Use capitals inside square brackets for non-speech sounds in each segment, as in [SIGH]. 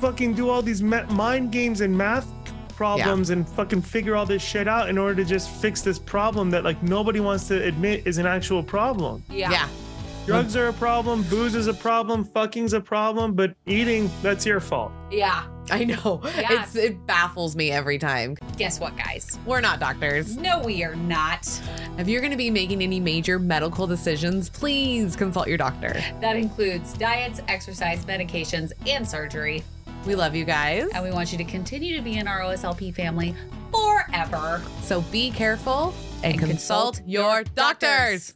fucking do all these ma- mind games and math problems and fucking figure all this shit out in order to just fix this problem that like nobody wants to admit is an actual problem. Yeah. Yeah. Drugs are a problem, booze is a problem, fucking's a problem, but eating, that's your fault. Yeah. I know. Yeah. It's it baffles me every time. Guess what, guys? We're not doctors. No, we are not. If you're going to be making any major medical decisions, please consult your doctor. That includes diets, exercise, medications, and surgery. We love you guys. And we want you to continue to be in our OSLP family forever. So be careful and, And consult, consult your your doctors.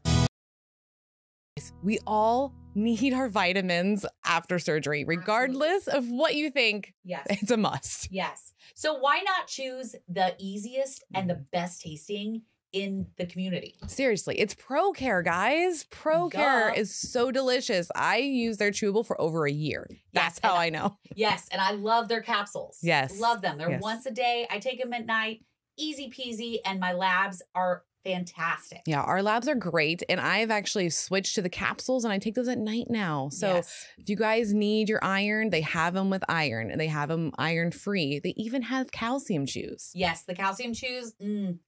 We all need our vitamins after surgery, regardless of what you think. Yes. It's a must. Yes. So why not choose the easiest and the best tasting in the community? Seriously, it's ProCare, guys. ProCare Duh. is so delicious. I use their chewable for over a year. That's Yes, how I know. Yes, and I love their capsules. Yes. Love them. They're Yes. once a day. I take them at night. Easy peasy and my labs are fantastic. Yeah, our labs are great. And I've actually switched to the capsules and I take those at night now. So Yes. if you guys need your iron, they have them with iron and they have them iron free. They even have calcium chews. Yes, the calcium chews, mm,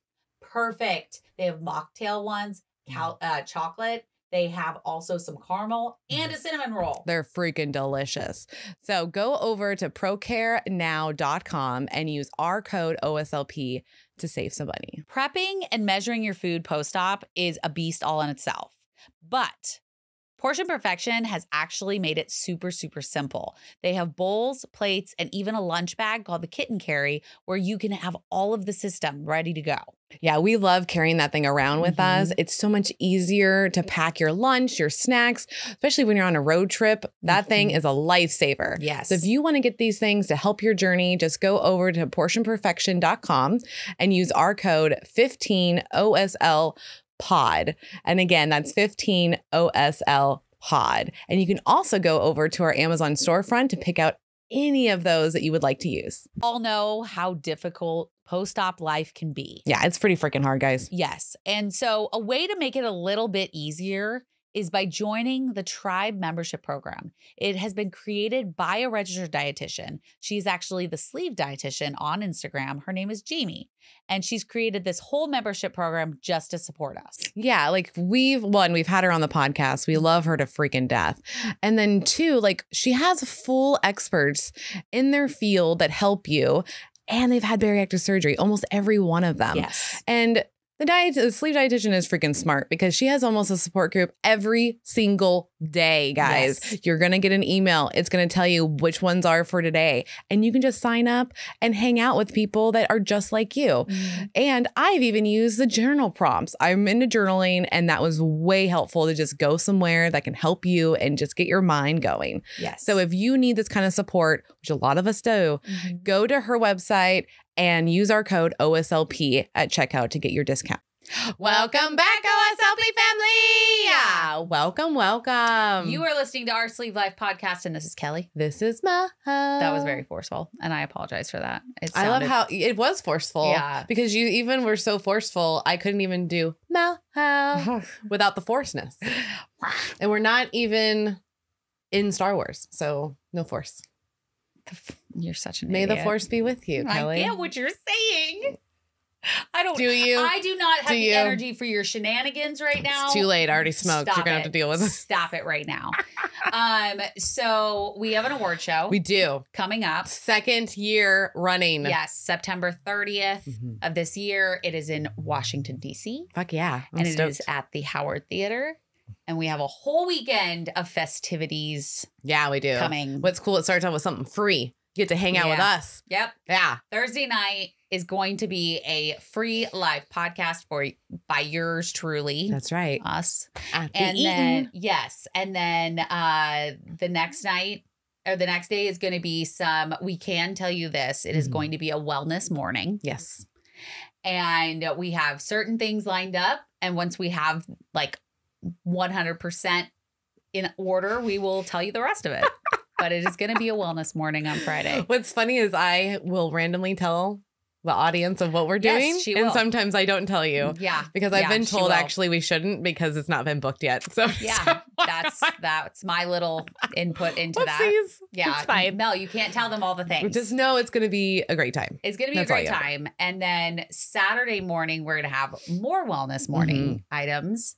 perfect. They have mocktail ones, cal- uh, chocolate. They have also some caramel and a cinnamon roll. They're freaking delicious. So go over to procarenow.com and use our code OSLP to save some money. Prepping and measuring your food post op is a beast all in itself. But Portion Perfection has actually made it super, super simple. They have bowls, plates, and even a lunch bag called the Kitten Carry where you can have all of the system ready to go. Yeah, we love carrying that thing around with us. Mm-hmm. It's so much easier to pack your lunch, your snacks, especially when you're on a road trip. That thing mm-hmm. is a lifesaver. Yes. So if you want to get these things to help your journey, just go over to portionperfection.com and use our code 15OSL pod. And again, that's 15 OSL pod. And you can also go over to our Amazon storefront to pick out any of those that you would like to use. all know how difficult post op life can be. Yeah, it's pretty freaking hard, guys. Yes. And so, a way to make it a little bit easier is by joining the Tribe membership program. It has been created by a registered dietitian. She's actually the sleeve dietitian on Instagram. Her name is Jamie, and she's created this whole membership program just to support us. Yeah, like we've one, we've had her on the podcast. We love her to freaking death. And then two, like she has full experts in their field that help you. And they've had bariatric surgery, almost every one of them. yes. And the diet, the sleeve dietitian is freaking smart because she has almost a support group every single day, guys. Yes. You're gonna get an email. It's gonna tell you which ones are for today, and you can just sign up and hang out with people that are just like you. And I've even used the journal prompts. I'm into journaling, and that was way helpful to just go somewhere that can help you and just get your mind going. Yes. So if you need this kind of support, which a lot of us do, Mhm. go to her website and use our code OSLP at checkout to get your discount. [GASPS] Welcome back, OSLP family. Yeah, welcome, welcome. you are listening to our Sleeve Life podcast, and this is Kelly. This is Mel. That was very forceful, and I apologize for that. It I love how it was forceful. Yeah. Because you even were so forceful, I couldn't even do Mal [LAUGHS] without the forceness. [SIGHS] And we're not even in Star Wars, so no force. You're such an May the force be with you, Kelly. I get what you're saying. I don't. Do you? I do not have Do the you? energy for your shenanigans right now. It's too late. I already smoked. Stop You're gonna it. have to deal with it. Stop it right now. [LAUGHS] um. So we have an award show We do. coming up. Second year running. Yes, September 30th Mhm. of this year. It is in Washington D.C. Fuck yeah. I'm and it stoked. is at the Howard Theater. And we have a whole weekend of festivities Yeah, we do. coming. What's cool, it starts out with something free. You get to hang out with us. Yep. Yeah. Thursday night is going to be a free live podcast for by yours truly, That's right. us. At the And Eaton. then yes, and then uh the next night or the next day is going to be some we can tell you this, it is Mhm. going to be a wellness morning yes. and we have certain things lined up and once we have like 100% in order, we will tell you the rest of it. [LAUGHS] but it is going to be a wellness morning on Friday. What's funny is I will randomly tell the audience of what we're Yes, doing. she and sometimes I don't tell you Yeah. because I've Yeah, been told actually we shouldn't because it's not been booked yet. [LAUGHS] So Yeah. [LAUGHS] That's that's my little input into that. Yeah. It's fine. Mel, you can't tell them all the things. Just know it's going to be a great time. It's going to be That's a great time. And then Saturday morning, we're going to have more wellness morning Mm-hmm. items.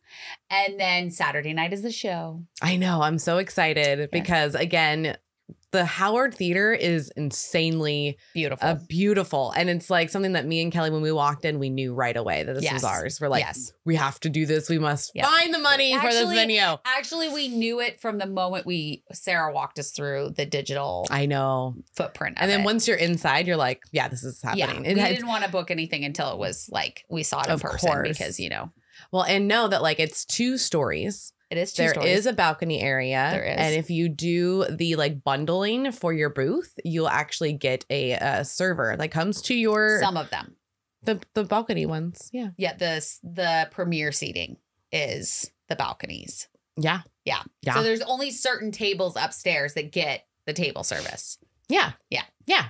And then Saturday night is the show. I know. I'm so excited because again, the Howard Theater is insanely Beautiful. uh, beautiful, and it's like something that me and Kelly, when we walked in, we knew right away that this Yes. was ours. We're like, Yes. we have to do this. We must Yep. find the money for this venue. Actually, we knew it from the moment we Sarah walked us through the digital I know. footprint. And then it. once you're inside, you're like, yeah, this is yeah, happening. we It had- didn't want to book anything until it was like we saw it in Of person course. because you know well, and know that like it's two stories. It is two There stories. is a balcony area. There is. And if you do the like bundling for your booth, you'll actually get a, uh server that comes to your some of them. the the balcony ones. Yeah. Yeah, the the premier seating is the balconies. Yeah. Yeah. Yeah. So there's only certain tables upstairs that get the table service. Yeah. Yeah. Yeah.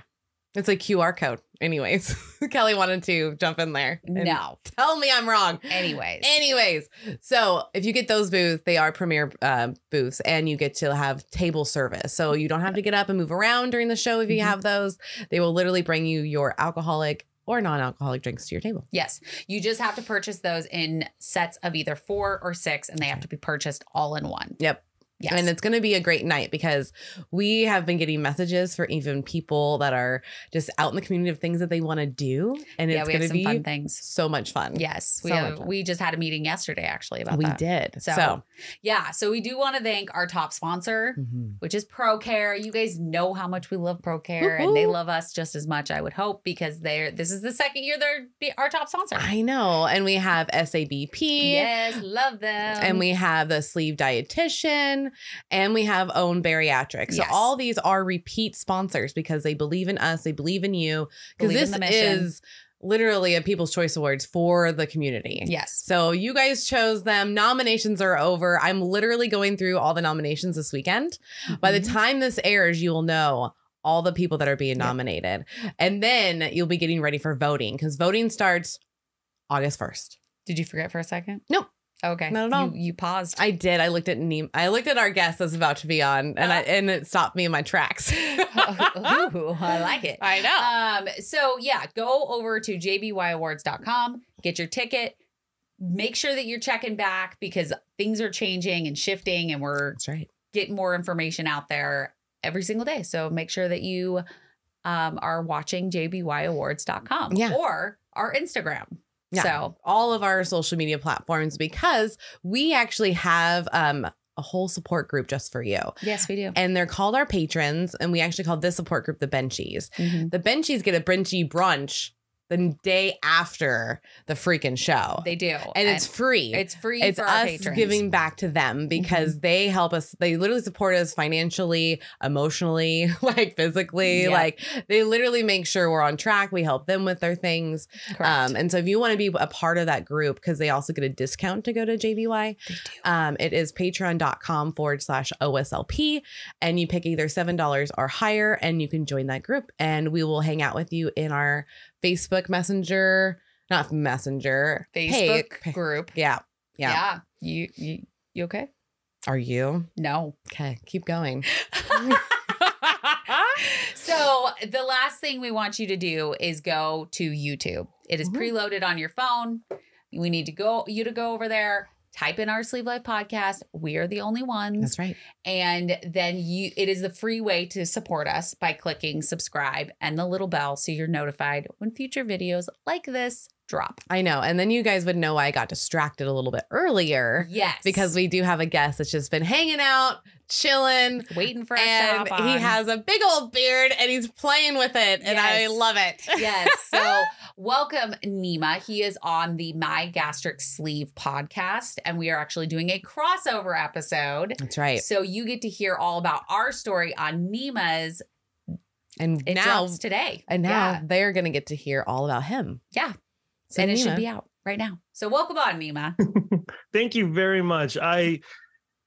It's a QR code. Anyways, [LAUGHS] Kelly wanted to jump in there. No. Tell me I'm wrong. Anyways. Anyways, so if you get those booths, they are premier uh, booths, and you get to have table service. So you don't have to get up and move around during the show if you Mhm. have those. They will literally bring you your alcoholic or non-alcoholic drinks to your table. Yes. You just have to purchase those in sets of either four or six, and they have to be purchased all in one. Yep. Yes. And it's going to be a great night because we have been getting messages for even people that are just out in the community of things that they want to do. And yeah, it's going to some be fun things. so much fun. Yes. We So have, we just had a meeting yesterday actually about we that. We did. So, So, yeah. So we do want to thank our top sponsor, Mhm. which is ProCare. You guys know how much we love ProCare, and they love us just as much, I would hope, because they're this is the second year they're be our top sponsor. I know. And we have SABP. Yes, love them. and we have the sleeve dietitian and we have own bariatric so Yes. all these are repeat sponsors because they believe in us they believe in you because this is literally a people's choice awards for the community yes. so you guys chose them nominations are over i'm literally going through all the nominations this weekend by the Mhm. time this airs you will know all the people that are being Yeah. nominated and then you'll be getting ready for voting because voting starts august 1st Did you forget for a second? Nope. Okay. Not at all. You, you paused. I did. I looked at Neem. I looked at our guest that's about to be on, and I and it stopped me in my tracks. [LAUGHS] Ooh, [LAUGHS] I like it. I know. Um, so yeah, go over to jbyawards.com, get your ticket. Make sure that you're checking back because things are changing and shifting and we're That's right. getting more information out there every single day. So make sure that you um, are watching jbyawards.com Yeah. or our Instagram. Yeah. So All of our social media platforms because we actually have um a whole support group just for you, yes, we do. and they're called our patrons, and we actually call this support group the Benchies. Mhm. The Benchies get a Benchy brunch the day after the freaking show, They do. and it's free. it's free it's us. Mm-hmm. giving back to them because they help us they literally support us financially emotionally [LAUGHS] like physically Yeah. like they literally make sure we're on track we help them with their things Correct. um and so if you want to be a part of that group because they also get a discount to go to jby They do. um it is patreon.com forward slash oslp and you pick either seven dollars or higher and you can join that group and we will hang out with you in our facebook messenger not messenger Facebook pa- group. yeah yeah Yeah. You you you okay? are you No. Okay, keep going. [LAUGHS] So the last thing we want you to do is go to YouTube. It is Mhm. preloaded on your phone. We need to go you to go over there, type in our Sleeve Life podcast. We are the only ones. That's right. And then you it is the free way to support us by clicking subscribe and the little bell so you're notified when future videos like this drop. I know. And then you guys would know why I got distracted a little bit earlier Yes. because we do have a guest that's just been hanging out, chilling. waiting for us And he has a big old beard and he's playing with it. And I love it. [LAUGHS] yes. So welcome, Nima. He is on the My Gastric Sleeve podcast, and we are actually doing a crossover episode. That's right. So you get to hear all about our story on Nima's. And It now today. and now Yeah. they're gonna get to hear all about him. Yeah. So and it should be out right now. So welcome on, Nima. [LAUGHS] Thank you very much. I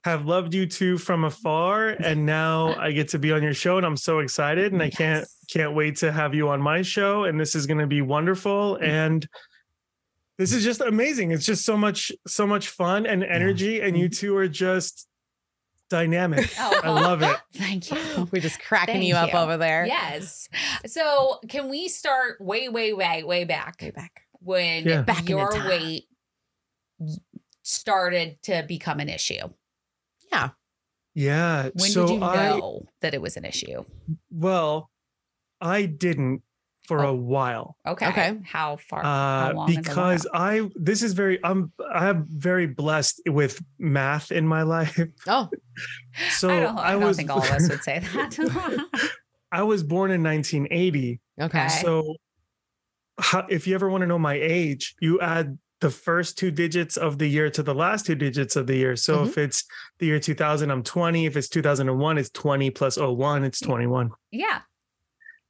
have loved you two from afar and now [LAUGHS] I get to be on your show and I'm so excited and I can't can't wait to have you on my show and this is going to be wonderful mm-hmm. and this is just amazing. It's just so much so much fun and energy and you mm-hmm. two are just dynamic. [LAUGHS] Oh, I love it. Thank you. We're just cracking Thank you up you. over there. Yes. So can we start way, way, way, way back Way back. When Yeah. Back your weight started to become an issue? Yeah. Yeah. When so did you I know that it was an issue? well, I didn't for Oh. a while. Okay. Okay. How far? how Uh, long because I this is very I'm I'm very blessed with math in my life. Oh, [LAUGHS] So I don't, I don't was think all of us would say [LAUGHS] that. [LAUGHS] I was born in 1980. okay. Okay. So how, if you ever want to know my age, you add the first two digits of the year to the last two digits of the year. So Mm-hmm. if it's the year 2000, I'm 20. If it's 2001, it's 20 plus 01, it's 21. yeah.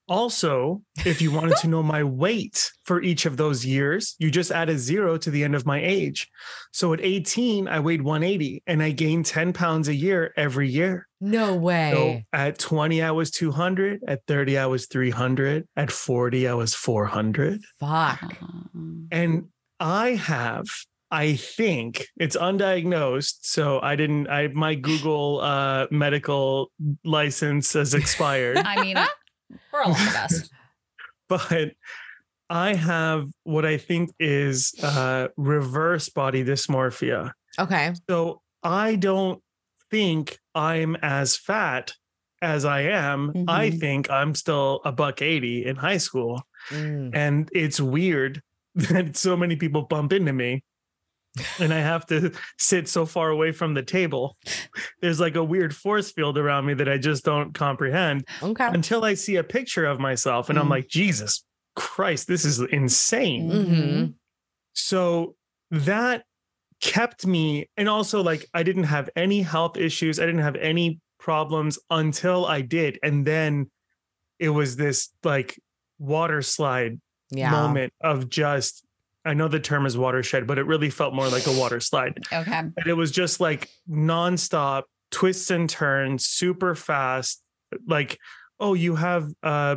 Also, if you wanted to know my weight for each of those years, you just add a zero to the end of my age. So at 18, I weighed 180 and I gained 10 pounds a year every year. No way. So at 20, I was 200. At 30, I was 300. At 40, I was 400. Fuck. And I have, I think it's undiagnosed. So I didn't, I, my Google uh, medical license has expired. [LAUGHS] I mean, for a lot the us. [LAUGHS] but I have what I think is uh, reverse body dysmorphia. Okay. So I don't think I'm as fat as I am. I Mhm. think I'm still a buck 80 in high school. Mm. And it's weird [LAUGHS] that so many people bump into me and I have to sit so far away from the table. There's like a weird force field around me that I just don't comprehend Okay. until I see a picture of myself and I'm Mhm. like, Jesus Christ, this is insane. Mhm. So that kept me, and also like I didn't have any health issues, I didn't have any problems until I did. And then it was this like water slide Yeah. moment of just, I know the term is watershed, but it really felt more like a water slide. Okay. And it was just like nonstop twists and turns, super fast. Like, oh, you have uh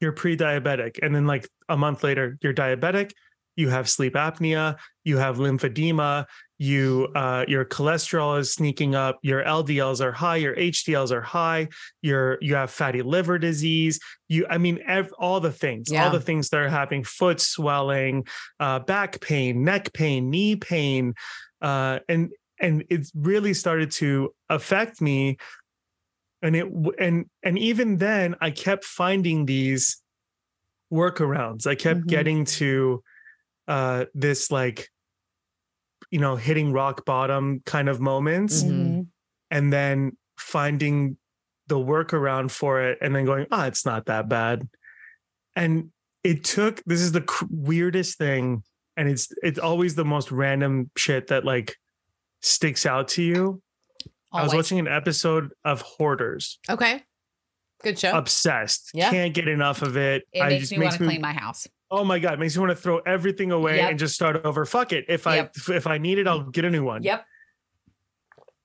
you're pre-diabetic. And then like a month later, you're diabetic, you have sleep apnea, you have lymphedema, you uh your cholesterol is sneaking up, your LDLs are high, your HDLs are high, your you have fatty liver disease. You, I mean, ev- all the things, Yeah. all the things that are happening, foot swelling, uh, back pain, neck pain, knee pain, uh, and and it's really started to affect me. And it and and even then, I kept finding these workarounds. I kept Mhm. getting to uh, this like, you know, hitting rock bottom kind of moments, Mhm. and then finding the workaround for it, and then going, ah, it's not that bad. And it took. This is the cr- weirdest thing and it's it's always the most random shit that like sticks out to you. I was watching an episode of Hoarders, Okay. Good show. obsessed, Yeah. can't get enough of it. It I makes just me want to clean my house. Oh my god, it makes me want to throw everything away Yep. and just start over. Fuck it, if Yep. I if I need it, I'll get a new one. Yep.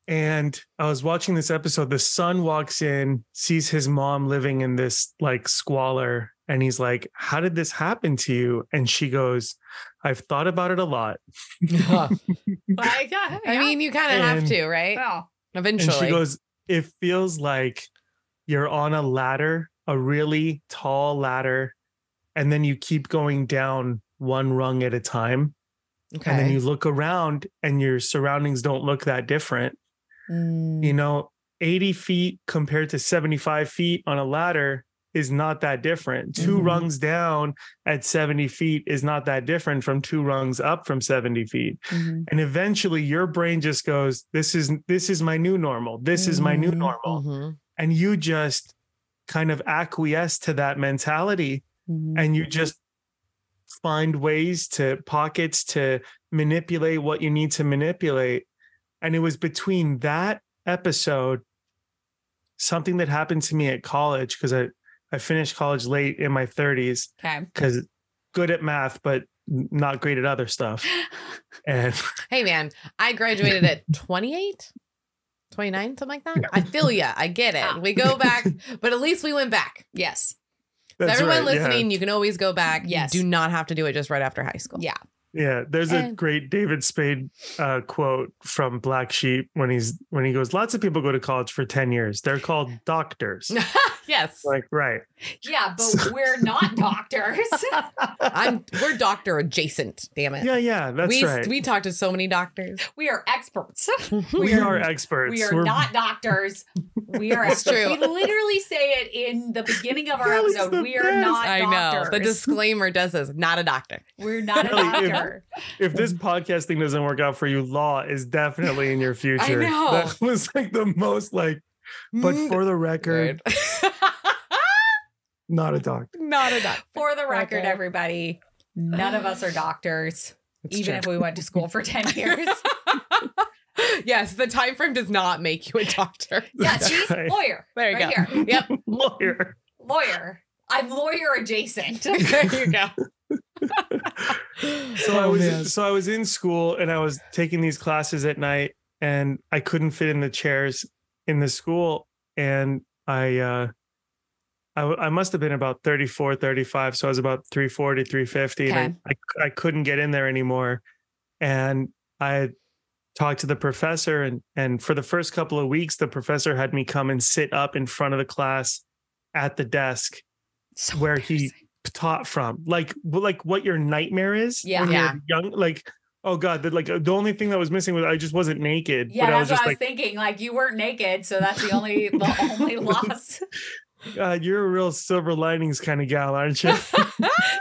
And I was watching this episode. The son walks in, sees his mom living in this like squalor, and he's like, "How did this happen to you?" And she goes, "I've thought about it a lot." [LAUGHS] [LAUGHS] Like, yeah, I mean, you kind of have to, right? well, Eventually. And she goes, It feels like you're on a ladder, a really tall ladder, and then you keep going down one rung at a time. okay. And then you look around and your surroundings don't look that different. Mm. You know, 80 feet compared to 75 feet on a ladder is not that different. 2 Mhm. rungs down at 70 feet is not that different from two rungs up from 70 feet. mhm. And eventually your brain just goes, This is this is my new normal. This is my new Mhm. normal. Mhm. and you just kind of acquiesce to that mentality Mhm. and you just find ways to pockets to manipulate what you need to manipulate and it was between that episode something that happened to me at college because i i finished college late in my 30s okay. because good at math but not great at other stuff [LAUGHS] and Hey, man, I graduated at [LAUGHS] 28. 29, something like that. I feel ya. I get Ah. it. We go back, [LAUGHS] but at least we went back. Yes. So That's everyone right, yeah. listening, you can always go back. Yes. You do not have to do it just right after high school. Yeah. Yeah, there's a great David Spade uh, quote from Black Sheep when he's when he goes, "Lots of people go to college for ten years. They're called doctors." [LAUGHS] yes. like, right? Yeah, but we're not [LAUGHS] doctors. I'm we're doctor adjacent, damn it. Yeah, yeah, that's we right. we talked to so many doctors. we are experts. [LAUGHS] we are experts. We are We're- not doctors. We are It's experts. true. We literally say it in the beginning of our Kelly's episode. We are best. not I know. The disclaimer does this, not a doctor. We're not a Kelly, if- doctor. If this podcast thing doesn't work out for you, law is definitely in your [LAUGHS] future. I know. That was like the most like. But for the record, Good. Not a doctor. not a doctor. For the record, Okay. everybody, none of us are doctors, It's even true. if we went to school for 10 [LAUGHS] years. yes, the time frame does not make you a doctor. [LAUGHS] Yeah, she's right. lawyer. There you right go. Here. Yep. [LAUGHS] Lawyer. Lawyer. I'm lawyer adjacent. there you go. So I Oh, was man. so I was in school and I was taking these classes at night and I couldn't fit in the chairs in the school and I uh I, w- I must have been about 34 35 so I was about 340 350 Okay. and I, I I couldn't get in there anymore and I talked to the professor and and for the first couple of weeks the professor had me come and sit up in front of the class at the desk So where he taught from like like what your nightmare is Yeah. when Yeah. you're young like oh god the, like the only thing that was missing was i just wasn't naked Yeah, but i that's was just what I was like thinking. Like you weren't naked, so that's the only [LAUGHS] the only loss. [LAUGHS] god you're a real silver linings kind of gal aren't you [LAUGHS]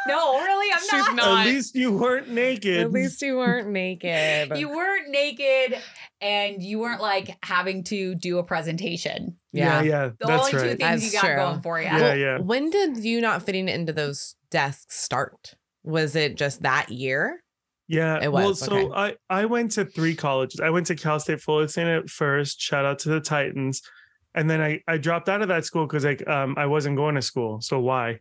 No, really, I'm She's not. not. at least you weren't naked At least you weren't naked. You weren't naked, and you weren't like having to do a presentation. yeah yeah. yeah The that's only two right things That's you got true. going for you. Yeah, Well, yeah. When did you not fitting into those desks start? Was it just that year? yeah It well was, so okay. i i went to three colleges i went to cal state fullerton at first shout out to the titans and then i i dropped out of that school because like um i wasn't going to school so why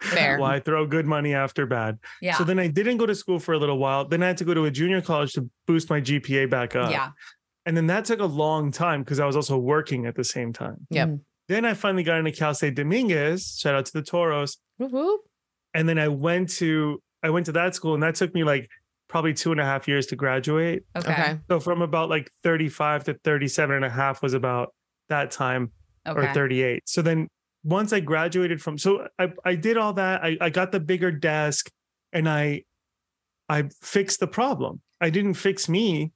Fair. [LAUGHS] why throw good money after bad Yeah. So then I didn't go to school for a little while. Then I had to go to a junior college to boost my GPA back up. yeah. And then that took a long time because I was also working at the same time. Yep. Mm. Then I finally got into Cal State Dominguez. Shout out to the Toros. Whoop, whoop. And then I went to I went to that school and that took me like probably two and a half years to graduate. Okay. Okay. So from about like 35 to 37 and a half was about that time Okay. or 38. So then once I graduated from so I, I did all that. I, I got the bigger desk and I I fixed the problem. I didn't fix me.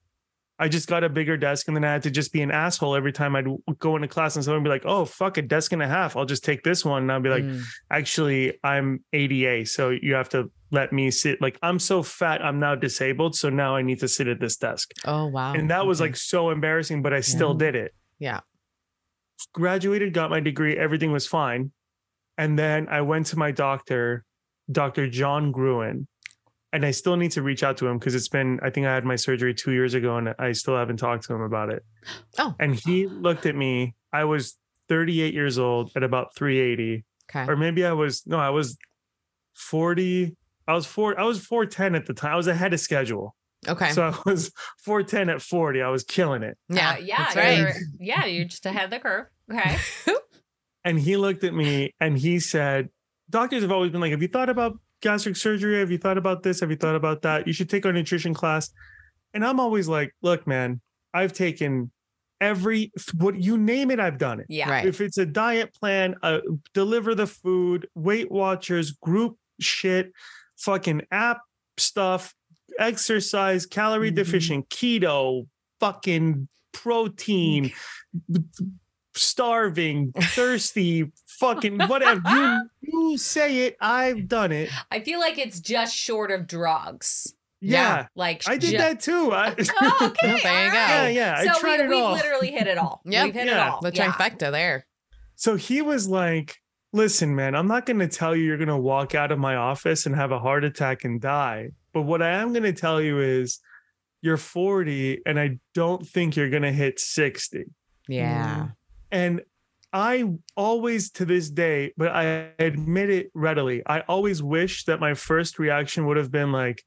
I just got a bigger desk and then I had to just be an asshole every time I'd go into class and someone would be like, oh fuck a desk and a half. I'll just take this one. And I'll be like, Mm. actually, I'm ADA. So you have to let me sit. Like I'm so fat, I'm now disabled. So now I need to sit at this desk. oh wow. and that was like so embarrassing, but I still Yeah. did it yeah. Graduated, got my degree, everything was fine. And then I went to my doctor, Dr. John Gruen, and I still need to reach out to him because it's been, I think I had my surgery two years ago and I still haven't talked to him about it. Oh. And he looked at me. I was 38 years old at about 380, Okay. or maybe I was, no, I was 40. I was four, I was 410 at the time. I was ahead of schedule. Okay. So I was [LAUGHS] 410 at 40. I was killing it. yeah. Uh, yeah. That's right. you're- Yeah. You're just ahead of the curve. Okay. [LAUGHS] And he looked at me and he said, Doctors have always been like, Have you thought about gastric surgery? Have you thought about this? Have you thought about that? You should take our nutrition class. And I'm always like, Look, man, I've taken every, what you name it, I've done it. Yeah. Right. If it's a diet plan, uh, deliver the food, Weight Watchers, group shit, fucking app stuff, exercise, calorie Mhm. deficient, keto, fucking protein, starving, [LAUGHS] thirsty, fucking whatever. You, you say it, I've done it. I feel like it's just short of drugs. Yeah. Like I did ju- that too. I, Oh, [LAUGHS] okay. Well, there you go. yeah, right. yeah. I tried we, it we've all. literally hit it all. [LAUGHS] Yep. We've hit Yeah. it all. The Yeah. trifecta there. So he was like, listen, man, I'm not going to tell you you're going to walk out of my office and have a heart attack and die. But what I am going to tell you is you're 40 and I don't think you're going to hit 60. Yeah. And I always to this day, but I admit it readily, I always wish that my first reaction would have been like,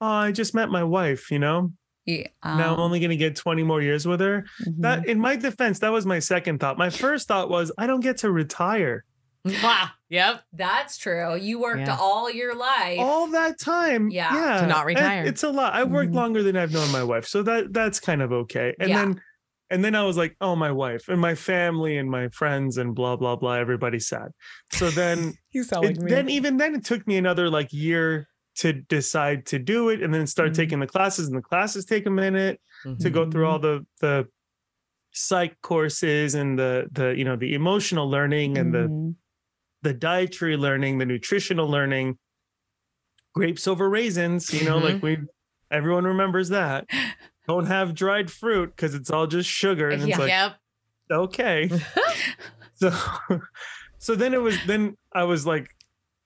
oh, I just met my wife, you know? Yeah. now I'm um, only going to get 20 more years with her. mhm. That, in my defense, that was my second thought. My first thought was, I don't get to retire yep. That's true. You worked Yeah. all your life. all that time. Yeah. yeah, To not And retire. It's a lot. I've worked Mhm. longer than I've known my wife, so that that's kind of okay. And Yeah. then, and then I was like, oh, my wife and my family and my friends and blah blah blah. Everybody's sad. So then [LAUGHS] You sound it, then even then it took me another like year to decide to do it and then start Mhm. taking the classes and the classes take a minute to go through all the the psych courses and the the you know the emotional learning and the Mhm. The dietary learning the nutritional learning grapes over raisins you know like we everyone remembers that [LAUGHS] don't have dried fruit because it's all just sugar and it's Yeah. like yep. okay [LAUGHS] so so then it was then i was like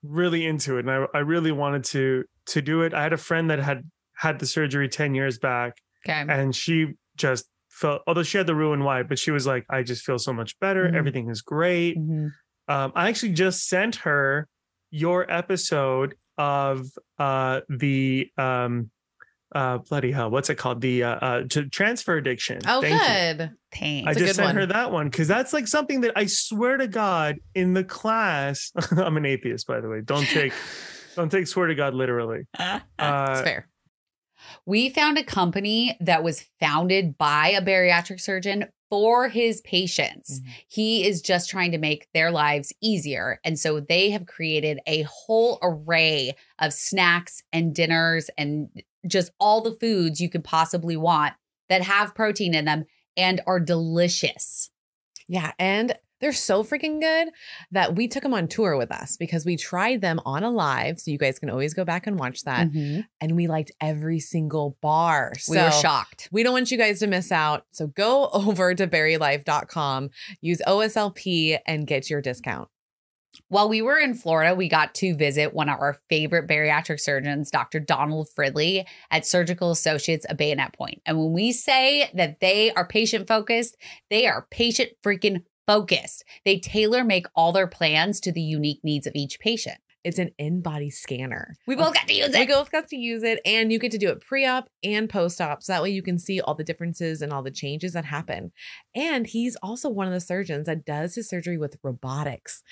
really into it and I, I really wanted to to do it i had a friend that had had the surgery 10 years back Okay. and she just felt although she had the Roux-en-Y but she was like i just feel so much better Mhm. everything is great Mhm. Um, i actually just sent her your episode of uh the um uh bloody hell what's it called the uh, uh t- transfer addiction Oh, Thank you. good. Thanks. I just sent one. her that one because that's like something that I swear to God in the class. [LAUGHS] I'm an atheist, by the way. Don't take [LAUGHS] don't take swear to God literally. [LAUGHS] That's Uh, fair. we found a company that was founded by a bariatric surgeon for his patients. Mhm. He is just trying to make their lives easier. And so they have created a whole array of snacks and dinners and just all the foods you could possibly want that have protein in them and are delicious. Yeah, and they're so freaking good that we took them on tour with us because we tried them on a live. So you guys can always go back and watch that. Mhm. And we liked every single bar. So we were shocked. We don't want you guys to miss out. So go [LAUGHS] over to barilife.com, use OSLP, and get your discount. While we were in Florida, we got to visit one of our favorite bariatric surgeons, Dr. Donald Fridley at Surgical Associates of Bayonet Point. And when we say that they are patient focused, they are patient freaking focused. They tailor make all their plans to the unique needs of each patient. It's an InBody scanner. We both got to use it. We both got to use it, and you get to do it pre op and post op. So that way you can see all the differences and all the changes that happen. And he's also one of the surgeons that does his surgery with robotics.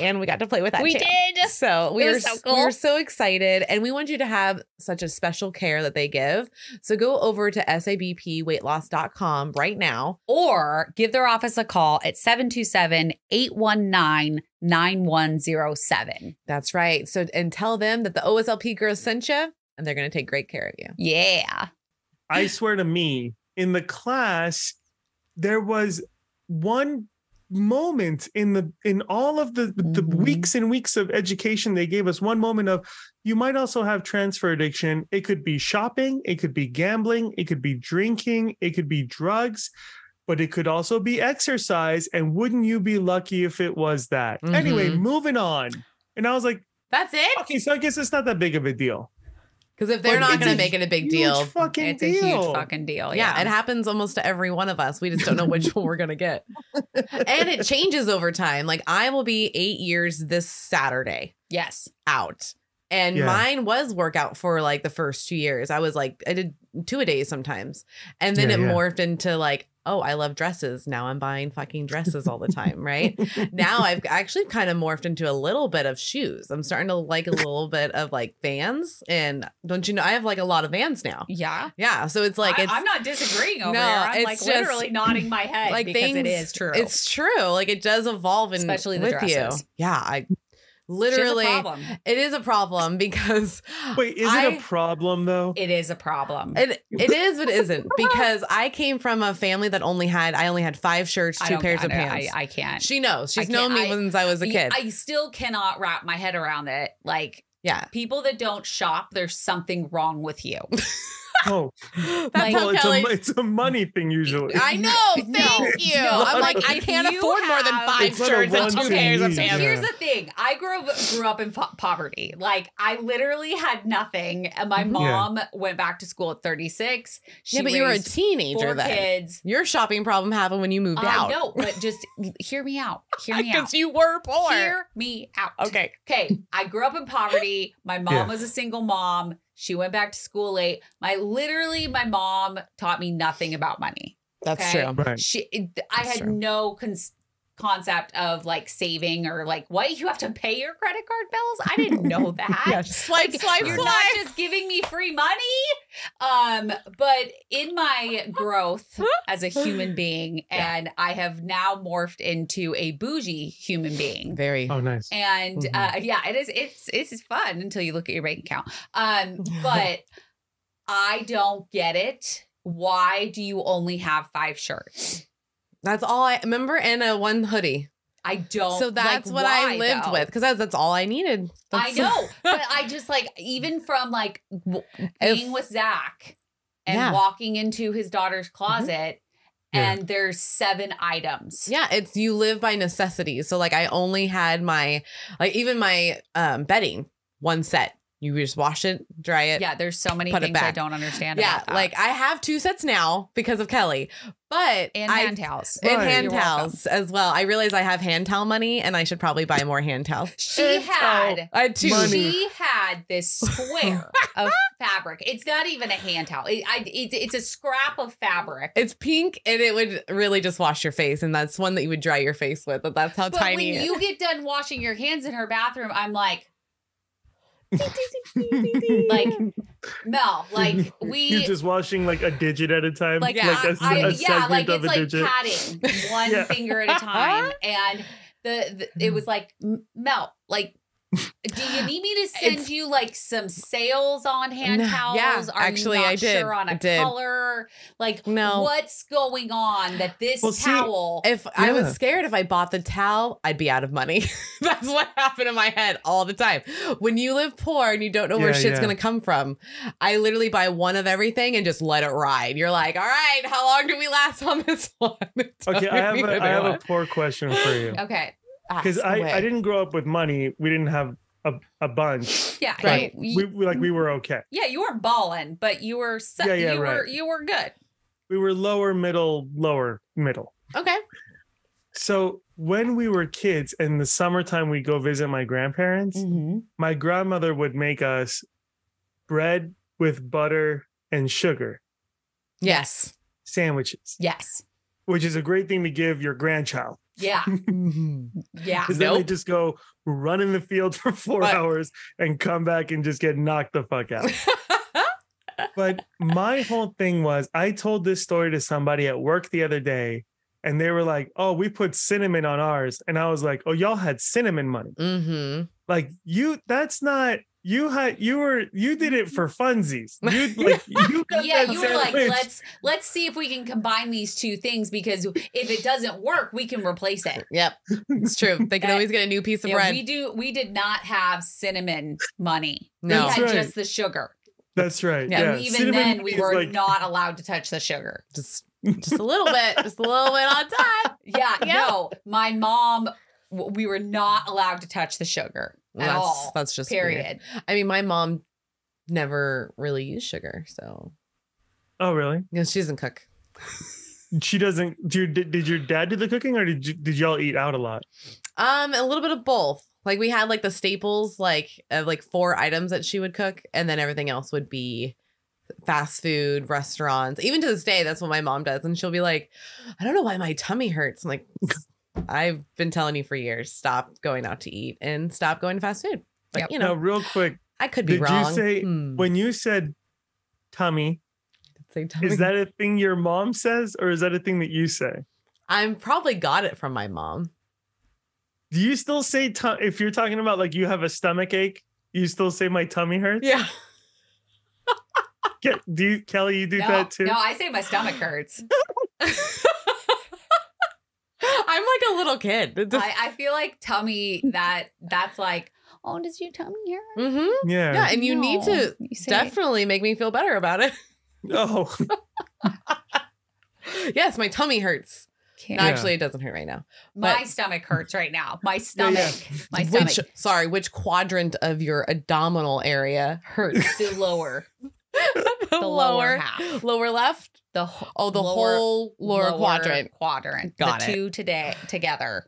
And we got to play with that. We too. did. So we were so s- we were so excited, and we want you to have such a special care that they give. So go over to sabpweightloss.com right now. Or give their office a call at 727 819 9107. That's right. So and tell them that the OSLP girls sent you, and they're going to take great care of you. Yeah. I swear to me, in the class, there was one moment in the in all of the the Mhm. weeks and weeks of education they gave us one moment of you might also have transfer addiction it could be shopping it could be gambling it could be drinking it could be drugs but it could also be exercise and wouldn't you be lucky if it was that anyway Mhm. moving on and i was like That's it. okay so i guess it's not that big of a deal Because if they're But not going to make it a big deal, fucking It's deal. a huge fucking deal. yeah, it happens almost to every one of us. We just don't know which one we're going to get. and it changes over time. Like I will be eight years this Saturday Yes. out. And Yeah. mine was workout for like the first two years. I was like, I did two a day sometimes. And then Yeah, it yeah. morphed into like, oh, I love dresses. Now I'm buying fucking dresses all the time, right? [LAUGHS] now I've actually kind of morphed into a little bit of shoes. I'm starting to like a little bit of like vans. And don't you know, I have like a lot of vans now. Yeah. Yeah. So it's like, I, it's, am not disagreeing over No, here. I'm it's like just- literally nodding my [LAUGHS] head like because things, it is true. It's true. Like it does evolve, in, Especially the with you. dresses. Yeah, I She has a literally. problem. It is a problem [LAUGHS] because Wait, is I- it a problem though? It is a problem. It it is, but it isn't [LAUGHS] because I came from a family that only had I only had five shirts, two pairs of don't- pants. I, I can't. she knows. She's known me I- since I was a kid. I still cannot wrap my head around it. Like yeah, people that don't shop, there's something wrong with you. [LAUGHS] Oh, [LAUGHS] that's Like- how well, it's a, it's a money thing usually. [LAUGHS] I know. [LAUGHS] No, Thank you. no, I'm like, like, I can't you afford more than five It's not a shirts and two to pairs of need, pants. Here's the thing. I grew up grew up in po- poverty. Like I literally had nothing. And my Mhm. mom went back to school at 36. She yeah, but you were a teenager then. kids. Your shopping problem happened when you moved I out. know, but just hear me out. Hear me out. Because you were poor. Hear me out. Okay. Okay. I grew up in poverty. My mom Yeah. was a single mom. She went back to school late. My literally, my mom taught me nothing about money. That's Okay. true. Right. She, I That's had true. no con- concept of like saving or like what you have to pay your credit card bills. I didn't know [LAUGHS] that. Yeah, just swipe, Like, swipe, you're swipe. not just giving me free money. Um, but in my growth as a human [GASPS] being, Yeah. and I have now morphed into a bougie human being. Very. Oh, nice. And Mhm. uh, yeah, it is. It's it's fun until you look at your bank account. Um, but [LAUGHS] I don't get it. Why do you only have five shirts? That's all I remember, and a one hoodie. I don't. so that's like, what I lived though? with because that's, that's all I needed. I know, [LAUGHS] but I just like even from like w- If- being with Zach and Yeah. Mm-hmm. walking into his daughter's closet, Yeah. and there's seven items. Yeah, it's you live by necessity. So like I only had my like even my um bedding one set. You just wash it, dry it. yeah. There's so many Put it things I don't understand. Yeah, about that. like I have two sets now because of Kelly, but and I, hand towels. and Right. hand You're welcome. towels as well. I realize I have hand towel money, and I should probably buy more hand towels. She Hand oh, towel. had I had two. She had this square [LAUGHS] of fabric. It's not even a hand towel. It, I, it, it's a scrap of fabric. It's pink, and it would really just wash your face, and that's one that you would dry your face with. But that's how but tiny. when you get done washing your hands in her bathroom, I'm like, like Mel, [LAUGHS] like we You're just washing like a digit at a time. Like, Yeah, a, I, a yeah, like it's like digit. patting one [LAUGHS] Yeah. finger at a time, and the, the it was like Mel, like. Do you need me to send It's- you like some sales on hand No, towels? yeah, Are actually, you not I did. sure on I a did. color? Like, No. what's going on that this Well, see, towel? if I was scared if I bought the towel, I'd be out of money. [LAUGHS] That's what happened in my head all the time. When you live poor and you don't know where shit's yeah. gonna come from, I literally buy one of everything and just let it ride. You're like, all right, how long do we last on this [LAUGHS] one? Okay, I have me a, [LAUGHS] have a poor question for you okay, because I, away. I didn't grow up with money. We didn't have a, a bunch. yeah, Right. you- We, we like we were okay. yeah, you weren't balling, but you were se- Yeah, yeah, you were right. you were good. We were lower middle, lower middle. Okay. So when we were kids in the summertime, we go visit my grandparents. Mm-hmm. My grandmother would make us bread with butter and sugar Yes. sandwiches, Yes, which is a great thing to give your grandchild. Yeah, [LAUGHS] yeah. Because then they Nope. just go run in the field for four What? hours and come back and just get knocked the fuck out. [LAUGHS] but my whole thing was I told this story to somebody at work the other day, and they were like, Oh, we put cinnamon on ours. And I was like, Oh, y'all had cinnamon money. mm-hmm. Like, you, that's not. You had you were you did it for funsies. You [LAUGHS] like you got Yeah, that you were like, let's let's see if we can combine these two things because if it doesn't work, we can replace it. Yep. It's true. They can always get a new piece of Yeah, bread. we do. We did not have cinnamon money. No. we had right. just the sugar. That's right. Yeah, Yeah, even Cinnamon then, we were like- not allowed to touch the sugar. just just a little bit. Just a little bit on top. [LAUGHS] Yeah, Yeah. no, my mom. We were not allowed to touch the sugar at that's all. that's just weird. period. I mean, my mom never really used sugar, so Oh, really? you know, she doesn't cook. She doesn't. Do did, did your dad do the cooking, or did you, did y'all eat out a lot? Um, a little bit of both. Like we had like the staples, like uh, like four items that she would cook, and then everything else would be fast food restaurants. Even to this day, that's what my mom does, and she'll be like, "I don't know why my tummy hurts." I'm like, "I've been telling you for years, stop going out to eat and stop going to fast food." But Yep. you Now, know, real quick, I could be did you wrong. say Hmm. when you said tummy, Say tummy. is that a thing your mom says, or is that a thing that you say? I'm probably got it from my mom. Do you still say tu- if you're talking about like you have a stomach ache? You still say my tummy hurts? Yeah. Get, do you, Kelly? You do No, that too? no, I say my stomach hurts. [LAUGHS] I'm like a little kid. I, I feel like tummy. That that's like, oh, does your tummy hurt? mm-hmm. Yeah. Yeah, and you need to You say- definitely make me feel better about it. Oh, [LAUGHS] yes, my tummy hurts. Can't- No, Yeah. Actually, it doesn't hurt right now. My stomach hurts right now. My Yeah, stomach. yeah. My stomach. Which, sorry, which quadrant of your abdominal area hurts? [LAUGHS] the lower, the, [LAUGHS] the lower half. lower left. the Oh, the lower- whole lower, quadrant. Quadrant. Got the it. two today together.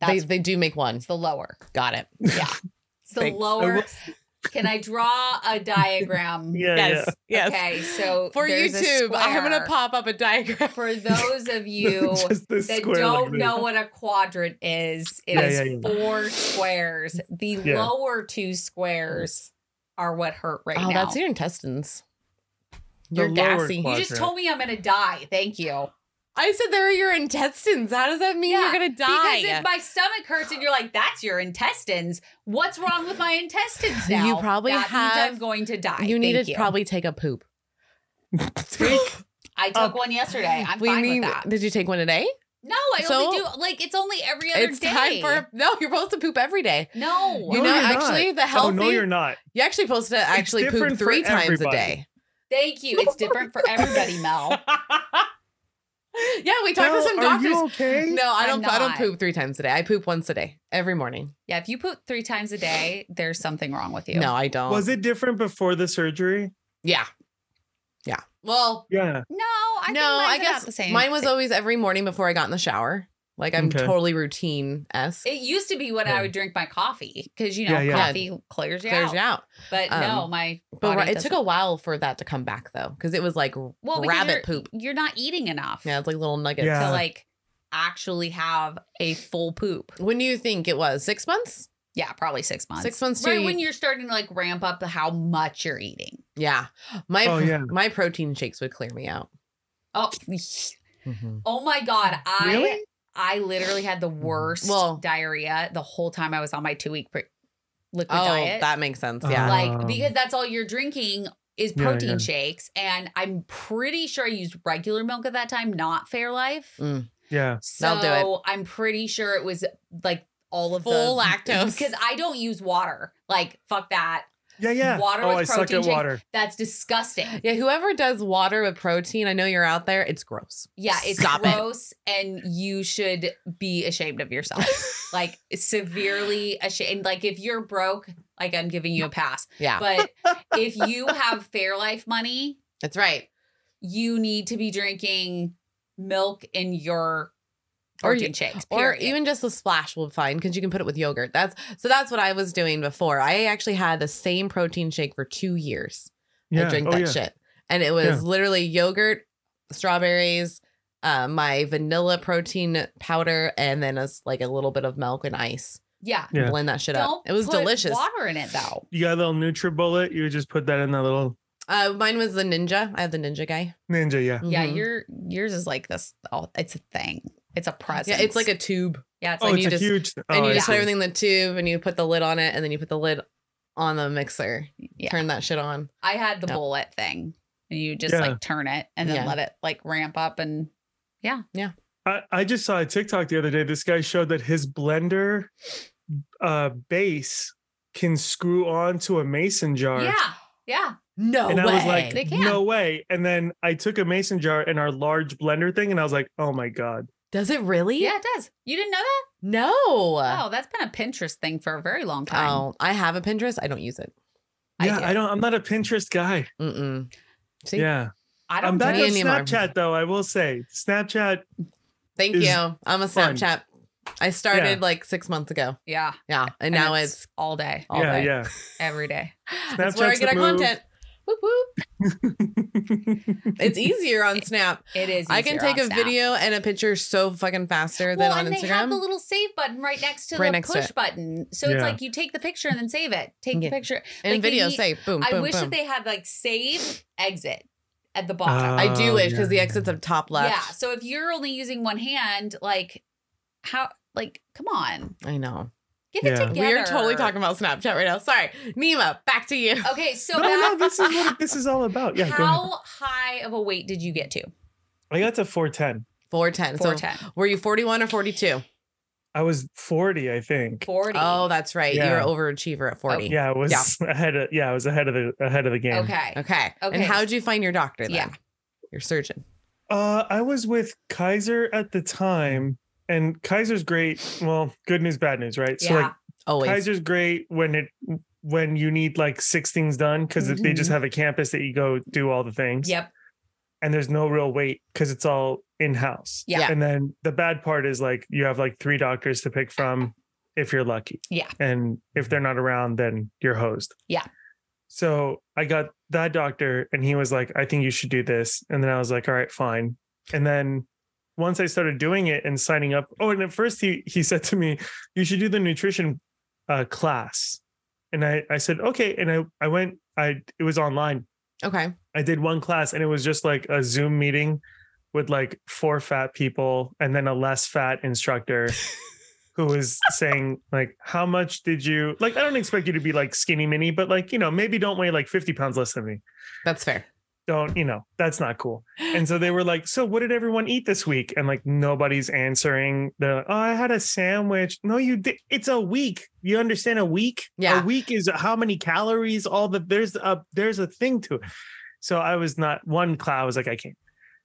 They That's they do make one. it's the lower. Got it. Yeah. [LAUGHS] It's the Thanks. lower. Can I draw a diagram? [LAUGHS] Yeah, yes, yes. Okay, so For YouTube, I'm gonna pop up a diagram. For those of you that don't like know what a quadrant is, it Yeah, is yeah, yeah. four squares. The Yeah. lower two squares are what hurt right oh, now? oh, now. that's your intestines. You're gassy. you just told me I'm gonna die. Thank you. I said there are your intestines. How does that mean Yeah, you're gonna die? Because if my stomach hurts and you're like, that's your intestines, what's wrong with my intestines now? You probably that have- means I'm going to die. you need Thank to probably take a poop. [LAUGHS] I took oh, one yesterday. I'm we fine need. with that. Did you take one today? No, I So- only do like it's only every other it's day. time for no. [LAUGHS] You're supposed to poop every day. no. You No, know, you're actually, not. the Oh healthy. no, you're not. You're actually supposed to actually poop three times a day. Thank you. It's different for everybody, Mel. [LAUGHS] yeah, we talked to Mel, some are doctors. you okay? No, I don't. I don't poop three times a day. I poop once a day, every morning. Yeah, if you poop three times a day, there's something wrong with you. No, I don't. Was it different before the surgery? Yeah, yeah. Well, Yeah. No, I no, think I guess the same. mine was always every morning before I got in the shower. Like I'm Okay. totally routine s. It used to be when Yeah. I would drink my coffee because you know Yeah, yeah. coffee clears you Clears out. you out. But no, Um, my But body right, it doesn't- took a while for that to come back though, because it was like well rabbit you're, poop. You're not eating enough. Yeah, it's like little nuggets. Yeah. to like actually have a full poop. When do you think it was? Six months? Yeah, probably six months. Six months to Right eat- when you're starting to like ramp up how much you're eating. Yeah. My Oh, yeah. my protein shakes would clear me out. Oh, oh my god! I Really? I literally had the worst Mm-hmm. Well- diarrhea the whole time I was on my two week pre- liquid Oh, diet. that makes sense. Yeah. like Um, because that's all you're drinking is protein yeah. shakes, and I'm pretty sure I used regular milk at that time, not Fairlife. Mm. Yeah. So That'll do I'm pretty sure it was like all of Full the lactose. because I don't use water. Like fuck that. Yeah. Yeah. Water oh, with I suck protein at shakes. water. That's disgusting. yeah, whoever does water with protein, I know you're out there, it's gross. Yeah, it's Stop it. gross, and you should be ashamed of yourself. [LAUGHS] like severely ashamed. Like if you're broke, like I'm giving you a pass. Yeah. But [LAUGHS] if you have Fairlife money, That's right. you need to be drinking milk in your Or protein you- shakes. Or even just a splash will be fine because you can put it with yogurt. That's so that's what I was doing before. I actually had the same protein shake for two years. Yeah. I drink oh, that yeah. shit. And it was Yeah. literally yogurt, strawberries, uh, my vanilla protein powder, and then a, s- like a little bit of milk and ice. yeah. Yeah. Blend that shit Don't up. It was put delicious. Water in it though. You got a little NutriBullet. You just put that in that little Uh, mine was the ninja. I have the ninja guy. ninja. Yeah. Yeah, Mhm. your yours is like this. Oh, it's a thing. It's a present. Yeah, it's like a tube. yeah. It's Oh, like And it's you a just- huge. and oh, you I just put everything in the tube and you put the lid on it and then you put the lid on the mixer. Yeah. Turn that shit on. I had the Yeah. bullet thing, and you just Yeah. like turn it and then Yeah. let it like ramp up and yeah, yeah. I, I just saw a TikTok the other day. This guy showed that his blender uh base can screw on to a mason jar. yeah, yeah. No and I was like, They can. no way. And then I took a mason jar and our large blender thing, and I was like, oh my God. Does it really? Yeah, it does. You didn't know that? No. Oh, that's been a Pinterest thing for a very long time. Oh, I have a Pinterest. I don't use it. I Yeah, do. I, don't, I'm not a Pinterest guy. Mm-mm. See? Yeah. I I'm don't back do Me on it. anymore. Snapchat, though, I will say. Snapchat, Thank is you. I'm a fun. Snapchat. I started Yeah. like six months ago. Yeah, Yeah. And, now it's, all day, all yeah, day. yeah. every day. That's where I get our move. content. Whoop, whoop. It's easier on Snap. It is. I can take on a Snap. video and a picture so fucking faster than Well, on and Instagram. they have the little save button right next to Right the next push it. button. So it's like you take the picture and then save it. Take Yeah. the picture. and like they video need- say boom, I boom, wish boom. that they had like save, exit at the bottom. Uh, I do Oh, wish because the exits are top left. Yeah. So if you're only using one hand, like how like come on. I know. Get it together. We are totally talking about Snapchat right now. Sorry. Nima, back to you. Okay, so no, no, this is what [LAUGHS] this is all about. Yeah, how high of a weight did you get to? I got to four ten. Four ten. Four ten. So were you 41 or 42? I was 40, I think. 40. Oh, that's right. Yeah. You're an overachiever at 40. Yeah, I was [LAUGHS] ahead of yeah, I was ahead of the ahead of the game. Okay. Okay. Okay. And how did you find your doctor then? Yeah. Your surgeon. Uh, I was with Kaiser at the time, and Kaiser's great. Well, good news, bad news, right? So Yeah. like Always. Kaiser's great when it when you need like six things done because they just Mhm. have a campus that you go do all the things. Yep. And there's no real wait because it's all in house. Yeah. And then the bad part is like you have like three doctors to pick from if you're lucky. Yeah. And if they're not around, then you're hosed. Yeah. So I got that doctor, and he was like, "I think you should do this." And then I was like, "All right, fine." And then once I started doing it and signing up, oh, and at first he he said to me, "You should do the nutrition uh, class," and I I said, "Okay," and I I went. I it was online. Okay. I did one class, and it was just like a Zoom meeting with like four fat people, and then a less fat instructor. [LAUGHS] who was saying like how much did you like i don't expect you to be like skinny mini but like you know maybe don't weigh like 50 pounds less than me That's fair. Don't you know that's not cool. And so they were like so what did everyone eat this week? And like nobody's answering They're like, oh i had a sandwich. No you did it's a week. You understand a week? Yeah. a week is how many calories all the there's a there's a thing to it. So i was not one cloud I was like i can't.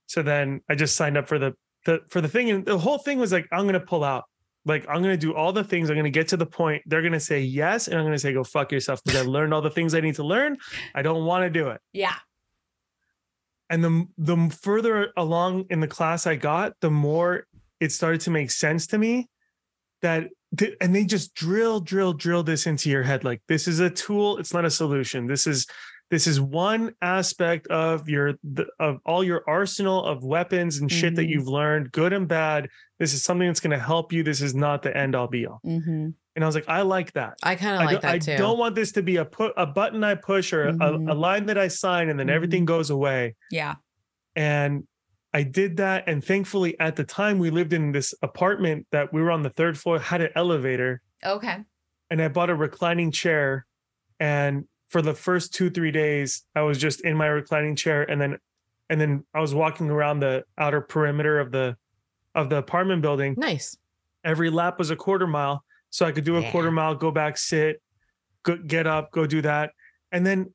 So then i just signed up for the the for the thing and the whole thing was like i'm gonna pull out. Like i'm gonna do all the things. I'm gonna get to the point. They're gonna say yes and i'm gonna say go fuck yourself because i learned all the things i need to learn. I don't want to do it. Yeah. And the the further along in the class I got, the more it started to make sense to me that th- and they just drill drill drill this into your head. Like this is a tool it's not a solution. This is this is one aspect of your the, of all your arsenal of weapons and shit that Mhm. you've learned good and bad. This is something that's going to help you. This is not the end all be all. Mm-hmm. And i was like i like that I kind of like that I too. I don't want this to be a put a button i push or a, Mhm. a line that i sign and then everything goes away Yeah. and I did that. And thankfully, at the time, we lived in this apartment that we were on the third floor, had an elevator, Okay. and I bought a reclining chair. And for the first two, three days, I was just in my reclining chair. And then, and then I was walking around the outer perimeter of the, of the apartment building. nice. Every lap was a quarter mile. So I could do a Yeah. quarter mile, go back, sit, go, get up, go do that. And then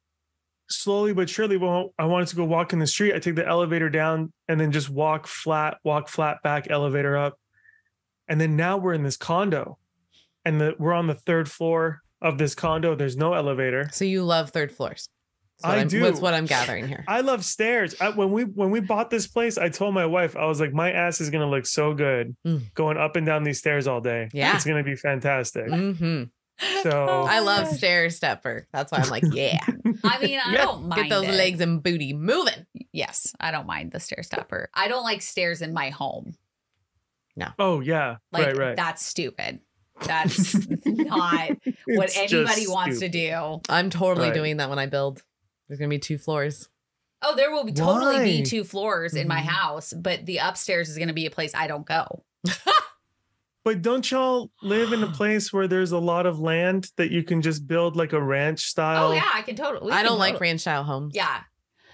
slowly but surely, when I wanted to go walk in the street, I take the elevator down and then just walk flat, walk flat back, elevator up. And then now we're in this condo and the, we're on the third floor of this condo. There's no elevator. So you love third floors. That's what I I'm- do. That's what I'm gathering here. I love stairs. I, when we when we bought this place, I told my wife I was like, my ass is gonna look so good Mm. going up and down these stairs all day. Yeah. it's gonna be fantastic. hmm So [LAUGHS] I love gosh. stair stepper. That's why I'm like, yeah, [LAUGHS] I mean, I Yeah, don't mind get those it. legs and booty moving. Yes, I don't mind the stair stepper. I don't like stairs in my home. No. Oh yeah, Like right, right. that's stupid. [LAUGHS] That's not what It's anybody wants stupid. to do. I'm totally Right. doing that when I build. There's gonna be two floors. Oh, there will be totally be two floors in my Mhm. house, but the upstairs is going to be a place I don't go. [LAUGHS] But don't y'all live in a [GASPS] place where there's a lot of land that you can just build like a ranch style? Oh yeah, I can totally. I don't like totally- ranch style homes. Yeah,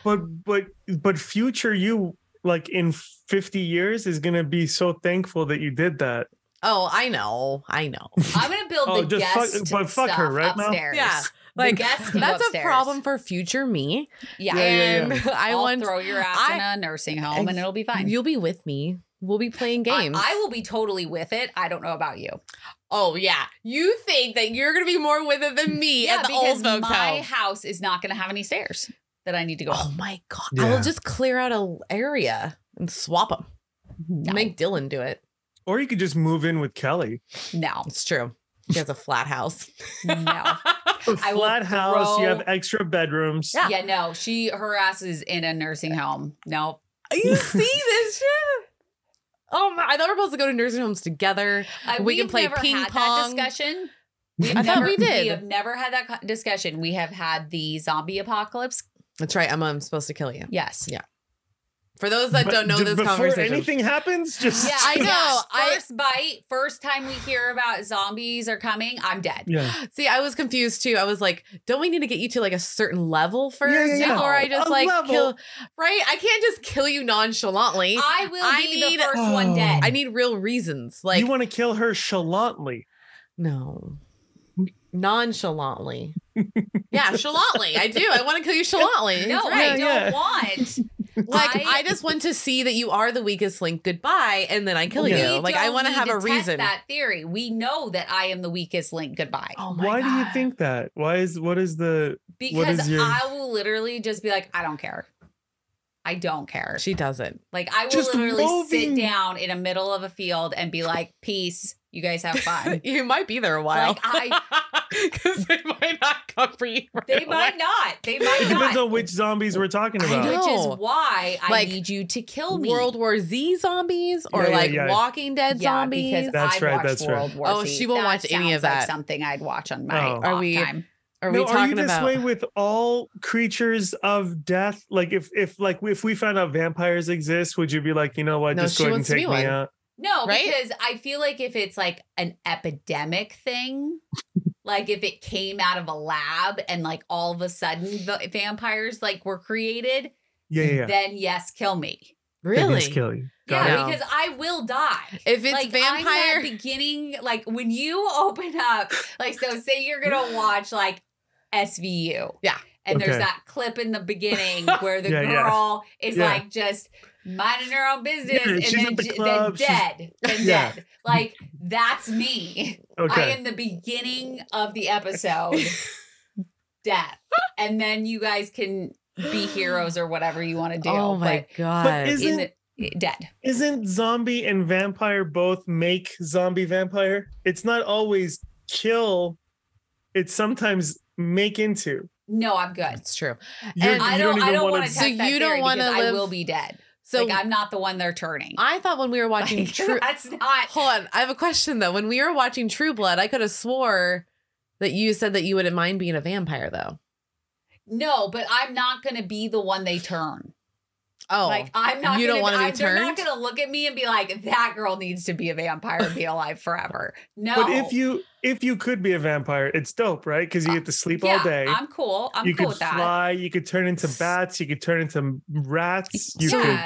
But but but future you like in 50 years is gonna be so thankful that you did that. Oh, I know. I know. I'm going to build [LAUGHS] Oh, the just fuck- guest but fuck her, stuff right, Mel? upstairs. Yeah. The Like [LAUGHS] guests can that's a problem for future me. Yeah, Yeah, yeah, and [LAUGHS] I I'll want throw your ass in a nursing home Ex- and it'll be fine. you'll be with me. We'll be playing I- games. I, will be totally with it. I don't know about you. Oh yeah, you think that you're gonna be more with it than me yeah, at the because old folks' my home? house is not going to have any stairs that I need to go Oh up. my god! Yeah. I will just clear out a area and swap them. No, Make Dylan do it. Or you could just move in with Kellie. no, It's true. She has a flat house. no. [LAUGHS] A I will flat house, you have extra bedrooms. Yeah. Yeah, no. She her ass is in a nursing home. No, you [LAUGHS] see this shit? Oh my! I thought we were supposed to go to nursing homes together. Uh, I, We can we've play never ping had pong. That discussion. We've I thought never, we did. We have never had that discussion. We have had the zombie apocalypse. That's right. I'm, I'm supposed to kill you. Yes. Yeah. For those that But don't know d- this before conversation, anything happens, [LAUGHS] just Yeah, I [LAUGHS] know, yes. I- First bite, first time we hear about zombies are coming, I'm dead. yeah. [GASPS] See, I was confused too. I was like, don't we need to get you to like a certain level first yeah, yeah. before I just A like level. kill? [LAUGHS] Right? I can't just kill you nonchalantly. I will I be need- the first one Oh. [SIGHS] dead. I need real reasons. Like, you want to kill her chalantly. no, nonchalantly. yeah, chalantly. I do. I want to kill you chalantly. no, That's I don't Yeah. want. Like, I- I, just want to see that you are the weakest link. Goodbye, and then I kill you. Like, I want to have a test reason. That theory. We know that I am the weakest link. Goodbye. Oh my Why do you think that? Why is what is the because is your- I will literally just be like, I don't care. I don't care. she doesn't. Like I will Just literally moving- sit down in the middle of a field and be like, "Peace, You guys have fun. [LAUGHS] you might be there a while. Like, I- [LAUGHS] because they might not come for you. right they away. might not. They [LAUGHS] might It depends on which zombies we're talking I about. know. Which is why I Like, need you to kill me. World War Z zombies or Yeah, yeah, like yeah. Walking Dead yeah, zombies. because That's I've right, watched that's right. World War Oh, Z. she won't That watch any of sounds like that. something I'd watch on my Oh. off Are we- time. Are no, we are talking you this about? way with all creatures of death? Like if if like if we found out vampires exist, would you be like, you know what, No, just she go ahead and wants take me one. out? No, Right? because I feel like if it's like an epidemic thing, like if it came out of a lab and like all of a sudden the vampires like were created, Yeah, yeah, yeah. then yes, kill me. Really? just kill you. Got Yeah, it. because I will die. If it's like I'm vampire, beginning, like when you [LAUGHS] open up, like so say you're gonna [GASPS] watch like SVU. Yeah. And there's that clip in the beginning [LAUGHS] where the Yeah, yeah. girl is Yeah. like just minding her own business Yeah, and she's then, at the j- then dead. Then Yeah. dead. Like that's me. I am the beginning of the episode. [LAUGHS] Death. And then you guys can be heroes or whatever you want to do. oh my but god! isn't the, eh, dead. Isn't zombie and vampire both make zombie vampire? It's not always kill. It's sometimes make into. No, I'm good. It's true. You're- And I you don't. I don't wanna- So you don't wanna live- I will be dead. So like I'm not the one they're turning. I thought when we were watching Like, [LAUGHS] True. That's not. Hold on, I have a question though. When we were watching True Blood, I could have swore that you said that you wouldn't mind being a vampire though. No, but I'm not going to be the one they turn. Oh, like I'm not. you don't gonna, wanna be I- They're not going to look at me and be like, "That girl needs to be a vampire and be alive forever." No. But if you if you could be a vampire, it's dope, right? Because you uh, get to sleep yeah, all day. I'm cool. I'm you cool could with that. fly. You could turn into bats. You could turn into rats. You could.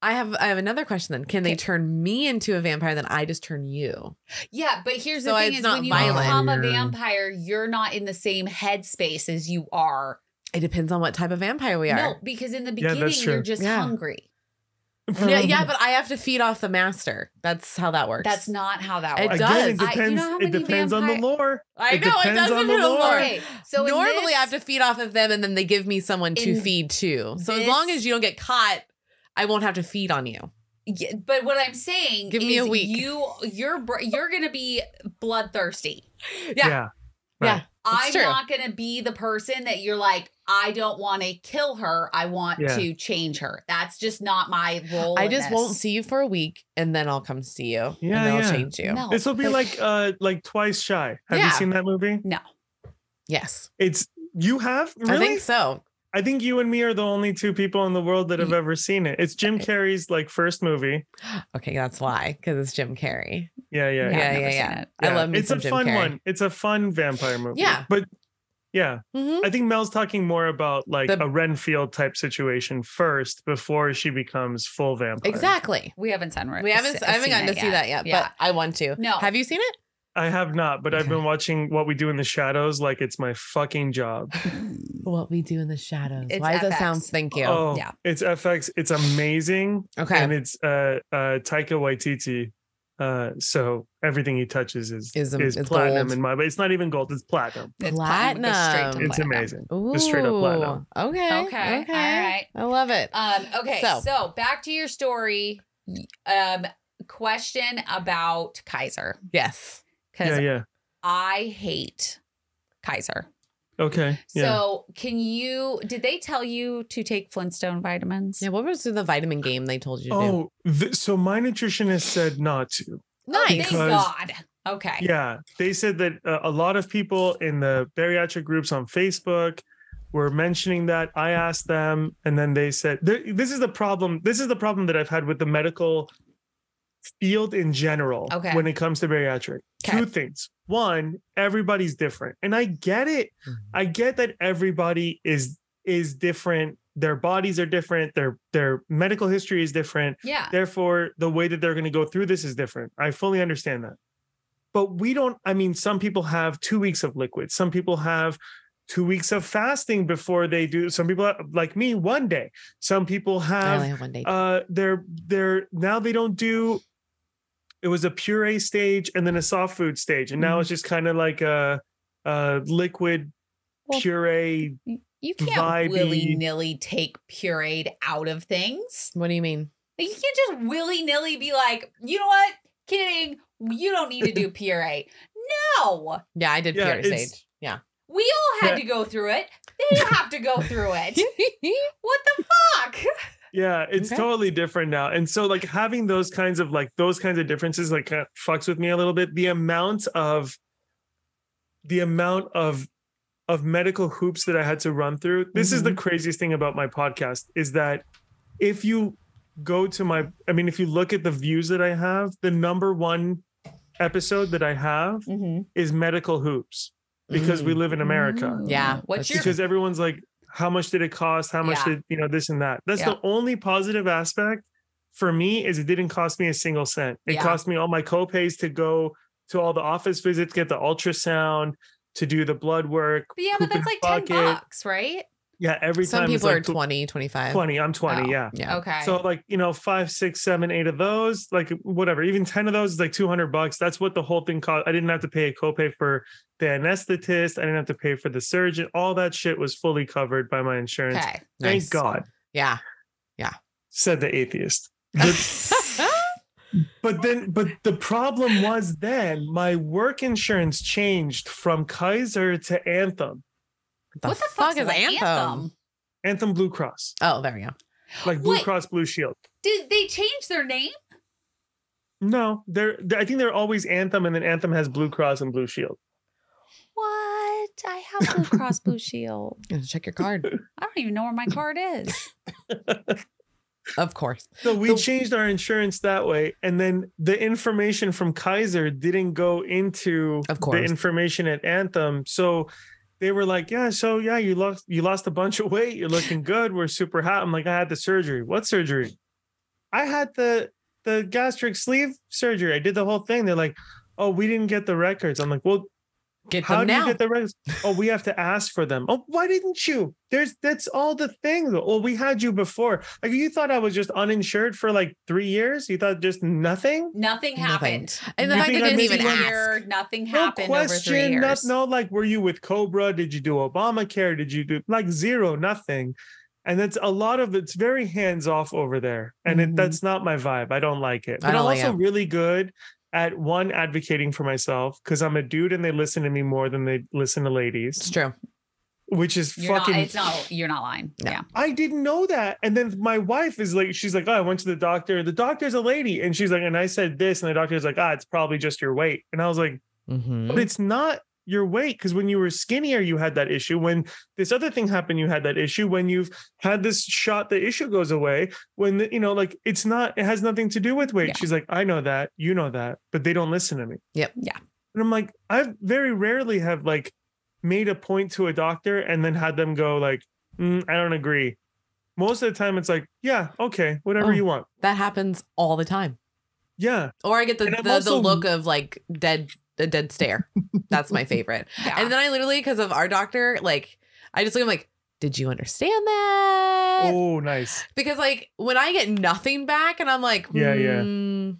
I have I have another question then. Can they turn me into a vampire? Then I just turn you. yeah. But here's So the thing: is not when you violent. become a vampire, you're not in the same headspace as you are. It depends on what type of vampire we are. No, because in the beginning that's true. you're just Yeah. hungry. Yeah, yeah, um, but I have to feed off the master. That's how that works. That's not how that It works. does. Again, it I- you depends. know it many depends on the lore. I it know it depends does on the depend on the lore. lore. Okay, so Normally this- I have to feed off of them and then they give me someone to feed to. So as long as you don't get caught, I won't have to feed on you. Yeah, but what I'm saying Give is me a week. you you're you're gonna be bloodthirsty. Yeah. Yeah. Yeah. Right. It's I'm not gonna be the person that you're like, I don't want to kill her. I want Yeah. to change her. That's just not my role. I in just this. won't see you for a week and then I'll come see you. Yeah, and then I'll change you. No, This will be like uh like twice shy. Have Yeah. you seen that movie? no. Yes. It's you have really. I think so. I think you and me are the only two people in the world that have ever seen it. It's Jim Carrey's like first movie. [GASPS] Okay, that's why. Because it's Jim Carrey. Yeah, yeah, Yeah, yeah. I've Yeah, yeah, it. I love me It's some a Jim fun Carrey. one. It's a fun vampire movie. Yeah. but yeah, Mhm. I think Mel's talking more about like The- a Renfield type situation first before she becomes full vampire. Exactly. We haven't seen it. We haven't. I haven't gotten to see that yet, Yeah. but I want to. No. Have you seen it? I have not, but I've been watching What We Do in the Shadows like it's my fucking job. [LAUGHS] What we do in the shadows. It's Why does that sound? FX. Thank you. Oh, Yeah. It's FX. It's amazing. okay. And it's uh uh Taika Waititi. Uh so everything he touches is Is, is, um, is platinum gold. in my but it's not even gold, it's platinum. It's platinum. It goes straight to Platinum. It's platinum. amazing. Ooh. It's straight up platinum. Okay. Okay, all right. I love it. Um, okay, So- so. back to your story. Um, question about Kaiser yes. because Yeah, yeah. I hate Kaiser. Okay. Yeah. So, can you? Did they tell you to take Flintstone vitamins? Yeah. What was the vitamin game they told you to do? oh, th- so my nutritionist said not to. Thank Nice. Because- God. Okay. Yeah, they said that uh, a lot of people in the bariatric groups on Facebook were mentioning that. I asked them, and then they said, "This is the problem. This is the problem that I've had with the medical field in general Okay. when it comes to bariatric. Okay. Two things. One, everybody's different, and I get it. Mhm. I get that everybody is is different. Their bodies are different. Their their medical history is different. Yeah. Therefore, the way that they're going to go through this is different. I fully understand that. But we don't, I mean, some people have two weeks of liquid, some people have two weeks of fasting before they do. Some people, have- like me, one day. Some people have, have one day. uh, they're, they're now they don't do, it was a puree stage and then a soft food stage. And now mm-hmm. it's just kind of like a, a liquid Well, puree. You can't vibey- willy nilly take pureed out of things. what do you mean? You can't just willy nilly be like, you know what? Kidding. you don't need to do [LAUGHS] puree. No, Yeah, I did Yeah, puree it's- stage. Yeah. we all had Yeah. to go through it. They have to go through it. [LAUGHS] What the fuck? Yeah, it's Okay. totally different now. And so like having those kinds of like those kinds of differences like kind of fucks with me a little bit. The amount of the amount of of medical hoops that I had to run through. This is the mm-hmm. craziest thing about my podcast is that if you go to my I mean if you look at the views that I have, the number one episode that I have Mhm. is medical hoops because we mm. live in America mm. Yeah, What's that's your because everyone's like how much did it cost how much Yeah. did you know this and that that's Yeah. the only positive aspect for me is it didn't cost me a single cent it Yeah. cost me all my copays to go to all the office visits get the ultrasound to do the blood work But yeah, but that's like 10 bucks, right? Yeah every Some time it's people are like 20, 25. 20 i'm 20 Oh. yeah Yeah. Okay. so like you know five six seven eight of those like whatever even 10 of those is like 200 bucks that's what the whole thing cost i didn't have to pay a copay for the anesthetist i didn't have to pay for the surgeon all that shit was fully covered by my insurance okay. thank Nice. god Yeah. Yeah. said the atheist [LAUGHS] but, [LAUGHS] but then but the problem was then my work insurance changed from kaiser to anthem the what the fuck fuck's is the Anthem? anthem blue cross Oh, there we go. like blue Wait. cross blue shield Did they change their name? no they're i think they're always anthem and then anthem has blue cross and blue shield What? I have Blue Cross Blue Shield. [LAUGHS] You Check your card. I don't even know where my card is. [LAUGHS] of course. So we The- changed our insurance that way, and then the information from Kaiser didn't go into Of the information at Anthem. So they were like, "Yeah, so yeah, you lost you lost a bunch of weight. You're looking good. We're super hot." I'm like, "I had the surgery. What surgery? I had the the gastric sleeve surgery. I did the whole thing." They're like, "Oh, we didn't get the records." I'm like, "Well, Get how them do now. you get the records? oh, we have to ask for them. Oh, why didn't you? There's that's all the thing. Well, we had you before. Like you thought I was just uninsured for like three years. You thought just nothing. Nothing Nothing. happened. and the fact Nothing they didn't happened. even Nothing ask. Nothing No happened over three question. years. No, no, like were you with Cobra? Did you do Obamacare? Did you do like zero? Nothing. And it's a lot of it's very hands off over there, and Mhm. it, that's not my vibe. I don't like it. I But don't I'm like also it. really good at one advocating for myself because I'm a dude and they listen to me more than they listen to ladies. It's true. which is You're fucking not. It's not. You're not lying. No. Yeah. I didn't know that. And then my wife is like, she's like, oh, I went to the doctor. The doctor's a lady. And she's like, and I said this. And the doctor's like, ah, it's probably just your weight. And I was like, Mhm. but it's not your weight. Because when you were skinnier, you had that issue. When this other thing happened, you had that issue. When you've had this shot, the issue goes away. When, the, you know, like it's not, it has nothing to do with weight. Yeah. She's like, I know that. You know that. But they don't listen to me. Yep. Yeah. And I'm like, I very rarely have like made a point to a doctor and then had them go like, "Mm, I don't agree. Most of the time, it's like, yeah, okay, whatever Oh. you want. That happens all the time. Yeah, Or I get the the, also- the look of like dead the dead stare. That's my favorite. [LAUGHS] Yeah. And then I literally, because of our doctor, like I just look at him like, did you understand that? oh, nice. Because like when I get nothing back and I'm like, Yeah, yeah. "Hmm,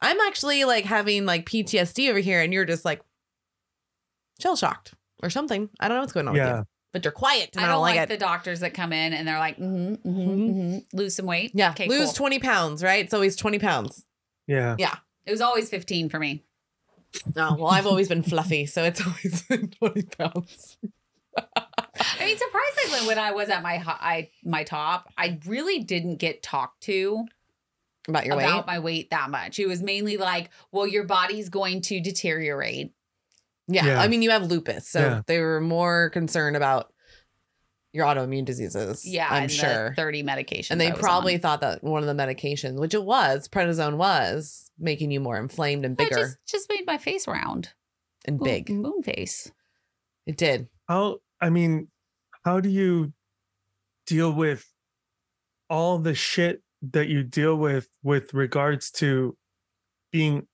I'm actually like having like PTSD over here, and you're just like shell shocked or something. I don't know what's going on with Yeah, you. But you're quiet and I I don't, don't like, like, the doctors that come in and they're like, mm-hmm, mm-hmm, Mhm. mm-hmm. lose some weight. Yeah. Okay, Lose cool. 20 pounds, right? It's always 20 pounds. Yeah. Yeah. It was always 15 for me. Oh, well, I've always been fluffy, so it's [LAUGHS] always been 20 pounds. I mean, surprisingly, when I was at my hi- I, my top, I really didn't get talked to About your about weight. my weight that much. It was mainly like, well, your body's going to deteriorate. Yeah. Yeah. I mean, you have lupus, so Yeah. they were more concerned about your autoimmune diseases. Yeah, I'm and the sure. 30 medications. And they I was probably on. thought that one of the medications, which it was, prednisone was, making you more inflamed and It bigger just, just made my face round. and Moon- big. Moon face. It did. How? I mean, how do you deal with all the shit that you deal with with regards to being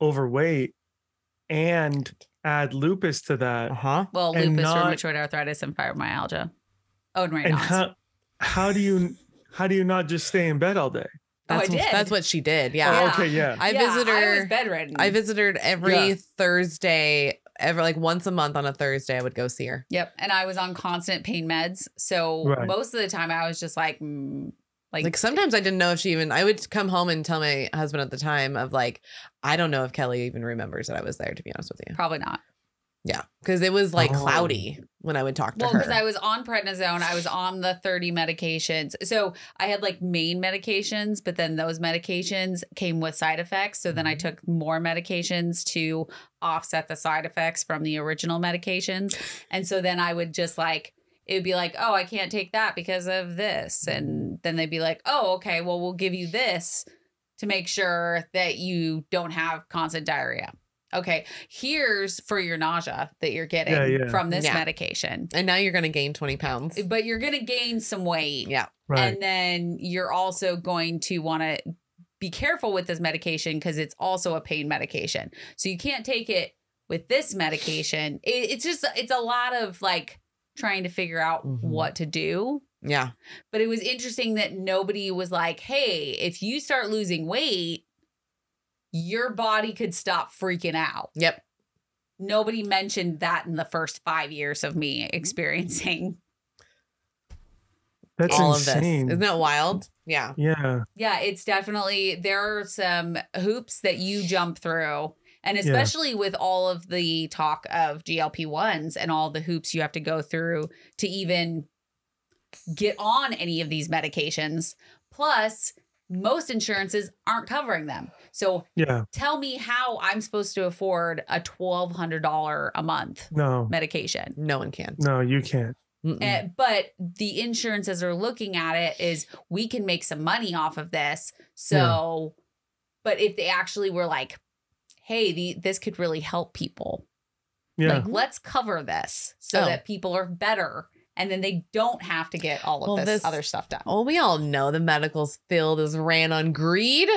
overweight and add lupus to that? Uh huh. Well, lupus, not- rheumatoid arthritis, and fibromyalgia. Oh, and and how how do you how do you not just stay in bed all day? Oh, I That's, did. that's what she did. Oh, Yeah. okay, yeah. I Yeah, visited I her. was bedridden. I visited every Yeah. Thursday, ever like once a month on a Thursday. I would go see her. Yep. And I was on constant pain meds. So Right. most of the time I was just like, mm, Like, Like sometimes I didn't know if she even. I would come home and tell my husband at the time of like, I don't know if Kellie even remembers that I was there. To be honest with you, probably not. Yeah, because it was like Oh. cloudy when I would talk to Well, her. because I was on prednisone, I was on the 30 medications. So I had like main medications, but then those medications came with side effects. So then I Mm-hmm. took more medications to offset the side effects from the original medications. And so then I would just like, it would be like, oh, I can't take that because of this. And then they'd be like, oh, okay, well, we'll give you this to make sure that you don't have constant diarrhea. Okay, here's for your nausea that you're getting Yeah, yeah. from this Yeah. medication and now you're gonna gain twenty pounds. but you're going to gain some weight. Yeah, Right. And then you're also going to want to be careful with this medication because it's also a pain medication. So you can't take it with this medication. It, it's just, it's a lot of like trying to figure out Mhm. what to do. yeah. But it was interesting that nobody was like, hey, if you start losing weight, your body could stop freaking out. Yep. Nobody mentioned that in the first five years of me mm-hmm. experiencing That's All insane. of this isn't that wild? Yeah. Yeah. Yeah, it's definitely there are some hoops that you jump through. And Yeah. especially with all of the talk of GLP 1s and all the hoops you have to go through to even get on any of these medications. Plus, most insurances aren't covering them. So Yeah. tell me how I'm supposed to afford a $1,200 a month No. medication. No one can. No, you can't. Uh, but the insurances are looking at it is we can make some money off of this. So, but if they actually were like, hey, the, this could really help people, Yeah. like let's cover this so Oh. that people are better and then they don't have to get all of Well, this, this- other stuff done. well, we all know the medical field is ran on greed.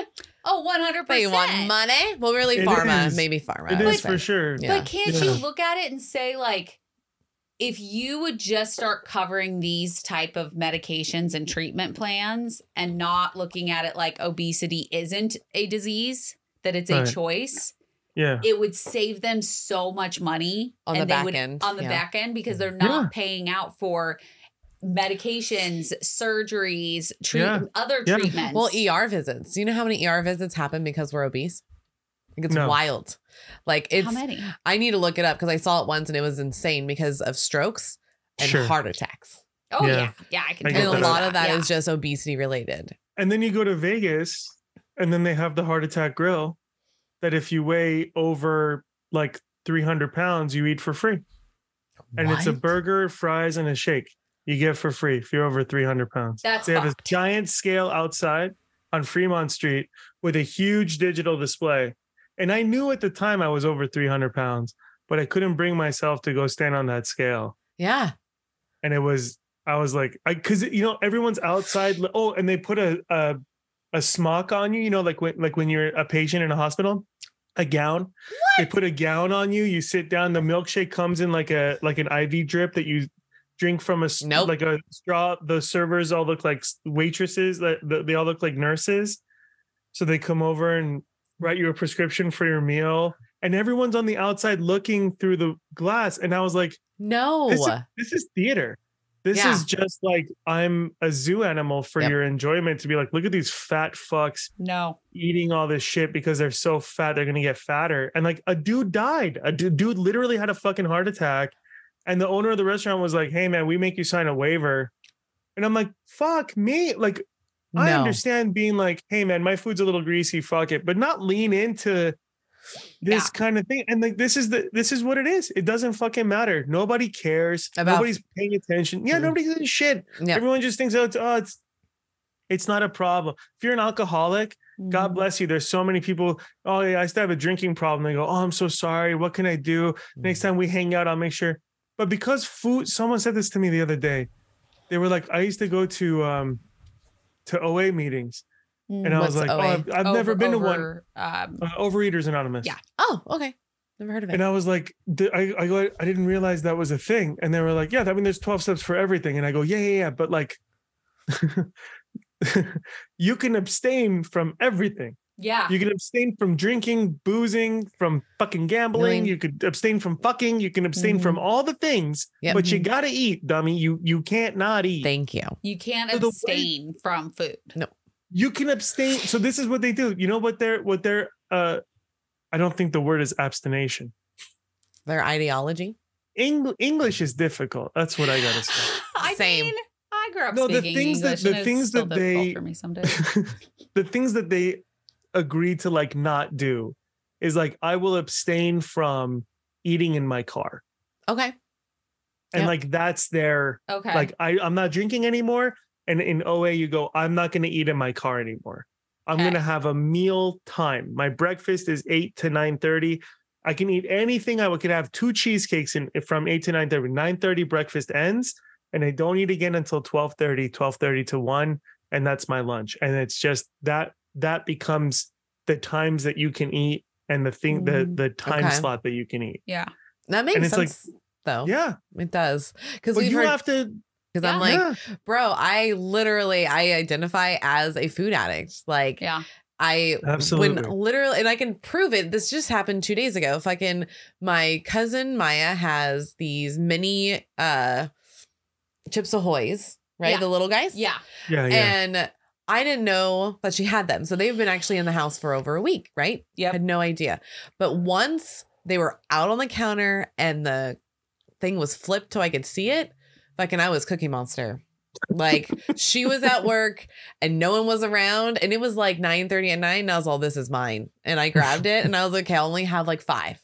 Oh, 100%. They want money. Well, really, It pharma, is. maybe pharma. it I would for sure. Yeah. But can't Yeah. you look at it and say like if you would just start covering these type of medications and treatment plans and not looking at it like obesity isn't a disease, that it's a choice, Yeah. it would save them so much money On and the they back would- end, On the yeah. back end because they're not Yeah. paying out for medications, surgeries, treat Yeah. other Yeah. treatments. Well, ER visits. Do you know how many ER visits happen because we're obese? Like it's No. wild. Like it's how many? I need to look it up because I saw it once and it was insane because of strokes and Sure. heart attacks. Oh Yeah. yeah. Yeah, I can I And a lot of that is yeah. just obesity related. And then you go to Vegas and then they have the heart attack grill that if you weigh over like 300 pounds, you eat for free. And it's a burger, fries, and a shake you get for free if you're over 300 pounds. That's they have a giant scale outside on Fremont Street with a huge digital display. And I knew at the time I was over 300 pounds, but I couldn't bring myself to go stand on that scale. Yeah. And it was, I was like, I, cause you know, everyone's outside. Oh, and they put a, a, a smock on you, you know, like when, like when you're a patient in a hospital, a gown, What? they put a gown on you, you sit down, the milkshake comes in like a, like an IV drip that you drink from a, Nope. like a straw. The servers all look like waitresses that that- they all look like nurses. So they come over and write you a prescription for your meal. And everyone's on the outside looking through the glass. And I was like, No. this is, this is theater. This Yeah. is just like I'm a zoo animal for Yep. your enjoyment to be like, look at these fat fucks No. eating all this shit because they're so fat they're gonna get fatter. And like a dude died. A du- dude literally had a fucking heart attack. And the owner of the restaurant was like, "Hey man, we make you sign a waiver." And I'm like, "Fuck me!" Like I understand being like, "Hey man, my food's a little greasy, fuck it," but not lean into this Yeah. kind of thing. And like this is the this is what it is. It doesn't fucking matter. Nobody cares. About- Nobody's paying attention. Yeah, Mm. nobody gives a shit. Yeah. Everyone just thinks, oh, it's, oh, it's it's not a problem. If you're an alcoholic, Mm-hmm. God bless you. There's so many people. Oh, yeah, I still have a drinking problem. They go, Oh, I'm so sorry. What can I do? Next time we hang out, I'll make sure. But because food, someone said this to me the other day. They were like, I used to go to um to OA meetings, and I was like, OA? Oh, I've, I've never Over- been to one. Um, Uh, Overeaters Anonymous. Yeah. Oh, okay. Never heard of it. And I was like, I, I go, I didn't realize that was a thing. And they were like, yeah, I mean, there's 12 steps for everything. And I go, yeah, yeah, yeah. But like, [LAUGHS] you can abstain from everything. Yeah. You can abstain from drinking, boozing, from fucking gambling. Doing- You could abstain from fucking. You can abstain from all the things, Yep. but you gotta eat, dummy. You you can't not eat. Thank you. You can't So the way- abstain from food. You can abstain. So this is what they do. You know what they're what they're uh I don't think the word is abstination. Their ideology. Eng- English is difficult. That's what I gotta say. [LAUGHS] I Same. mean, I grew up No, the speaking things that- the things that they- for me some days. [LAUGHS] the things that they agree to like not do is like I will abstain from eating in my car. Okay. And Yep. like that's their Okay. like I, I'm not drinking anymore. And in OA, you go, I'm not gonna eat in my car anymore. I'm Okay. gonna have a meal time. My breakfast is eight to nine thirty. I can eat anything. I could have two cheesecakes in from eight to nine thirty. Nine thirty breakfast ends, and I don't eat again until 12:30, 12:30 to one, and that's my lunch. And it's just that that becomes the times that you can eat and the thing the Mm, the time okay. slot that you can eat. yeah. That makes it's like- sense though. Yeah, It does. Because but we've you heard have to. Because I'm like, yeah. bro, I literally I identify as a food addict. Like Yeah. I Absolutely. when literally and I can prove it. This just happened two days ago. Fucking my cousin Maya has these mini uh chips ahoy's, right? Yeah. The little guys. Yeah. yeah, yeah. And I didn't know that she had them. So they've been actually in the house for over a week, right? Yep. Had no idea. But once they were out on the counter and the thing was flipped so I could see it, fucking I was Cookie Monster. Like she was at work and no one was around. And it was like 9 30 at night. And I was all, this is mine. And I grabbed it and I was like, okay, I only have like five.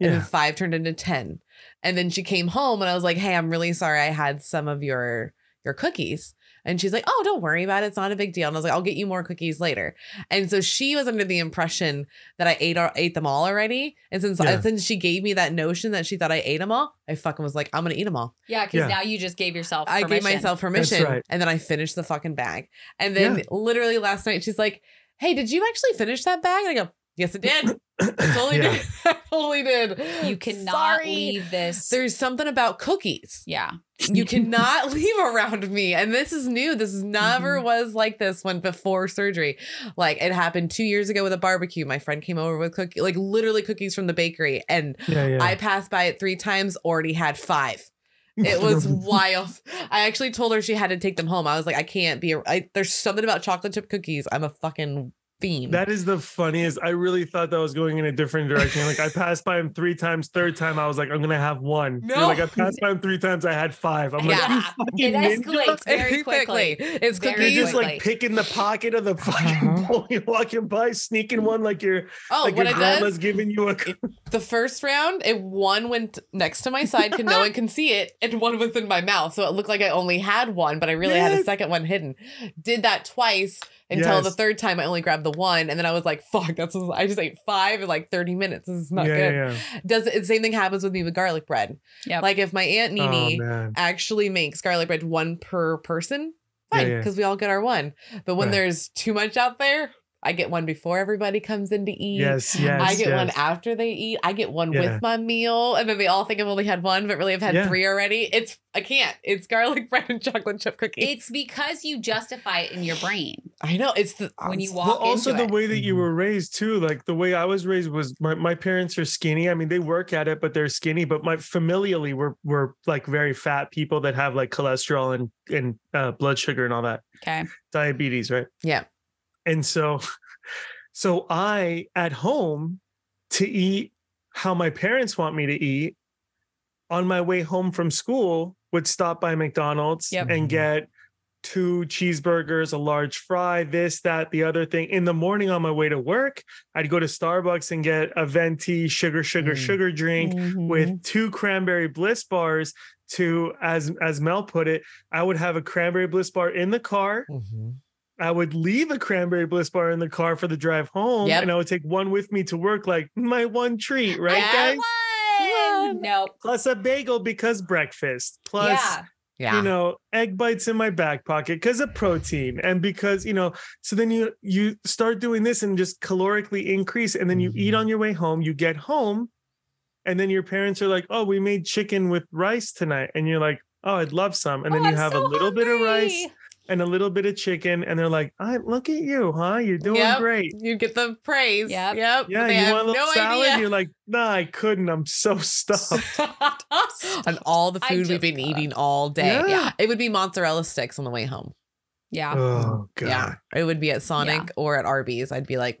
And then five turned into 10. And then she came home and I was like, hey, I'm really sorry I had some of your your cookies. And she's like, oh, don't worry about it. It's not a big deal. And I was like, I'll get you more cookies later. And so she was under the impression that I ate ate them all already. And since Yeah. since she gave me that notion that she thought I ate them all, I fucking was like, I'm gonna eat them all. Yeah. Because Yeah. now you just gave yourself. I gave myself permission, right. and then I finished the fucking bag. And then Yeah. literally last night, she's like, "Hey, did you actually finish that bag?" And I go, "Yes, it did. I [COUGHS] totally Yeah. did. I [LAUGHS] totally did. You cannot Sorry. leave this. There's something about cookies. yeah. You cannot [LAUGHS] leave around me. And this is new. This never Mm-hmm. was like this when before surgery. Like it happened two years ago with a barbecue. My friend came over with cookie, like literally cookies from the bakery. And yeah, yeah. I passed by it three times, already had five. It was [LAUGHS] wild. I actually told her she had to take them home. I was like, I can't be. I, there's something about chocolate chip cookies. I'm a fucking fiend. That is the funniest. I really thought that was going in a different direction. Like I passed by him three times. Third time, I was like, I'm gonna have one. You're No. like I passed by him three times. I had five. I'm like, Yeah. you It fucking ninja. escalates [LAUGHS] very quickly. It's Very You're just like picking the pocket of the fucking Uh-huh. bowl [LAUGHS] you're walking by, sneaking one like you're oh, like what your it grandma's does? giving you a. [LAUGHS] The first round, it one went next to my side, because no one can see it, and one was in my mouth, so it looked like I only had one, but I really had a second one hidden. Did that twice until the third time I only grabbed the one, and then I was like, "Fuck, that's I just ate five in like thirty minutes. This is not yeah, good." yeah, yeah. Does the same thing happens with me with garlic bread? Yeah, Like if my aunt Oh Nini man. actually makes garlic bread one per person, Yeah, fine, yeah. because we all get our one. But when Right. there's too much out there, I get one before everybody comes in to eat. Yes, yes. I get one after they eat. I get one Yeah. with my meal, and then they all think I've only had one, but really I've had Yeah. three already. It's I can't. It's garlic [LAUGHS] bread and chocolate chip cookies. It's because you justify it in your brain I know. It's the when you Well, walk also into the it. way that you Mhm. were raised too like the way i was raised was my, my parents are skinny i mean they work at it but they're skinny but my familially we're we're like very fat people that have like cholesterol and and uh, blood sugar and all that Okay. diabetes right Yeah. And so so i at home to eat how my parents want me to eat on my way home from school would stop by mcdonald's Yep. and get two cheeseburgers a large fry this that the other thing in the morning on my way to work i'd go to starbucks and get a venti sugar sugar Mm. sugar drink Mhm. with two cranberry bliss bars to as as mel put it i would have a cranberry bliss bar in the car Mhm. I would leave a cranberry bliss bar in the car for the drive home, Yep. and I would take one with me to work, like my one treat, right, Yeah. guys? One. No. Plus a bagel because breakfast, plus yeah. Yeah. you know egg bites in my back pocket because of protein, and because you know. So then you you start doing this and just calorically increase, and then you eat Mhm. on your way home. You get home, and then your parents are like, "Oh, we made chicken with rice tonight," and you're like, "Oh, I'd love some," and then Oh, you I'm have a so little bit of rice hungry. And a little bit of chicken, and they're like, I look at you, huh? You're doing Yep. great. You get the praise. Yep. Yep. Yeah, They you want a little no salad? Idea. You're like, nah, I couldn't. I'm so [LAUGHS] stuffed. [LAUGHS] on all the food we've been got- eating all day. Yeah. It would be mozzarella sticks on the way home. Yeah. oh god. Yeah. It would be at Sonic Yeah. or at Arby's. I'd be like,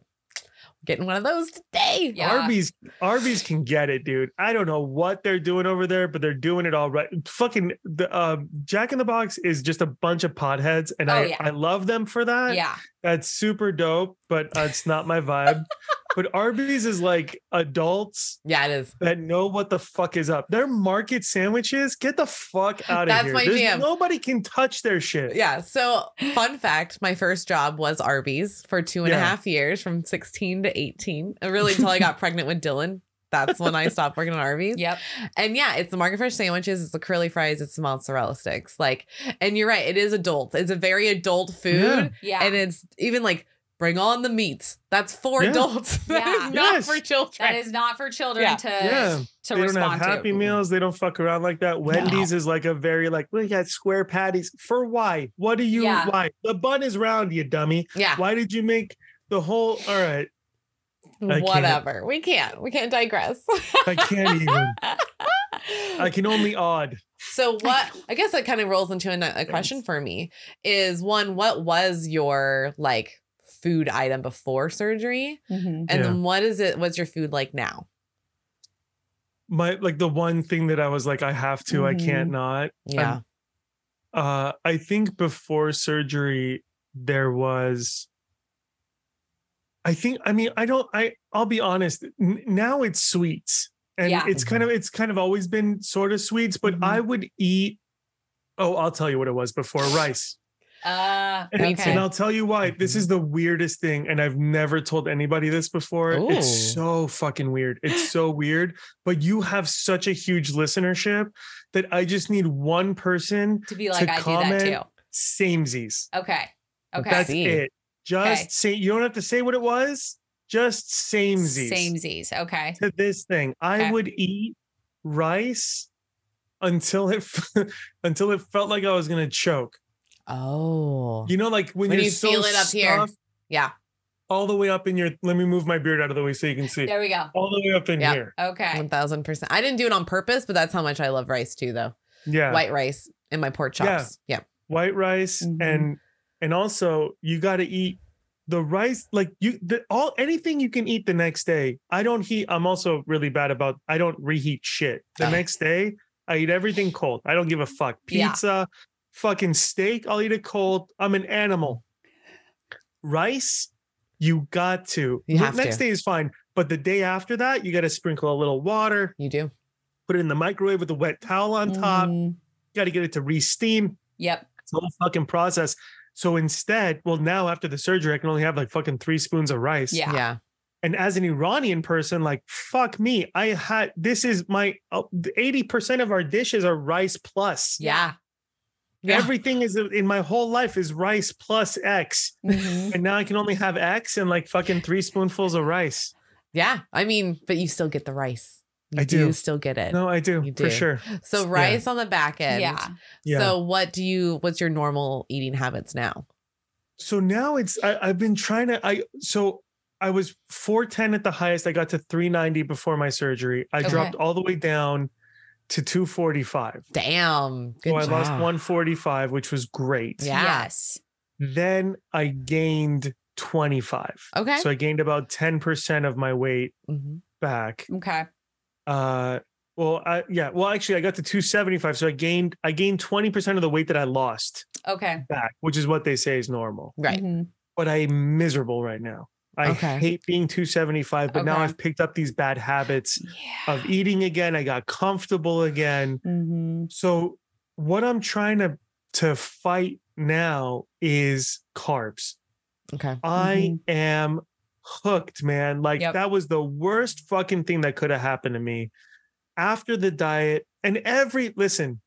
getting one of those today. Yeah. Arby's Arby's can get it, dude. I don't know what they're doing over there, but they're doing it all right. Fucking the um, Jack in the Box is just a bunch of potheads, and Oh, I yeah. I love them for that. Yeah. That's super dope, but uh, it's not my vibe. [LAUGHS] but Arby's is like adults Yeah, it is. that know what the fuck is up. Their market sandwiches, get the fuck out of here. That's my There's- jam. Nobody can touch their shit. Yeah. So, fun fact my first job was Arby's for two and a half Yeah. years from 16 to 18. Uh, Really, until I got [LAUGHS] pregnant with Dylan. That's when I stopped working at Arby's. Yep. And yeah, it's the market fresh sandwiches, it's the curly fries, it's the mozzarella sticks. Like, and you're right, it is adult. It's a very adult food. Yeah. And it's even like, bring on the meats. That's for Yeah. adults. [LAUGHS] That Yeah. is not Yes. for children. that is not for children Yeah. to Yeah. to they don't have Happy to. Meals. They don't fuck around like that. Wendy's is like a very like we got square patties for why? What do you Yeah. why? The bun is round, you dummy. yeah. Why did you make the whole? All right, I can't. Whatever. We can't. We can't digress. I can't even. [LAUGHS] I can only odd. So what I guess that kind of rolls into a, a question for me is one, what was your like food item before surgery? Mhm. And Yeah. then what is it what's your food like now? My like the one thing that I was like, I have to, I can't Mhm. not. Yeah. Uh, I think before surgery there was. I think. I mean, I don't. I. I'll be honest. N- now it's sweets, and Yeah. it's kind of. It's kind of always been sort of sweets, but Mhm. I would eat. Oh, I'll tell you what it was before rice. Uh, And, okay. and I'll tell you why. This is the weirdest thing, and I've never told anybody this before. Ooh. It's so fucking weird. It's [GASPS] so weird. But you have such a huge listenership that I just need one person. to be like, to I do comment, that Samesies. too. Okay. Okay. That's See. it. Just Okay. say. You don't have to say what it was. Just samesies. Samesies. Okay. to this thing. I Okay. would eat rice until it [LAUGHS] until it felt like I was gonna choke. Oh. You know, like when, When you're you so feel it up here. Yeah. all the way up in your. Let me move my beard out of the way so you can see. There we go. All the way up in Yeah. here. Okay. One thousand percent. I didn't do it on purpose, but that's how much I love rice too, though. Yeah, White rice and my pork chops. Yeah. white rice Mhm. and and also you got to eat the rice like you the, all anything you can eat the next day. I don't heat. I'm also really bad about. I don't reheat shit the Oh. next day. I eat everything cold. I don't give a fuck. Yeah. Pizza, fucking steak. I'll eat it cold. I'm an animal. Rice, you got to. You The next to. day is fine, but the day after that, you got to sprinkle a little water, You do. put it in the microwave with a wet towel on top. Mhm. Got to get it to re-steam. Yep. It's a whole fucking process. So instead, well, now after the surgery, I can only have like fucking three spoons of rice. Yeah. Yeah. And as an Iranian person, like fuck me, I had this is my uh, eighty percent of our dishes are rice plus. Yeah. Yeah. Everything is in my whole life is rice plus X, Mhm. and now I can only have X and like fucking three spoonfuls of rice. Yeah. I mean, but you still get the rice. You I do. still get it. No, I do, You for sure. So Yeah. rice on the back end. Yeah. Yeah. So what do you what's your normal eating habits now? so now it's I, I've been trying to I so I was 410 at the highest. I got to 390 before my surgery. I Okay. dropped all the way down to 245. Damn. Good so I job. lost 145, which was great. Yes. Then I gained 25. Okay. So I gained about 10% of my weight Mhm. back. Okay. Uh well, I, yeah. Well, actually, I got to 275. So I gained I gained 20% of the weight that I lost Okay. back, which is what they say is normal. Right. Mhm. But I'm miserable right now. I Okay. hate being 275, but now I've picked up these bad habits Yeah. of eating again. I got comfortable again. Mhm. So what I'm trying to to fight now is carbs. Okay. I am hooked, man. Like Yep. that was the worst fucking thing that could have happened to me after the diet. And every listen,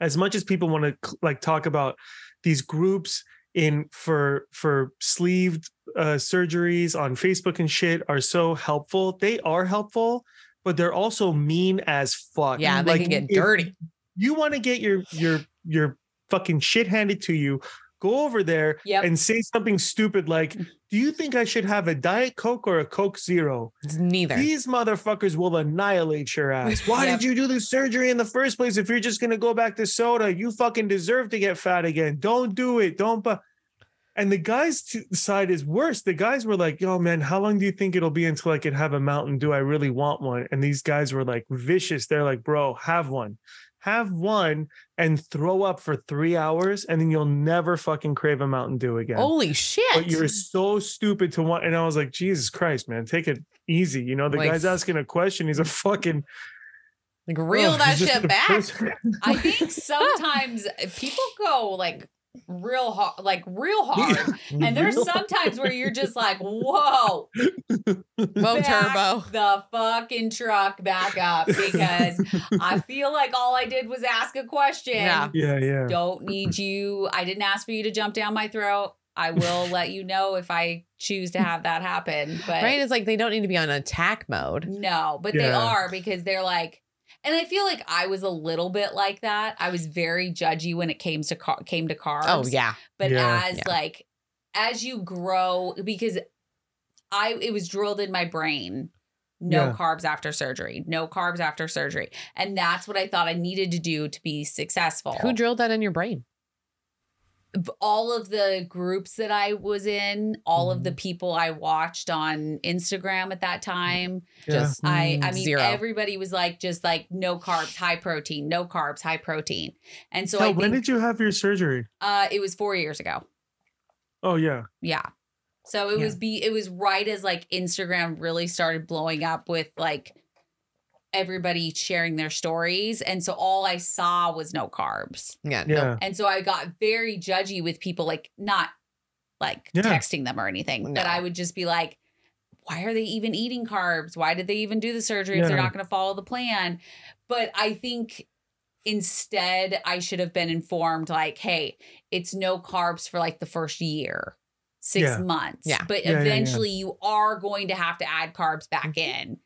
as much as people want to like talk about these groups in for for sleeved uh, surgeries on Facebook and shit are so helpful. They are helpful, but they're also mean as fuck. Yeah, they Like, can get dirty. You want to get your your your fucking shit handed to you. go over there Yep. and say something stupid like, [LAUGHS] "Do you think I should have a diet coke or a coke zero? It's neither. These motherfuckers will annihilate your ass. [LAUGHS] Why Yep. did you do the surgery in the first place if you're just gonna go back to soda? You fucking deserve to get fat again. Don't do it. Don't." Bu-. And the guys' side is worse. The guys were like, "Yo, man, how long do you think it'll be until I can have a Mountain Dew? I really want one." And these guys were like vicious. They're like, "Bro, have one." Have one and throw up for three hours, and then you'll never fucking crave a Mountain Dew again Holy shit. but you're so stupid to want. And I was like, Jesus Christ, man, take it easy. You know, the Like- guy's asking a question. He's a fucking like reel Ugh, [LAUGHS] that shit back. I think sometimes people go like real hard, like real [LAUGHS] hard. And there's Real- sometimes where you're just like, whoa, [LAUGHS] Whoa, back turbo. the fucking truck back up because I [LAUGHS] feel like all I did was ask a question. Yeah. Yeah, yeah. Don't need you. I didn't ask for you to jump down my throat. I will let you know if I choose to have that happen. But Right? It's like they don't need to be on attack mode. no, but they are because they're like, and I feel like I was a little bit like that. I was very judgy when it came to car- came to carbs. Oh, yeah. but Yeah. as Yeah. like as you grow because i it was drilled in my brain no Yeah. carbs after surgery no carbs after surgery and that's what i thought i needed to do to be successful Who drilled that in your brain? All of the groups that i was in all of the Mm-hmm. people i watched on instagram at that time Yeah. Just i i mm, mean zero. everybody was like just like no carbs high protein no carbs high protein and so So i when did you have your surgery? uh it was four years ago Oh yeah. Yeah. So it Yeah. was be it was right as like Instagram really started blowing up with like everybody sharing their stories and so all I saw was no carbs. yeah. no. Yeah. And so I got very judgy with people like not like Yeah. texting them or anything, but I would just be like why are they even eating carbs? Why did they even do the surgery if they're not going to follow the plan? But I think instead I should have been informed like, hey, it's no carbs for like the first year, six Yeah. months. Yeah. But Yeah, yeah, yeah. eventually you are going to have to add carbs back mm-hmm. in.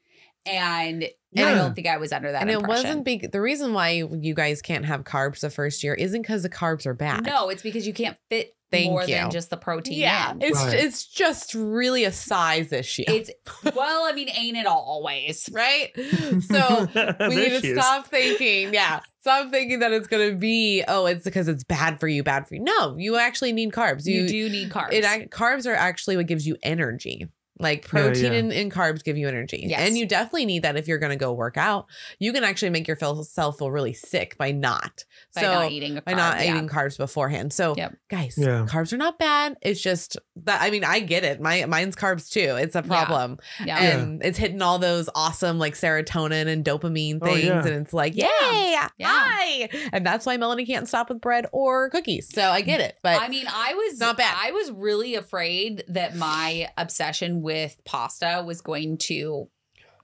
And I don't think I was under that And it wasn't big. The reason why you guys can't have carbs the first year isn't because the carbs are bad. No, it's because you can't fit Thank more you. than just the protein Yeah, in. it's Right. it's just really a size issue, It's [LAUGHS] well, I mean, ain't it always? right? [LAUGHS] So we need There to stop thinking, yeah, stop thinking that it's going to be, oh, it's because it's bad for you, bad for you. No, you actually need carbs. You, You, do need carbs. it carbs are actually what gives you energy. Like protein yeah. And, and carbs give you energy, Yes. and you definitely need that if you're going to go work out. You can actually make yourself feel really sick by not. by so not eating a by not yeah. eating carbs beforehand. So, Yep. guys, Yeah. carbs are not bad. It's just that I mean, I get it. My mine's carbs too. It's a problem, Yeah. and it's hitting all those awesome like serotonin and dopamine Oh, things, yeah. and it's like, Yeah. yay, Yeah. hi, and that's why Melanie can't stop with bread or cookies. So I get it, but I mean, I was not bad. I was really afraid that my obsession with pasta was going to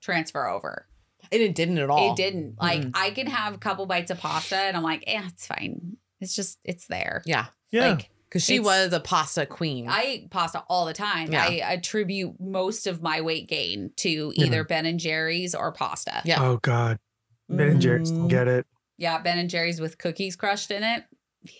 transfer over. and it didn't at all. It didn't. Like Mm-mm. I can have a couple bites of pasta and I'm like, eh, it's fine. It's just it's there. Yeah, Yeah. Like because she It's- was a pasta queen. I eat pasta all the time. Yeah. I attribute most of my weight gain to Yeah. either Ben and Jerry's or pasta. Yeah. oh God. Ben and Jerry's Mm. get it. Yeah, Ben and Jerry's with cookies crushed in it. Yeah.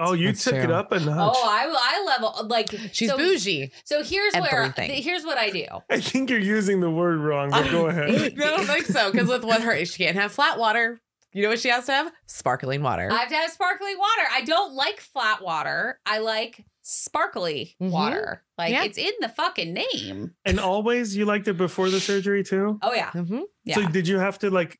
Oh, you That's took it true. up a notch. Oh, I I level like She's so, bougie. So here's where Everything. here's what I do. [LAUGHS] I think you're using the word wrong, but go [LAUGHS] ahead. I don't think so because with what her, she can't have flat water. You know what she has to have? Sparkling water. I have to have sparkling water. I don't like flat water. I like sparkly Mhm. water. Like Yeah. it's in the fucking name. And always you liked it before the surgery too? Oh yeah. Mhm. Yeah. So did you have to like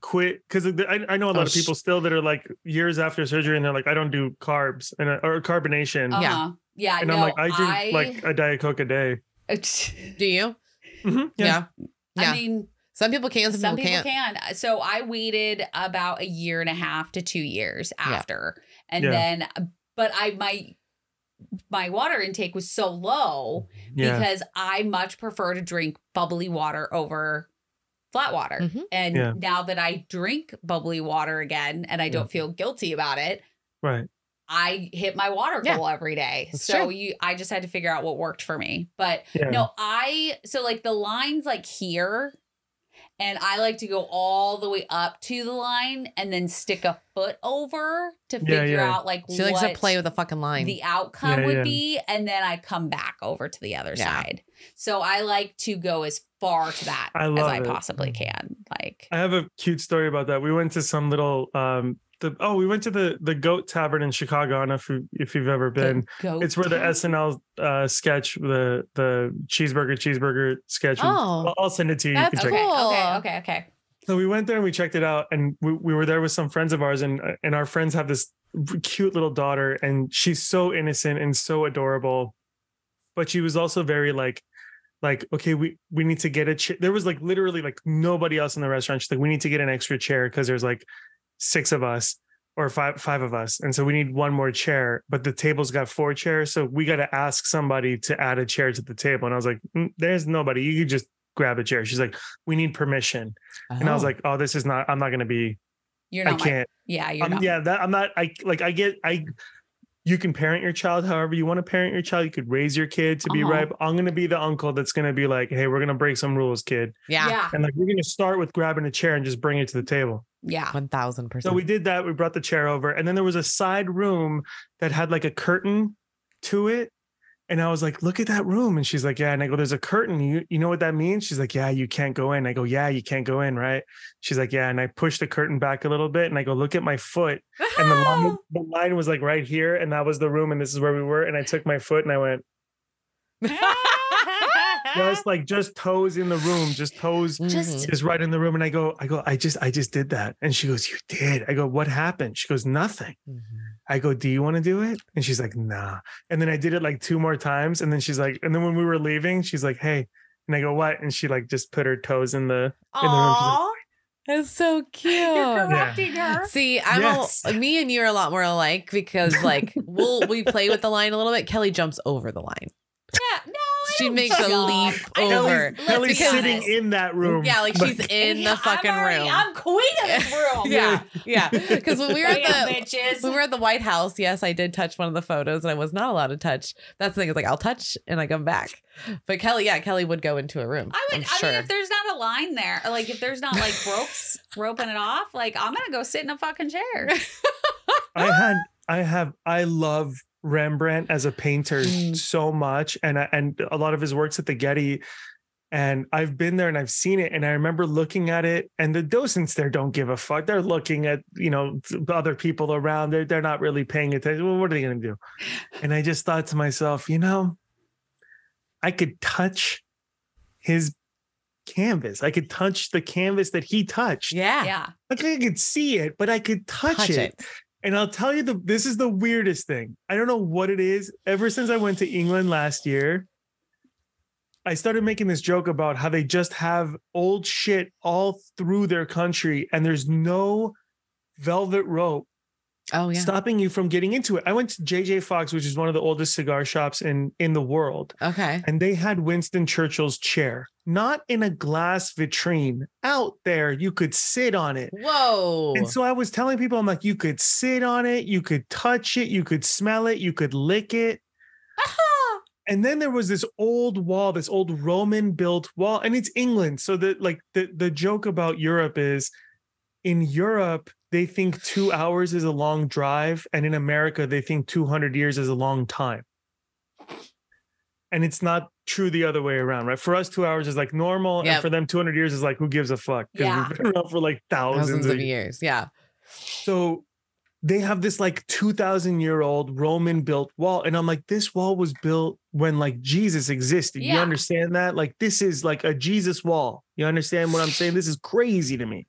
quit? Because I, I know a lot Oh, of people still that are like years after surgery and they're like, I don't do carbs and or carbonation. Yeah. Uh-huh. Yeah. and no, I'm like, I drink like a diet coke a day. [LAUGHS] Do you? Mhm, Yeah. Yeah. I mean, Some people can, some, some people, people can't. can. So I waited about a year and a half to two years Yeah. after, and Yeah. then, but I my my water intake was so low Yeah. because I much prefer to drink bubbly water over flat water. Mhm. And Yeah. now that I drink bubbly water again and I don't feel guilty about it, Right. I hit my water Yeah. goal every day. That's so true. you I just had to figure out what worked for me. But Yeah. no, I so like the lines like here and I like to go all the way up to the line and then stick a foot over to figure yeah. out like She likes what to play with the fucking line. the outcome Yeah, would yeah. be, and then I come back over to the other Yeah. side. So I like to go as far to that I as I it. possibly can. Like, I have a cute story about that. We went to some little um the oh we went to the the Goat Tavern in Chicago. I don't know if you if you've ever been. It's where the SNL uh sketch the the cheeseburger cheeseburger sketch. Oh. I'll, I'll send it to you. That's you can check Okay, it. Cool. okay, okay, okay. So we went there and we checked it out, and we, we were there with some friends of ours, and and our friends have this cute little daughter, and she's so innocent and so adorable, but she was also very like, like okay, we we need to get a chair. There was like literally like nobody else in the restaurant. She's like, we need to get an extra chair because there's like six of us or five five of us, and so we need one more chair. But the table's got four chairs, so we got to ask somebody to add a chair to the table. And I was like, "Mm, there's nobody. You could just grab a chair. She's like, we need permission. And I was Oh. like, oh, this is not, I'm not going to be, You're I not. My, can't. yeah, you're I'm, not. yeah, that I'm not, I like, I get, I, you can parent your child however you want to parent your child. You could raise your kid to be Uh-huh. right. I'm going to be the uncle that's going to be like, hey, we're going to break some rules, kid. yeah, yeah, And like, we're going to start with grabbing a chair and just bring it to the table. yeah. 1000%. So we did that. We brought the chair over. And then there was a side room that had like a curtain to it. And I was like, look at that room. And she's like, yeah. And I go, there's a curtain. You, you know what that means? She's like, yeah, you can't go in. I go, yeah, you can't go in. Right. She's like, yeah. And I pushed the curtain back a little bit and I go, look at my foot. [LAUGHS] And the line, the line was like right here. And that was the room. And this is where we were. And I took my foot and I went, [LAUGHS] just like, just toes in the room, just toes Just- is right in the room. And I go, I go, I just, I just did that. And she goes, you did. I go, what happened? She goes, nothing. Mhm. I go, do you want to do it? And she's like, nah. And then I did it like two more times. And then she's like, and then when we were leaving, she's like, hey. And I go, what? And she like just put her toes in the in the room. She's like, Aw, that's so cute. You're correcting her. See, I'm Yes. a, me and you are a lot more alike because like we'll we play with the line a little bit. Kellie jumps over the line. Yeah, no, I She don't makes a leap over. let's Kellie's be sitting in that room. Yeah, like she's in the fucking I'm already- room. I'm queen of this [LAUGHS] room. yeah, yeah. Because when we were at the bitches. we were at the White House, yes, I did touch one of the photos, and I was not allowed to touch. That's the thing. Is like I'll touch and I come back. But Kellie, yeah, Kellie would go into a room. I would. I'm I mean, if there's not a line there, or, like if there's not like ropes [LAUGHS] roping it off, like I'm gonna go sit in a fucking chair. [LAUGHS] I had I have I love Rembrandt as a painter Mm. so much and and a lot of his works at the Getty and I've been there and I've seen it and I remember looking at it and the docents there don't give a fuck they're looking at you know other people around they're, they're not really paying attention well, what are they going to do and I just thought to myself you know I could touch his canvas I could touch the canvas that he touched yeah, yeah. like I could see it but I could touch, touch it. it. And I'll tell you the this is the weirdest thing. I don't know what it is. Ever since I went to England last year, I started making this joke about how they just have old shit all through their country and there's no velvet rope Oh yeah. stopping you from getting into it. I went to JJ Fox, which is one of the oldest cigar shops in in the world, Okay. and they had Winston Churchill's chair, not in a glass vitrine, out there. You could sit on it. Whoa. And so I was telling people, I'm like, you could sit on it, you could touch it, you could smell it, you could lick it. [LAUGHS] And then there was this old wall, this old Roman built wall, and it's England. So the like the the joke about Europe is in Europe, they think two hours is a long drive, and in America, they think 200 years is a long time. And it's not true the other way around, right? For us, two hours is like normal, Yep. and for them, 200 years is like, who gives a fuck? Yeah. we've been [LAUGHS] around for like thousands, thousands of of years. Yeah. so they have this like 2000 year old Roman built wall. And I'm like, this wall was built when like Jesus existed. You understand that? Like, this is like a Jesus wall. You understand what I'm saying? This is crazy to me.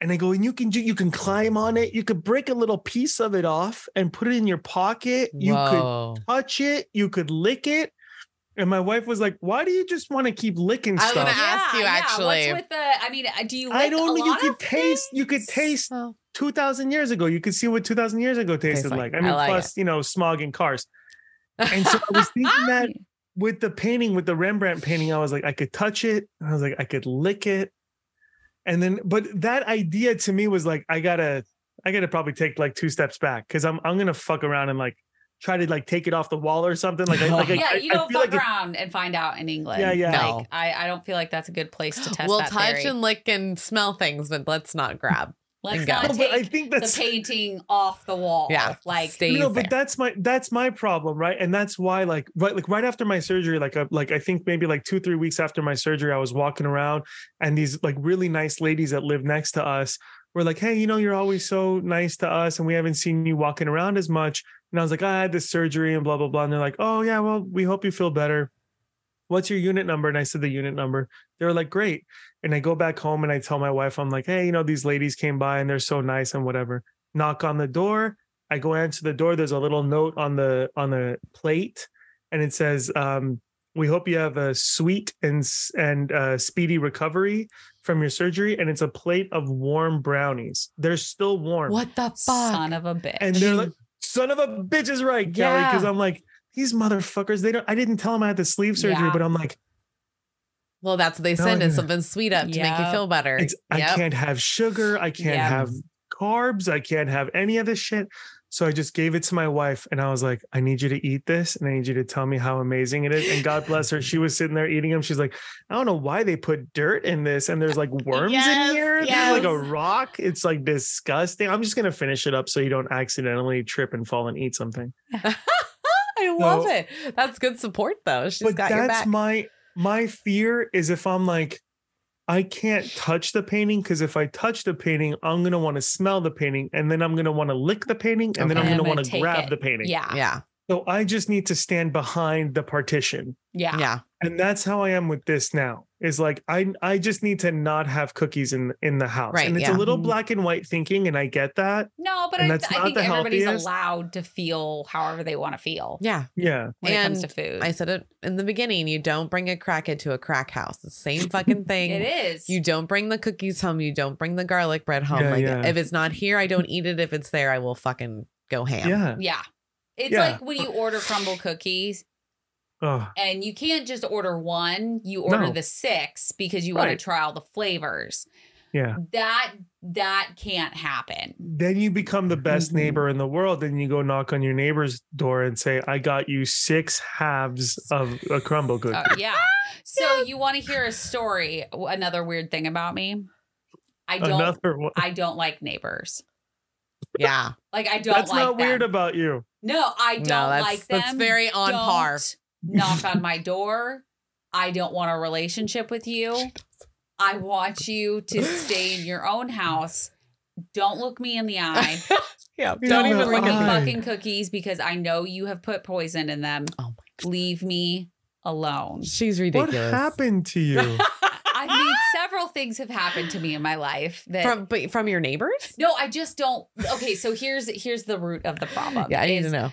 And I go, and you can do, you can climb on it. You could break a little piece of it off and put it in your pocket. You could touch it. You could lick it. And my wife was like, why do you just want to keep licking stuff?" I was stuff? gonna ask you, actually. What's with the? I mean, uh, do you? I lick don't a know. You lot could of taste, you could taste Oh. 2000 years ago you could see what 2000 years ago tasted like. like, i I mean like plus you know smog in cars [LAUGHS] and so i was thinking that with the painting with the rembrandt painting i was like i could touch it i was like i could lick it and then but that idea to me was like i gotta i gotta probably take like two steps back because i'm i'm gonna fuck around and like try to like take it off the wall or something. Like, I, like [LAUGHS] yeah, I, you I don't feel fuck like it- around and find out in England. Yeah, yeah. No. Like, I, I don't feel like that's a good place to [GASPS] test we'll that touch theory. and lick and smell things, but let's not grab. Let's and go. not No, but I take think the painting off the wall. Yeah, like stay no, there. but that's my that's my problem, right? And that's why, like, right, like right after my surgery, like, uh, like I think maybe like two, three weeks after my surgery, I was walking around, and these like really nice ladies that live next to us were like, "Hey, you know, you're always so nice to us, and we haven't seen you walking around as much." And I was like, "I had this surgery and blah blah blah," and they're like, "Oh yeah, well, we hope you feel better." What's your unit number? And I said the unit number. They were like, "Great." And I go back home and I tell my wife, I'm like, "Hey, you know, these ladies came by and they're so nice and whatever." Knock on the door. I go answer the door. There's a little note on the on the plate, and it says, um, "We hope you have a sweet and and uh, speedy recovery from your surgery." And it's a plate of warm brownies. They're still warm, What the fuck? son of a bitch. and they're like, [LAUGHS] "Son of a bitch is right, Kellie." Yeah. Because I'm like, these motherfuckers. They don't. I didn't tell them I had the sleeve surgery, Yeah. but I'm like, well, that's what they No, send is oh, something sweet up to make you feel better. it's, I can't have sugar. I can't Yeah. have carbs. I can't have any of this shit. So I just gave it to my wife and I was like, I need you to eat this and I need you to tell me how amazing it is. And God bless her. She was sitting there eating them. She's like, I don't know why they put dirt in this and there's like [LAUGHS] worms Yes, in here. There's like a rock. It's like disgusting. I'm just going to finish it up so you don't accidentally trip and fall and eat something. [LAUGHS] I love So- it. That's good support though. She's but got your that's back. my my fear is if I'm like, I can't touch the painting because if I touch the painting, I'm gonna want to smell the painting, and then I'm gonna want to lick the painting, and then I'm gonna want to grab it. the painting. yeah, yeah. So I just need to stand behind the partition, yeah, Yeah. and that's how I am with this now. Is like I I just need to not have cookies in in the house, Right, and it's yeah. a little Mhm. black and white thinking, and I get that. No, but And I, that's I not think the everybody's healthiest. allowed to feel however they want to feel Yeah. Yeah, when it comes to And food. I said it in the beginning. You don't bring a crackhead to a crack house. The same fucking [LAUGHS] thing. it is. You don't bring the cookies home. You don't bring the garlic bread home. Yeah, like yeah. if it's not here, I don't eat it. If it's there, I will fucking go ham. yeah. yeah. It's Yeah. like when you order crumble cookies Oh, and you can't just order one, you order No. the six because you want to try all the flavors. yeah. That that can't happen. then you become the best Mhm. neighbor in the world and you go knock on your neighbor's door and say i got you six halves of a crumble cookie Uh, yeah. [LAUGHS] So you want to hear a story? Another weird thing about me. I don't. another one I don't like neighbors. Yeah. Like I don't that's like not them. weird about you No, I don't No, that's like them. that's very on Don't par. Knock [LAUGHS] on my door. I don't want a relationship with you. I want you to stay in your own house. Don't look me in the eye. Yeah. [LAUGHS] Yeah, Don't Don't even look at me I- me. fucking cookies because I know you have put poison in them. Oh my Leave me alone. She's ridiculous. what happened to you [LAUGHS] I mean, several things have happened to me in my life that from but from your neighbors? no, I just don't. Okay, so here's here's the root of the problem. Yeah, I need is to know.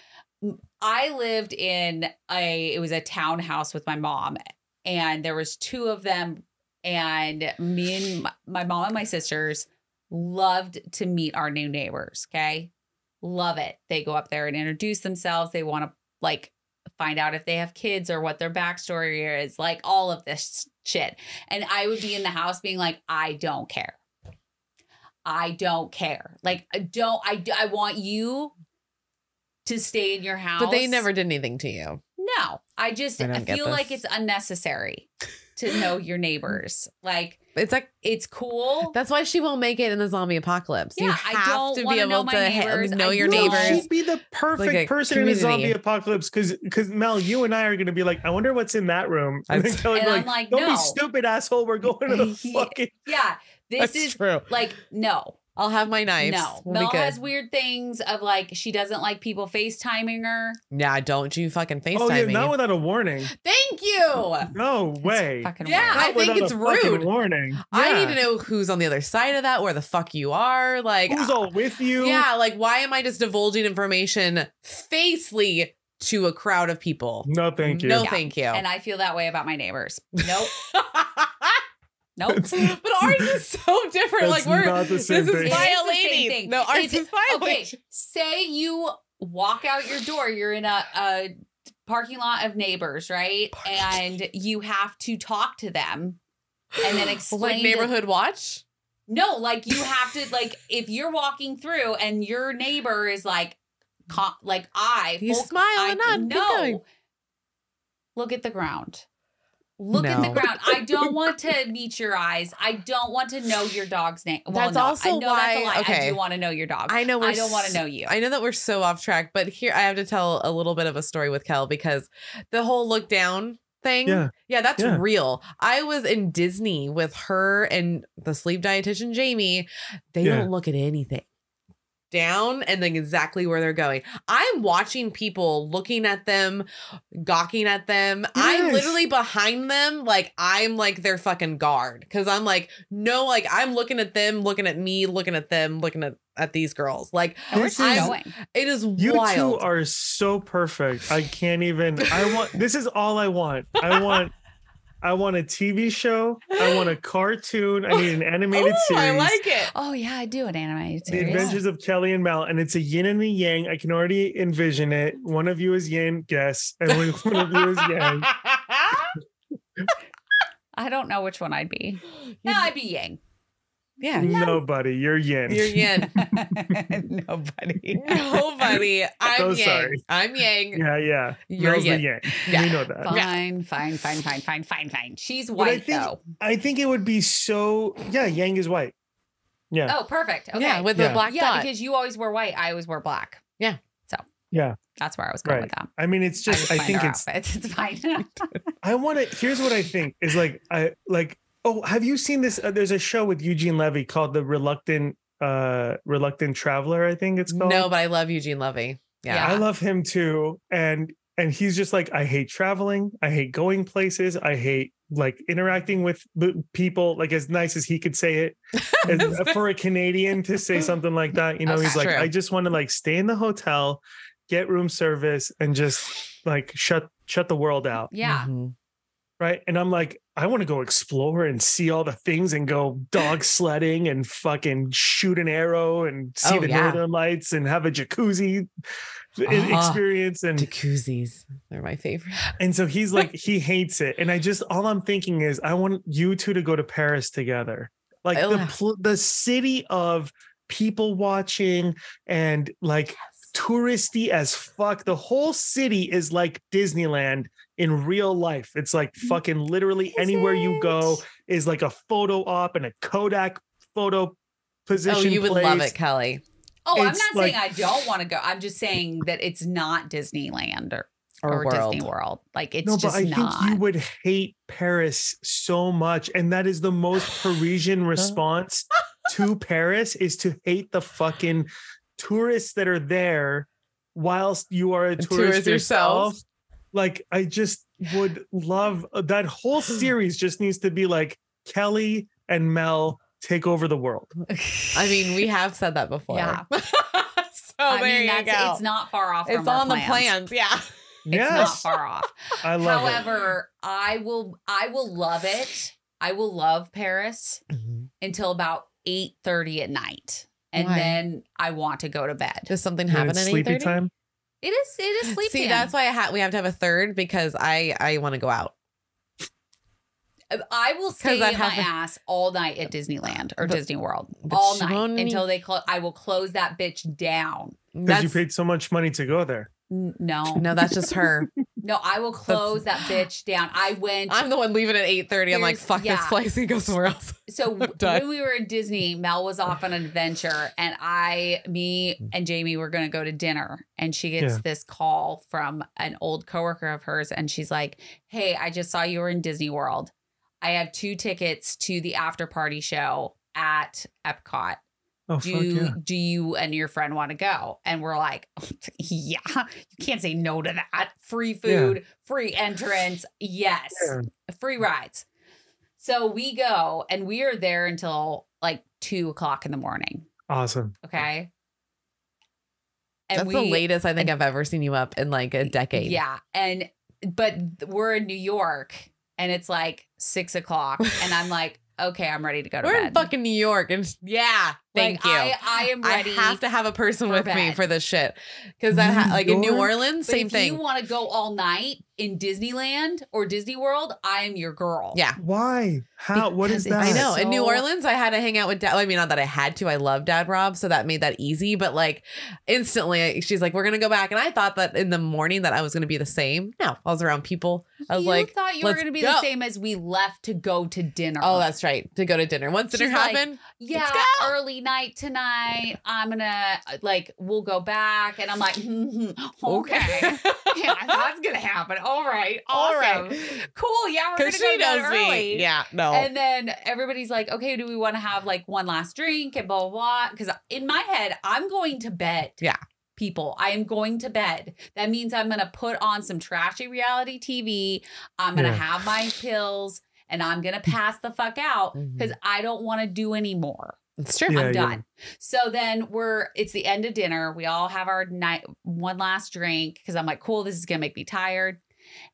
I lived in a it was a townhouse with my mom, and there was two of them, and me and my, my mom and my sisters loved to meet our new neighbors. Okay, love it. They go up there and introduce themselves. They want to like find out if they have kids or what their backstory is, like all of this shit. And I would be in the house being like, I don't care. I don't care. Like, I don't. I I want you to stay in your house. But they never did anything to you. No, I just I I, feel like it's unnecessary to know your neighbors. Like It's like it's cool. that's why she won't make it in the zombie apocalypse. you Yeah, I have don't to be wanna know able to ha- neighbors. know I your don't- neighbors. she'd be the perfect a person in a community. zombie apocalypse because because Mel, you and I are gonna be like, I wonder what's in that room. [LAUGHS] And then Kellie And be I'm like, like, Don't no. be stupid, asshole. We're going to the [LAUGHS] fucking yeah, this That's is true. like no, I'll have my knives. no. We'll Mel has weird things of like she doesn't like people FaceTiming her. yeah, don't you fucking FaceTime Oh yeah, me. not without a warning. Thank you. No way. Fucking Yeah, weird. I Not think it's a fucking rude. Warning. I need to know who's on the other side of that, where the fuck you are. Like who's all with you. Yeah, like why am I just divulging information facely to a crowd of people? No, thank you. No, Yeah. thank you. and I feel that way about my neighbors. Nope, [LAUGHS] nope. [LAUGHS] but ours is [LAUGHS] so different. That's like we're not the this same is thing. It is violating. thing. No, ours It's- is Okay, [LAUGHS] say you walk out your door, you're in a, a parking lot of neighbors, right? And you have to talk to them and then [GASPS] explain like to- neighborhood watch. no, like you have to like if you're walking through and your neighbor is like like I You full- smile I and nod. Keep going. no. Look at the ground. Look at the ground. I don't [LAUGHS] want to meet your eyes. I don't want to know your dog's name. Well, That's no, also I know that's a why- lie. I do want to know your dog. I know we're I don't want to know you. I know that we're so off track, but here I have to tell a little bit of a story with Kel because the whole look down thing. Yeah. that's Yeah. real. I was in Disney with her and the sleeve dietitian Jamie. They Yeah. don't look at anything. Down and then exactly where they're going. I'm watching people looking at them, gawking at them. I'm literally behind them, like I'm like their fucking guard. Cause I'm like, no, like I'm looking at them, looking at me, looking at them, looking at, at these girls. Like This is- going? it is You wild. two are so perfect. I can't even. I want. This is all I want. I want. I want a TV show. I want a cartoon. I need an animated [LAUGHS] Ooh, series. I like it. Oh yeah, I do an animated series. the series. Adventures of Kellie and Mel, and it's a yin and a yang. I can already envision it. One of you is yin, guess, and one [LAUGHS] one of you is yang. I don't know which one I'd be. No, I'd be Yang. Yeah. Nobody, you're yin. You're yin. [LAUGHS] Nobody. Nobody. I'm So yang. sorry. I'm yang. yeah, yeah. You're Mel's the yin. yang. Yeah. We know that. Fine, fine, fine, fine, fine, fine, fine. She's I white think- though. I think it would be so. Yeah, yang is white. Yeah, Oh, perfect. Okay. Yeah, with Yeah. the black yeah, dot. because you always wear white. I always wear black. yeah. So yeah. That's where I was going Right. with that. I mean, it's just. I, I, think find it's. outfits. [LAUGHS] It's fine. [LAUGHS] I want to. Here's what I think is like. I like. Oh, have you seen this? Uh, there's a show with Eugene Levy called The Reluctant. uh Reluctant Traveler. I think it's called. no, but I love Eugene Levy. Yeah. Yeah. I love him too. And and he's just like, I hate traveling. I hate going places. I hate like interacting with people. Like as nice as he could say it, [LAUGHS] as- uh, for a Canadian to say [LAUGHS] something like that, you know, That's he's like. I just want to like stay in the hotel, get room service, and just like shut shut the world out. yeah. Mhm. Right. And I'm like, I want to go explore and see all the things and go dog [LAUGHS] sledding and fucking shoot an arrow and see Oh, the yeah. northern lights and have a jacuzzi Ah. experience and Jacuzzis. They're my favorite. and so he's like [LAUGHS] he hates it and i just all i'm thinking is i want you two to go to paris together like the pl- the city of people watching and like touristy as fuck the whole city is like disneyland in real life it's like Mm. fucking literally anywhere you go is like a photo op and a kodak photo position Oh, you would love it, Kellie. Oh, I'm not like- saying I don't want to go. I'm just saying that it's not Disneyland or, Or or, world. Disney World. Like it's no, but just I not. think you would hate Paris so much, and that is the most [GASPS] Parisian response to Paris is to hate the fucking tourists that are there, whilst you are a And tourist yourself. yourself. Like I just would love uh, that whole series. Just needs to be like Kellie and Mel take over the world. I mean, we have said that before. Yeah. [LAUGHS] so I there mean, you go. it's not far off. It's from our on the plans. plans. Yeah. It's yes, not far off. [LAUGHS] I love it. However, I will I will love it. I will love Paris until about 8 30 at night. And Why? then I want to go to bed. Does something When happen at eight thirty? time. It is it is sleep See, time. that's why I ha- we have to have a third because I I want to go out. Uh, I will stay I'd in my have ass all night at Disneyland or But- Disney World but all you night won't until they close. I will close that bitch down. Because you paid so much money to go there. No, no, that's just her. [LAUGHS] no, I will close that bitch down. I went. I'm the one leaving at eight thirty. I'm like, fuck this yeah. place and go somewhere else. [LAUGHS] so when we were in Disney, Mel was off on an adventure, and I, me, and Jamie were going to go to dinner. And she gets Yeah. this call from an old coworker of hers, and she's like, "Hey, I just saw you were in Disney World. I have two tickets to the after party show at Epcot. Oh do fuck yeah. do you and your friend want to go and we're like [LAUGHS] yeah you can't say no to that free food free entrance yes Yeah. free rides so we go and we are there until like two o'clock in the morning Awesome. okay That's the latest I think I've ever seen you up in like a decade. yeah and but we're in new york and it's like six o'clock and i'm [LAUGHS] like okay i'm ready to go to We're bed in fucking New York, and yeah, thank Like, you. I, I am I have to have a person for with me for this shit because that ha- like in New York? Orleans, But same if thing. you want to go all night, in Disneyland or Disney World, I am your girl. Yeah. Why? How? what is Because that? I know. In New Orleans, I had to hang out with dad. I mean, not that I had to. I love Dad Rob, so that made that easy. But like instantly, she's like, "We're gonna go back," and I thought that in the morning that I was gonna be the same. No, I was around people. I was you like, thought you were going to be go." the same as we left to go to dinner. "Oh, that's right." To go to dinner. Once dinner She's like, happened, yeah, early night tonight. I'm gonna like we'll go back, and I'm like, hmm, okay, [LAUGHS] yeah, that's gonna happen. All right, All awesome, right. cool. Yeah, we're gonna because go she knows early. me. Yeah, no. And then everybody's like, okay, do we want to have like one last drink and blah, blah, blah? Because in my head, I'm going to bed. Yeah. People, I am going to bed. That means I'm going to put on some trashy reality TV. I'm going to Yeah. have my pills and I'm going to pass the fuck out mm-hmm. because I don't want to do anymore. it's true. Yeah, I'm yeah. done. So then we're it's the end of dinner. We all have our night one last drink because I'm like, cool, this is gonna make me tired.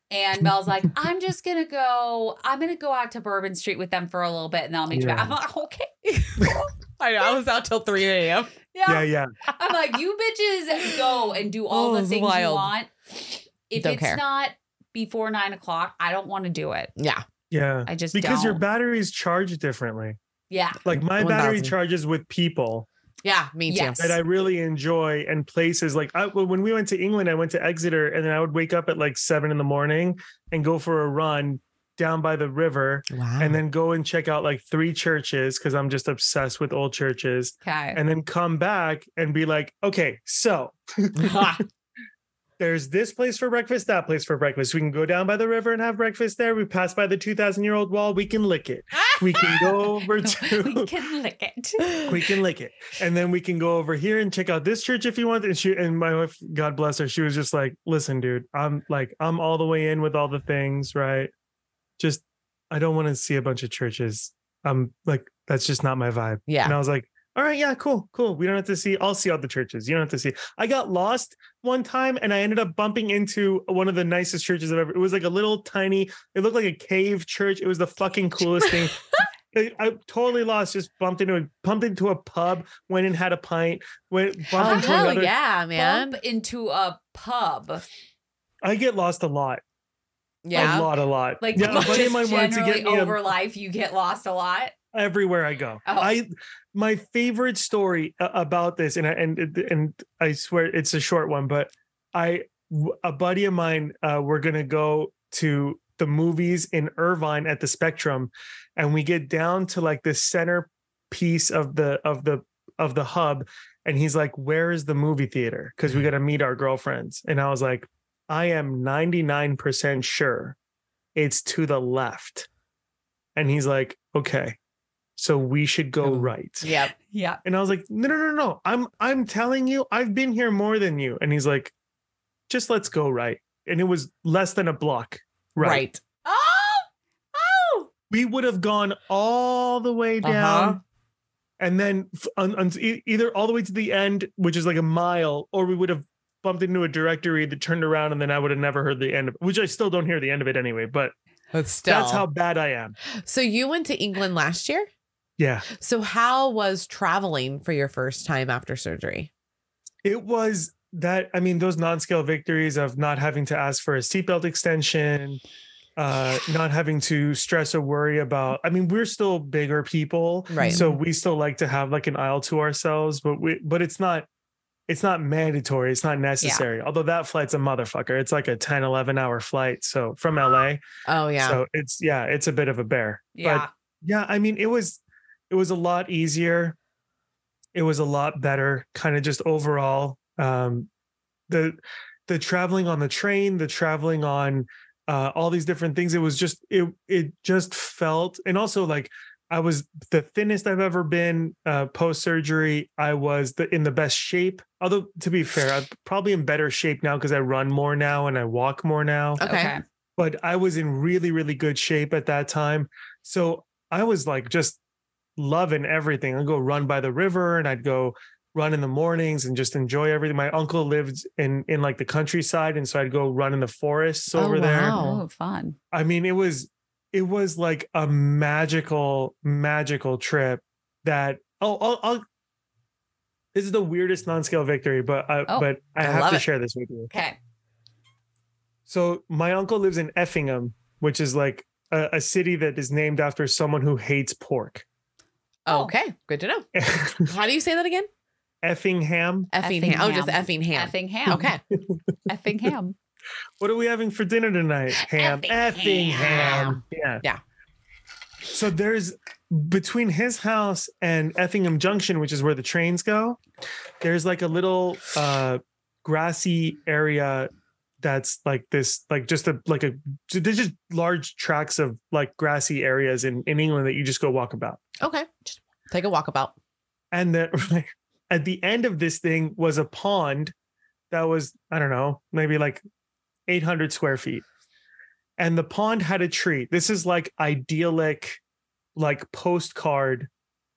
And Mel's like, [LAUGHS] I'm just gonna go, I'm gonna go out to Bourbon Street with them for a little bit and then I'll meet you back. I'm like, okay. [LAUGHS] I know. I was out till three a.m. Yeah. Yeah, yeah. I'm like, you bitches go and do all Oh, the it's things you want. If Don't it's care. not before nine o'clock, I don't want to do it. Yeah. Yeah. I just Because your don't. batteries charge differently. yeah. Like my battery 1000. charges with people Yeah. Me too. Yes. that I really enjoy and places like I, when we went to England, I went to Exeter and then I would wake up at like seven in the morning and go for a run down by the river Wow. and then go and check out like three churches because I'm just obsessed with old churches Okay. and then come back and be like, okay, so [LAUGHS] [LAUGHS] there's this place for breakfast, that place for breakfast. We can go down by the river and have breakfast there. We pass by the 2,000 year old wall. We can lick it. We can go [LAUGHS] over to. we can lick it. [LAUGHS] we can lick it. And then we can go over here and check out this church if you want. And she, and my wife, God bless her, she was just like, listen, dude, I'm like, I'm all the way in with all the things, right? Just, I don't want to see a bunch of churches. I'm like, that's just not my vibe. Yeah. And I was like, all right, yeah, cool, cool. We don't have to see, I'll see all the churches. You don't have to see. I got lost one time and I ended up bumping into one of the nicest churches I've ever. It was like a little tiny, it looked like a cave church. It was the fucking coolest thing. [LAUGHS] I, I totally lost, just bumped into a bumped into a pub, went and had a pint, went bumped Oh, into hell another. yeah, man. Bump into a pub. I get lost a lot. Yeah, a lot, a lot. Like yeah, a [LAUGHS] buddy of just mine wanted to generally get me a- over life, you get lost a lot. everywhere I go. Oh. I my favorite story about this, and I, and and I swear it's a short one, but I a buddy of mine, uh, we're gonna go to the movies in Irvine at the Spectrum, and we get down to like the center piece of the of the of the hub, and he's like, "Where is the movie theater?" Because we got to meet our girlfriends, and I was like, "I am ninety nine percent sure it's to the left," and he's like, "Okay." So we should go right. Yeah. Yeah. And I was like, no, no, no, no. I'm I'm telling you, I've been here more than you. And he's like, just let's go right. And it was less than a block. Right. Right. Oh, oh. We would have gone all the way down. Uh-huh. And then f- on, on, either all the way to the end, which is like a mile, or we would have bumped into a directory that turned around and then I would have never heard the end of it, which I still don't hear the end of it anyway. But But still. that's how bad I am. So you went to England last year? Yeah. So how was traveling for your first time after surgery? It was that I mean those non-scale victories of not having to ask for a seatbelt extension, uh, not having to stress or worry about. I mean, we're still bigger people, Right. So we still like to have like an aisle to ourselves, but we but it's not it's not mandatory. It's not necessary. Although that flight's a motherfucker. It's like a 10, 11 hour flight. So from LA. Oh yeah. So it's yeah, it's a bit of a bear. Yeah. But yeah, I mean, it was it was a lot easier. It was a lot better, kind of just overall. Um, the the traveling on the train, the traveling on uh, all these different things. It was just it it just felt, and also like I was the thinnest I've ever been uh, post surgery. I was the, in the best shape. Although to be fair, I'm probably in better shape now because I run more now and I walk more now okay. but I was in really, really good shape at that time. So I was like just loving everything. I'd go run by the river and I'd go run in the mornings and just enjoy everything. My uncle lived in in like the countryside, and so I'd go run in the forests Oh, over there. Oh, fun. I mean, it was it was like a magical, magical trip that oh I'll, I'll this is the weirdest non-scale victory, but I, Oh, but I I have to it. share this with you. Okay. So my uncle lives in Effingham, which is like a, a city that is named after someone who hates pork. Oh. Okay, good to know. [LAUGHS] How do you say that again? Effingham. Effingham. Oh, just Effingham. Effingham. Okay. [LAUGHS] Effingham. What are we having for dinner tonight? Ham. Effingham. Effing ham. ham. Yeah. Yeah. So there's between his house and Effingham Junction, which is where the trains go, there's like a little uh grassy area that's like this, like just a like a there's just large tracts of like grassy areas in, in England that you just go walk about. Okay. Just take a walkabout. And then [LAUGHS] at the end of this thing was a pond that was, I don't know, maybe like 800 square feet. And the pond had a tree. This is like idyllic, like postcard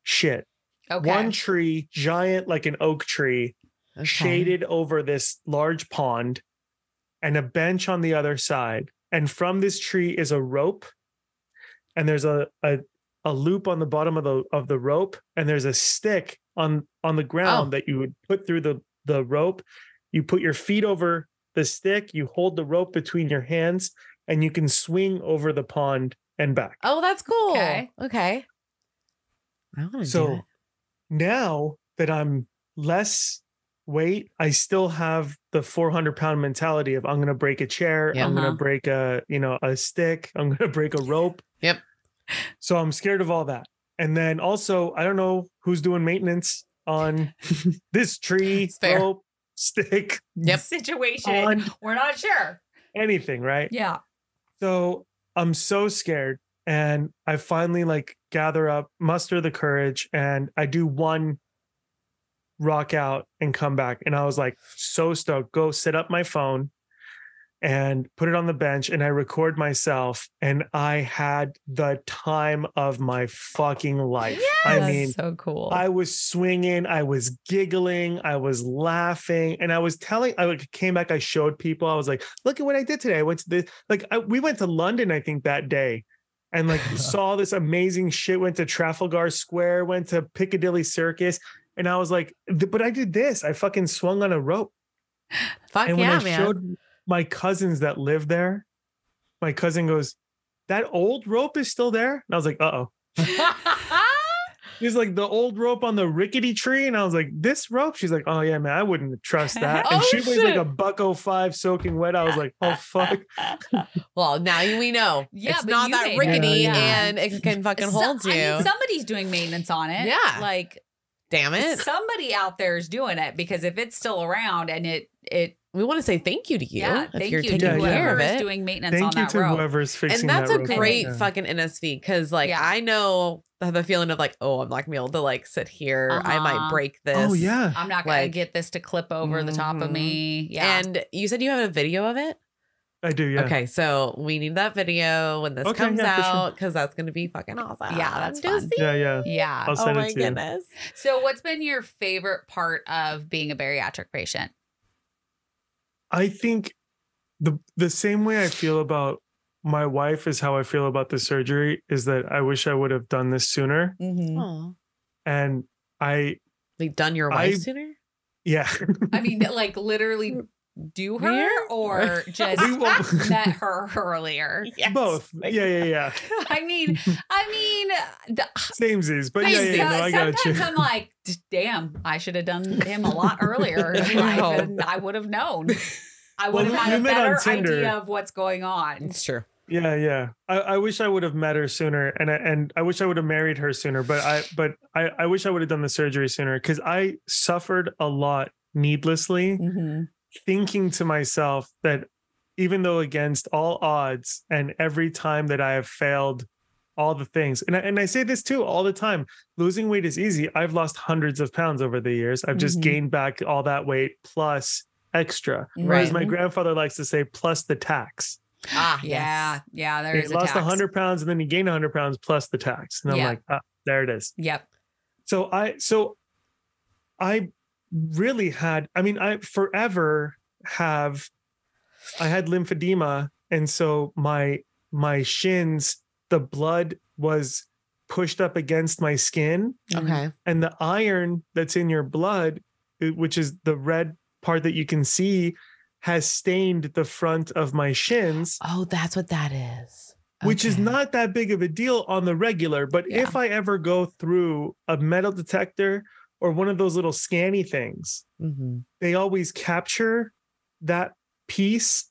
shit. Okay. One tree, giant like an oak tree, Okay. shaded over this large pond, and a bench on the other side. And from this tree is a rope, and there's a a, a loop on the bottom of the of the rope, and there's a stick on on the ground Oh. that you would put through the the rope. You put your feet over the stick, you hold the rope between your hands, and you can swing over the pond and back. Oh, that's cool. Okay. Okay. I want to do So it. now that I'm less weight, I still have the 400 pound mentality of I'm going to break a chair, Yeah. I'm going Uh-huh. to break a, you know, a stick, I'm going [LAUGHS] to break a rope. Yep. So I'm scared of all that. And then also, I don't know who's doing maintenance on [LAUGHS] this tree, rope, stick, Yep. [LAUGHS] Situation. pond, We're not sure. anything, right? Yeah. So I'm so scared. And I finally like gather up, muster the courage, and I do one rock out and come back. And I was like so stoked. Go set up my phone and put it on the bench and I record myself. And I had the time of my fucking life. I That's mean, so cool. I was swinging, I was giggling, I was laughing, and I was telling. I like came back, I showed people. I was like, "Look at what I did today. I went to the like. I, we went to London, I think that day, and like [LAUGHS] saw this amazing shit. Went to Trafalgar Square, went to Piccadilly Circus, and I was like, but I did this. I fucking swung on a rope. [GASPS] Fuck and when yeah, I man. showed my cousins that live there, my cousin goes, "That old rope is still there," and I was like, "Uh oh." [LAUGHS] He's like the old rope on the rickety tree, and I was like, "This rope." She's like, "Oh yeah, man, I wouldn't trust [LAUGHS] that." And Oh, she weighs like a buck oh five soaking wet. I was like, "Oh [LAUGHS] fuck." well, now we know. Yeah, it's but not you that rickety Yeah, yeah. and it can fucking So- hold you. I mean, somebody's doing maintenance on it. Yeah. Like Damn it. somebody out there is doing it because if it's still around and it it we want to say thank you to you yeah, if thank you're you taking to Yeah, yeah. care whoever of is it. doing maintenance Thank on you that to rope. whoever's fixing and that's that a rope. great Yeah. fucking NSV because like Yeah. I know the feeling of like, oh, I'm not gonna be able to like sit here. I might Uh-huh. break this. Oh yeah, I'm not gonna Like- get this to clip over the top of Mhm. me. Yeah. And you said you have a video of it? I do. Yeah. Okay, so we need that video when this Okay, comes yeah, out because that's gonna be fucking awesome. Yeah, that's to fun. see. Yeah, yeah. yeah. I'll Oh send my it to you. goodness. So what's been your favorite part of being a bariatric patient? I think the the same way I feel about my wife is how I feel about the surgery. Is that I wish I would have done this sooner, Mm-hmm. Oh, and I like done your I- wife sooner? yeah. [LAUGHS] I mean, like literally do her Here? or [LAUGHS] just We will- [LAUGHS] met [LAUGHS] her earlier. Both. Yeah, yeah, yeah. I mean, I mean, the, Samesies, but I- yeah, yeah, so- no, I got you. sometimes I'm like, damn, I should have done him a lot earlier in I know. life, and I would have known. I Well, would have we had a met on better Tinder. idea of what's going on. It's true. Yeah, yeah. I, I wish I would have met her sooner, and I, and I wish I would have married her sooner. But I but I, I wish I would have done the surgery sooner because I suffered a lot needlessly, Mm-hmm. Thinking to myself that even though against all odds and every time that I have failed all the things, and I, and I say this too all the time, losing weight is easy. I've lost hundreds of pounds over the years. I've just Mhm. gained back all that weight plus extra. Whereas Right. my grandfather likes to say plus the tax. Ah, Yeah, yeah. There He is a lost tax. 100 pounds and then he gained 100 pounds plus the tax. And I'm Yeah. like, ah, there it is. Yep. So I, so I really had, I mean, I forever have, I had lymphedema. And so my, my shins, the blood was pushed up against my skin Okay. and the iron that's in your blood, which is the red part that you can see, has stained the front of my shins, Oh, that's what that is. which is not that big of a deal on the regular. But Yeah. if I ever go through a metal detector or one of those little scanny things, Mhm. they always capture that piece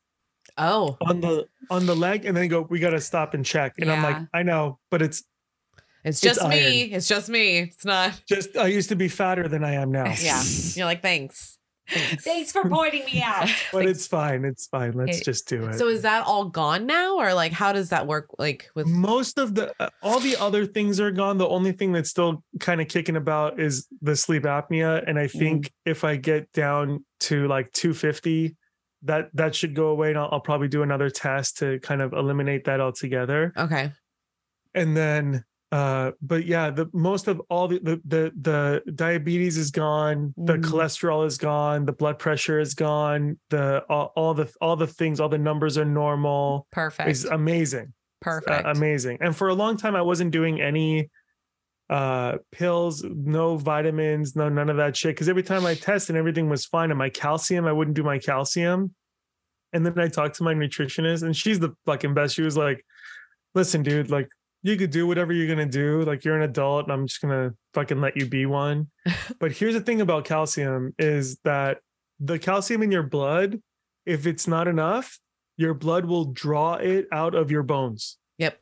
Oh, on the on the leg and then go, we gotta stop and check. And I'm like, I know, but it's it's It's just me. It's just me. It's not. just I used to be fatter than I am now. Yeah. [LAUGHS] You're like, thanks. Thanks. Thanks for pointing me out. [LAUGHS] But it's fine. It's fine. Let's It- just do it. So is that all gone now, or like how does that work? Like with most of the uh, all the other things are gone the only thing that's still kind of kicking about is the sleep apnea and i think if i get down to like 250 that that should go away and I'll, I'll probably do another test to kind of eliminate that altogether okay, and then uh but yeah the most of all the the the, the diabetes is gone the Mm. cholesterol is gone the blood pressure is gone the all, all the all the things all the numbers are normal Perfect. it's amazing Perfect. uh, amazing. And for a long time, I wasn't doing any uh pills, no vitamins, no none of that shit. Because every time I [SIGHS] tested, everything was fine. And my calcium, I wouldn't do my calcium. And then I talked to my nutritionist, and she's the fucking best. She was like, "Listen, dude, like." You could do whatever you're gonna do. Like you're an adult, and I'm just gonna fucking let you be one. [LAUGHS] but here's the thing about calcium is that the calcium in your blood, if it's not enough, your blood will draw it out of your bones. yep.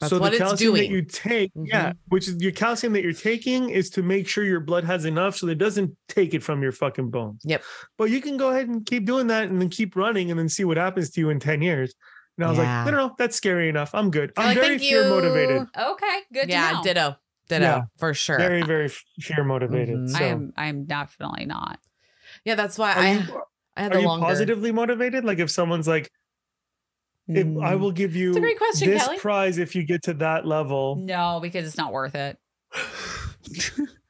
That's so what the it's calcium doing. that you take, yeah, Mhm. which is your calcium that you're taking is to make sure your blood has enough so that it doesn't take it from your fucking bones. Yep. But you can go ahead and keep doing that and then keep running and then see what happens to you in 10 years. And I was Yeah. like, no, no, no, that's scary enough. I'm good. I'm like, very "Thank fear you." motivated. okay. Good yeah, to know. ditto, ditto Yeah. for sure. Very, very fear motivated. Mhm. So I am. I am definitely not. yeah, that's why are I you, I had are the you longer. positively motivated? Like if someone's like, if I Mm. will give you It's a great question, this Kellie. prize if you get to that level. No, because it's not worth it. [SIGHS] [LAUGHS]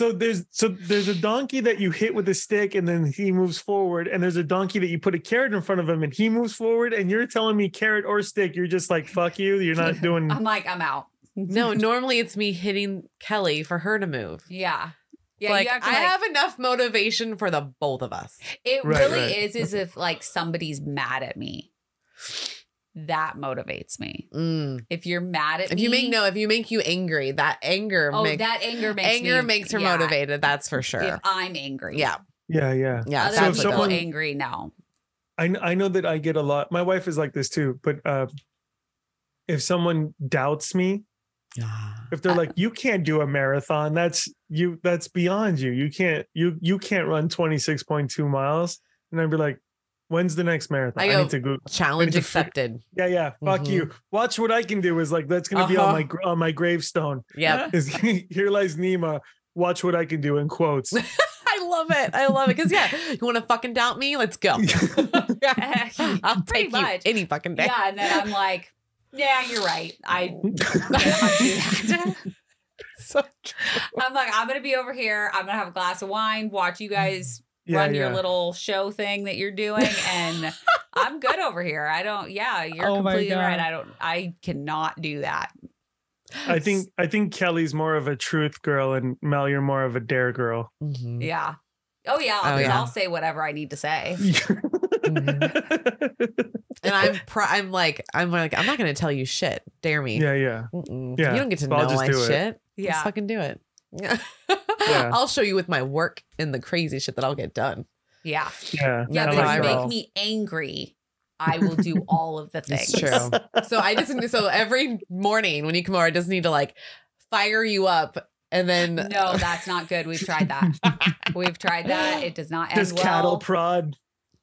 So there's so there's a donkey that you hit with a stick and then he moves forward, and there's a donkey that you put a carrot in front of him and he moves forward, and you're telling me carrot or stick, you're just like fuck you, you're not [LAUGHS] doing. I'm like, I'm out. No, [LAUGHS] normally it's me hitting Kellie for her to move. Yeah. Yeah. like you have to I like, have enough motivation for the both of us. It Right, really right. is as if like somebody's mad at me. That motivates me. Mm. If you're mad at If me, you make no, if you make you angry, that anger oh, makes that anger makes anger me, makes her yeah, motivated. That's for sure. If I'm angry, yeah, yeah, yeah. yeah. Other So that's if people someone- angry, no. I I know that I get a lot. My wife is like this too, but uh, if someone doubts me, if they're like, you can't do a marathon, that's you. That's beyond you. You can't. You you can't run twenty six point two miles. And I'd be like, when's the next marathon? I I, need to go. challenge to fig- accepted. Yeah, yeah. Fuck Mhm. you. Watch what I can do. Is like that's gonna be on Uh-huh. my on my gravestone. Yeah. [LAUGHS] Is [LAUGHS] here lies Nima. Watch what I can do in quotes. [LAUGHS] I love it. I love it. Cause yeah, you want to fucking doubt me? Let's go. yeah. I'll Pretty take you any fucking day. Yeah, and then I'm like, yeah, you're right. I cannot do that. So true. I'm like, I'm gonna be over here. I'm gonna have a glass of wine, watch you guys yeah, run yeah. your little show thing that you're doing, and [LAUGHS] I'm good over here. I don't. Yeah, you're Oh completely right. I don't. I cannot do that. I think I think Kellie's more of a truth girl, and Mel, you're more of a dare girl. Mhm. Yeah. Oh yeah. Oh, 'cause yeah. I'll say whatever I need to say. [LAUGHS] And I'm pr- I'm like I'm like I'm not gonna tell you shit. Dare me. yeah, yeah. Mm-mm. Yeah, You don't get to so I'll know my do it. shit. Just Yeah. fucking do it. Yeah. [LAUGHS] I'll show you with my work and the crazy shit that I'll get done. Yeah. Yeah. Yeah. That's But how if you make me angry, I will do [LAUGHS] all of the things. True. So I just so every morning when you come over, I just need to like fire you up and then No, [LAUGHS] that's not good. We've tried that. We've tried that. It does not end Just well. cattle prod.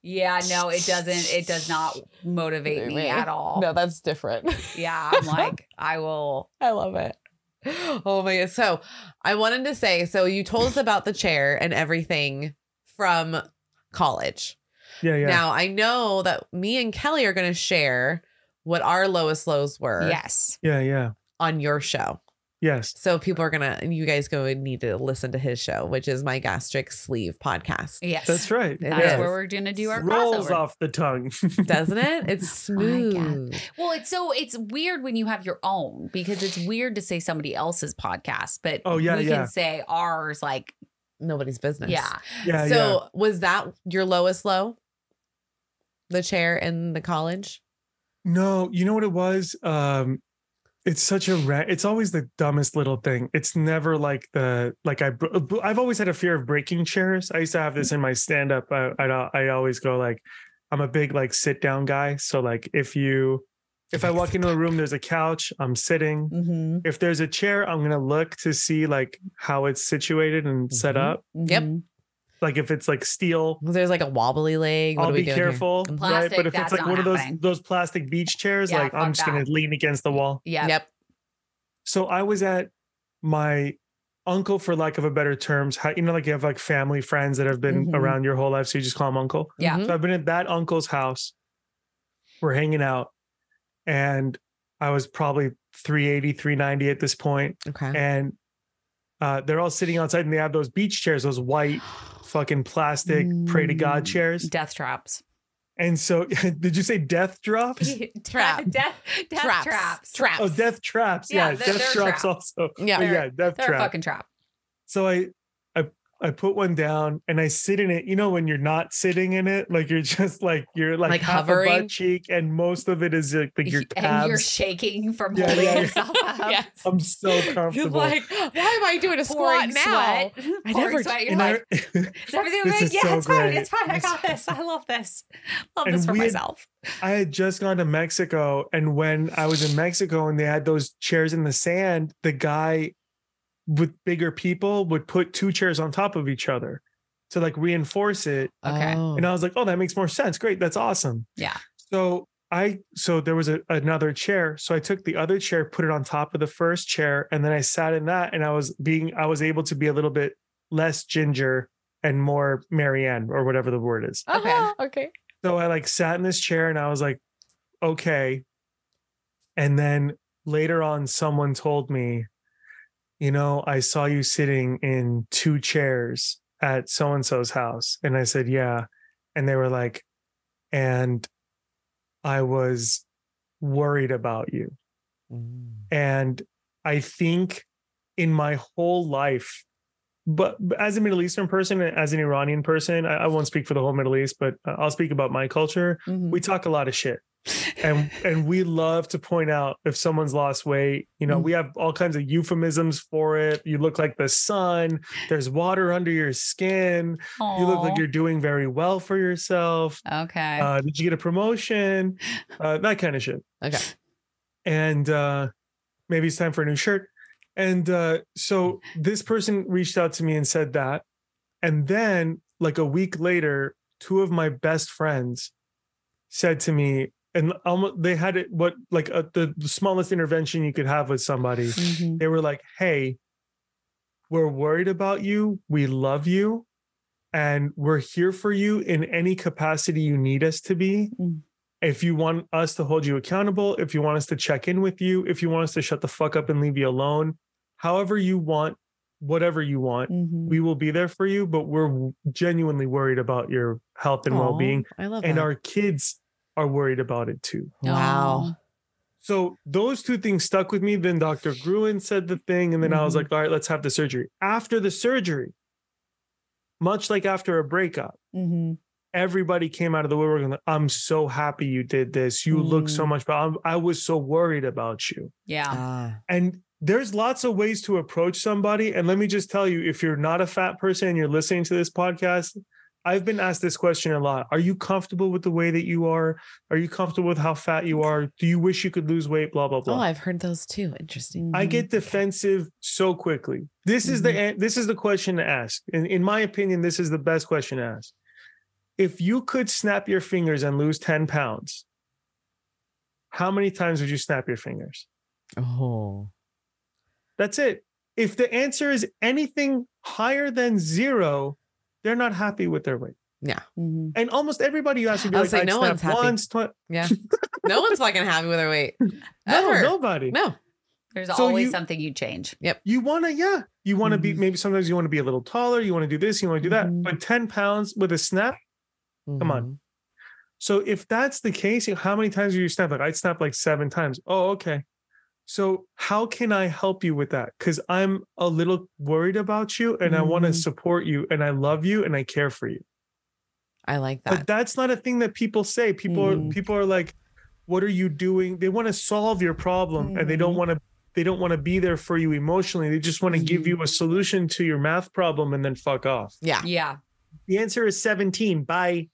Yeah, no, it doesn't. It does not motivate me at all. No, that's different. Yeah, I'm like, I will. I love it. [LAUGHS] Oh my god. So I wanted to say, so you told us about the chair and everything from college. Yeah, yeah. Now I know that me and Kellie are gonna share what our lowest lows were Yes. yeah, yeah. on your show. Yes. So people are gonna you guys go and need to listen to his show, which is my gastric sleeve podcast. Yes. That's right. It That's is. where we're gonna do our Rolls crossover. off the tongue. Doesn't it? [LAUGHS] It's Oh smooth. Well, it's so it's weird when you have your own because it's weird to say somebody else's podcast, but Oh, yeah, we yeah. can say ours. Like, Nobody's business. yeah, yeah, so yeah. was that your lowest low? The chair in the college. No, you know what it was? Um it's such a ra- it's always the dumbest little thing. It's never like the like I br- br- I've always had a fear of breaking chairs. I used to have this in my stand up. I, I I always go like I'm a big like sit down guy. So like if you if I walk into a room there's a couch, I'm sitting. Mm-hmm. If there's a chair, I'm going to look to see like how it's situated and set Mhm. up. Yep. Like if it's like steel, There's like a wobbly leg. What I'll are we be doing here? careful, right? But if it's like not one of those those plastic beach chairs, Yeah, like I'm fuck just gonna lean against the wall. Yeah. Yep. So I was at my uncle, for lack of a better terms. You know, like you have like family friends that have been Mhm. around your whole life, so you just call them uncle. Yeah. Mhm. So I've been at that uncle's house. We're hanging out, and I was probably 380, 390 at this point, Okay. and uh, they're all sitting outside, and they have those beach chairs, those white fucking plastic pray to God Mm. chairs. Death traps. And so, [LAUGHS] did you say death drops? [LAUGHS] Trap. Death, death Traps. traps. Traps. Oh, death traps. Yeah, Yeah, they're- death they're traps traps. also. Yeah. But yeah, death They're a trap. fucking trap. so I, I, I put one down and I sit in it. You know, when you're not sitting in it, like you're just like you're like, Like half a hovering? butt cheek, and most of it is like, like your [LAUGHS] and you're shaking from Yeah, holding yeah, yeah. yourself [LAUGHS] up. Yes. I'm so [LAUGHS] You're comfortable. like, why am I doing a squat Pouring now? sweat. I Pouring never- sweat. You're like, I, is everything okay? is Yeah, so it's fine. It's fine. I got this. I love this. Love And this for we had- myself. I had just gone to Mexico, and when I was in Mexico and they had those chairs in the sand, the guy with bigger people would put two chairs on top of each other to like reinforce it. Okay. Oh. And I was like, oh, that makes more sense. Great. That's awesome. Yeah. So I, so there was a, another chair. So I took the other chair, put it on top of the first chair, and then I sat in that and I was being, I was able to be a little bit less ginger and more Marianne or whatever the word is. Okay. Uh-huh, okay. So I like sat in this chair and I was like, okay. And then later on, someone told me, you know, I saw you sitting in two chairs at so and so's house. And I said, yeah. And they were like, and I was worried about you. Mm. And I think in my whole life, but as a Middle Eastern person, as an Iranian person, I, I won't speak for the whole Middle East, but uh, I'll speak about my culture. Mhm. We talk a lot of shit. And and we love to point out if someone's lost weight you know Mm. we have all kinds of euphemisms for it. You look like the sun. There's water under your skin. You look like you're doing very well for yourself. Okay. uh, did you get a promotion? Uh, that kind of shit. Okay. and uh maybe it's time for a new shirt. And uh so this person reached out to me and said that. And then like a week later two of my best friends said to me and almost they had it what like a, the, the smallest intervention you could have with somebody Mhm. they were like hey we're worried about you we love you and we're here for you in any capacity you need us to be Mm. if you want us to hold you accountable if you want us to check in with you if you want us to shut the fuck up and leave you alone however you want whatever you want Mhm. we will be there for you but we're genuinely worried about your health and Aw, well-being I love and that. our kids are worried about it too wow. so those two things stuck with me. Then Dr. Gruen said the thing, and then I was Mhm. like, all right, let's have the surgery. After the surgery, much like after a breakup, Mhm. everybody came out of the woodwork and like, I'm so happy you did this. You look so Mm. much better. I'm- I was so worried about you. Yeah. Ah. And there's lots of ways to approach somebody. And let me just tell you, if you're not a fat person and you're listening to this podcast, I've been asked this question a lot. Are you comfortable with the way that you are? Are you comfortable with how fat you are? Do you wish you could lose weight? Blah, blah, blah. Oh. I've heard those too. Interesting. I get defensive so quickly. This is the mm-hmm. an- this is the question to ask. In, in my opinion, this is the best question to ask. If you could snap your fingers and lose 10 pounds, how many times would you snap your fingers? Oh. That's it. If the answer is anything higher than zero, they're not happy with their weight. Mhm. And almost everybody you ask would be I like, like, I'd no snap one's happy. once, twi- Yeah. [LAUGHS] no one's fucking happy with their weight. [LAUGHS] no, nobody. No. There's So always you- something you change. Yep. You want to, yeah, you want to be, Mhm. maybe sometimes you want to be a little taller. You want to do this, you want to do that. Mhm. But 10 pounds with a snap, Come on. Mhm. So if that's the case, how many times do you snap? Like I'd snap like seven times. Oh, okay. So how can I help you with that? Because I'm a little worried about you and I want to support you and I love you and I care for you. I like that. But that's not a thing that people say. People Mm. are people are like, what are you doing? They want to solve your problem and they don't Mhm. want to they don't want to be there for you emotionally. They just want to give Mhm. you a solution to your math problem and then fuck off. yeah. Yeah. The answer is 17. Bye.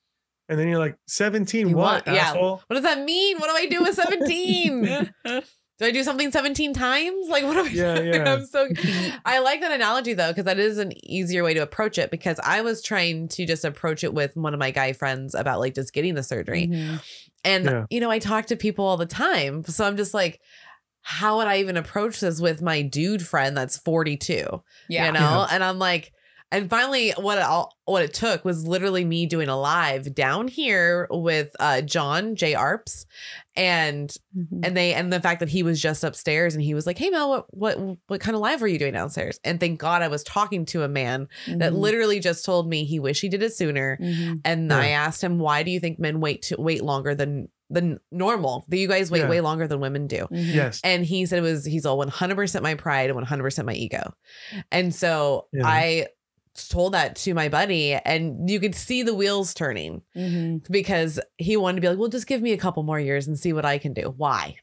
And then you're like, 17, You what? want- yeah. asshole? What does that mean? What do I do with 17? [LAUGHS] do I do something 17 times? Like, [LAUGHS] what am I Yeah, yeah. I'm so, [LAUGHS] I like that analogy though, because that is an easier way to approach it. Because I was trying to just approach it with one of my guy friends about like just getting the surgery. Mhm. And, Yeah. you know, I talk to people all the time. So I'm just like, how would I even approach this with my dude friend that's 42? Yeah. you know and i'm like and finally what it all what it took was literally me doing a live down here with uh john j arps and Mhm. and they and the fact that he was just upstairs and he was like hey mel what what what kind of live were you doing downstairs and thank god i was talking to a man that Mhm. literally just told me he wished he did it sooner Mhm. and Yeah. i asked him why do you think men wait to wait longer than than normal that you guys wait Yeah. way longer than women do Mhm. Yes. and he said it was he's all 100% my pride and 100% my ego and so Yeah. i told that to my buddy and you could see the wheels turning Mhm. because he wanted to be like well just give me a couple more years and see what i can do why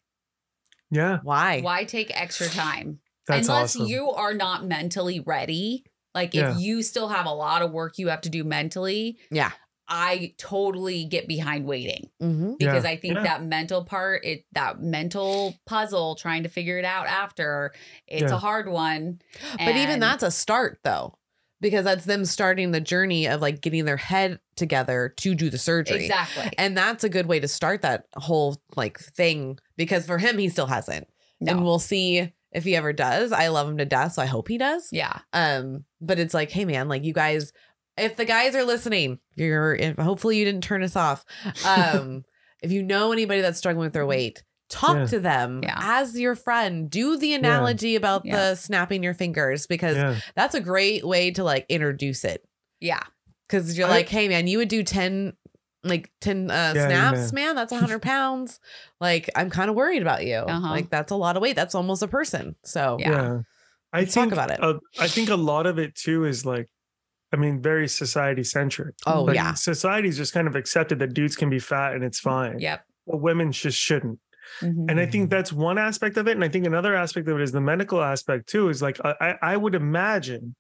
Yeah. why Why take extra time? That's Unless awesome. you are not mentally ready. Like Yeah. if you still have a lot of work you have to do mentally, yeah I totally get behind waiting mm-hmm. because Yeah. I think Yeah. that mental part, it that mental puzzle trying to figure it out after, it's Yeah. a hard one. but even that's a start though because that's them starting the journey of like getting their head together to do the surgery exactly. and that's a good way to start that whole like thing because for him he still hasn't and we'll see if he ever does i love him to death so i hope he does yeah. Um, but it's like, hey man, like you guys, if the guys are listening, you're if, hopefully you didn't turn us off. [LAUGHS] Um, if you know anybody that's struggling with their weight, talk Yeah. to them Yeah. as your friend. Do the analogy about Yeah. the snapping your fingers because Yeah. that's a great way to like introduce it. Yeah. Because you're I- like, hey man, you would do 10 like 10 uh, Yeah, snaps, yeah. man. That's 100 [LAUGHS] pounds. Like, I'm kind of worried about you. Uh-huh. Like, that's a lot of weight. That's almost a person. So, Yeah. Yeah. I Let's talk think about it. uh, I think a lot of it too is like, I mean, very society centric. oh, Like, yeah. Society's just kind of accepted that dudes can be fat and it's fine. Yep. But women just shouldn't. Mhm. And I think that's one aspect of it. And I think another aspect of it is the medical aspect too. Is like I, I I would imagine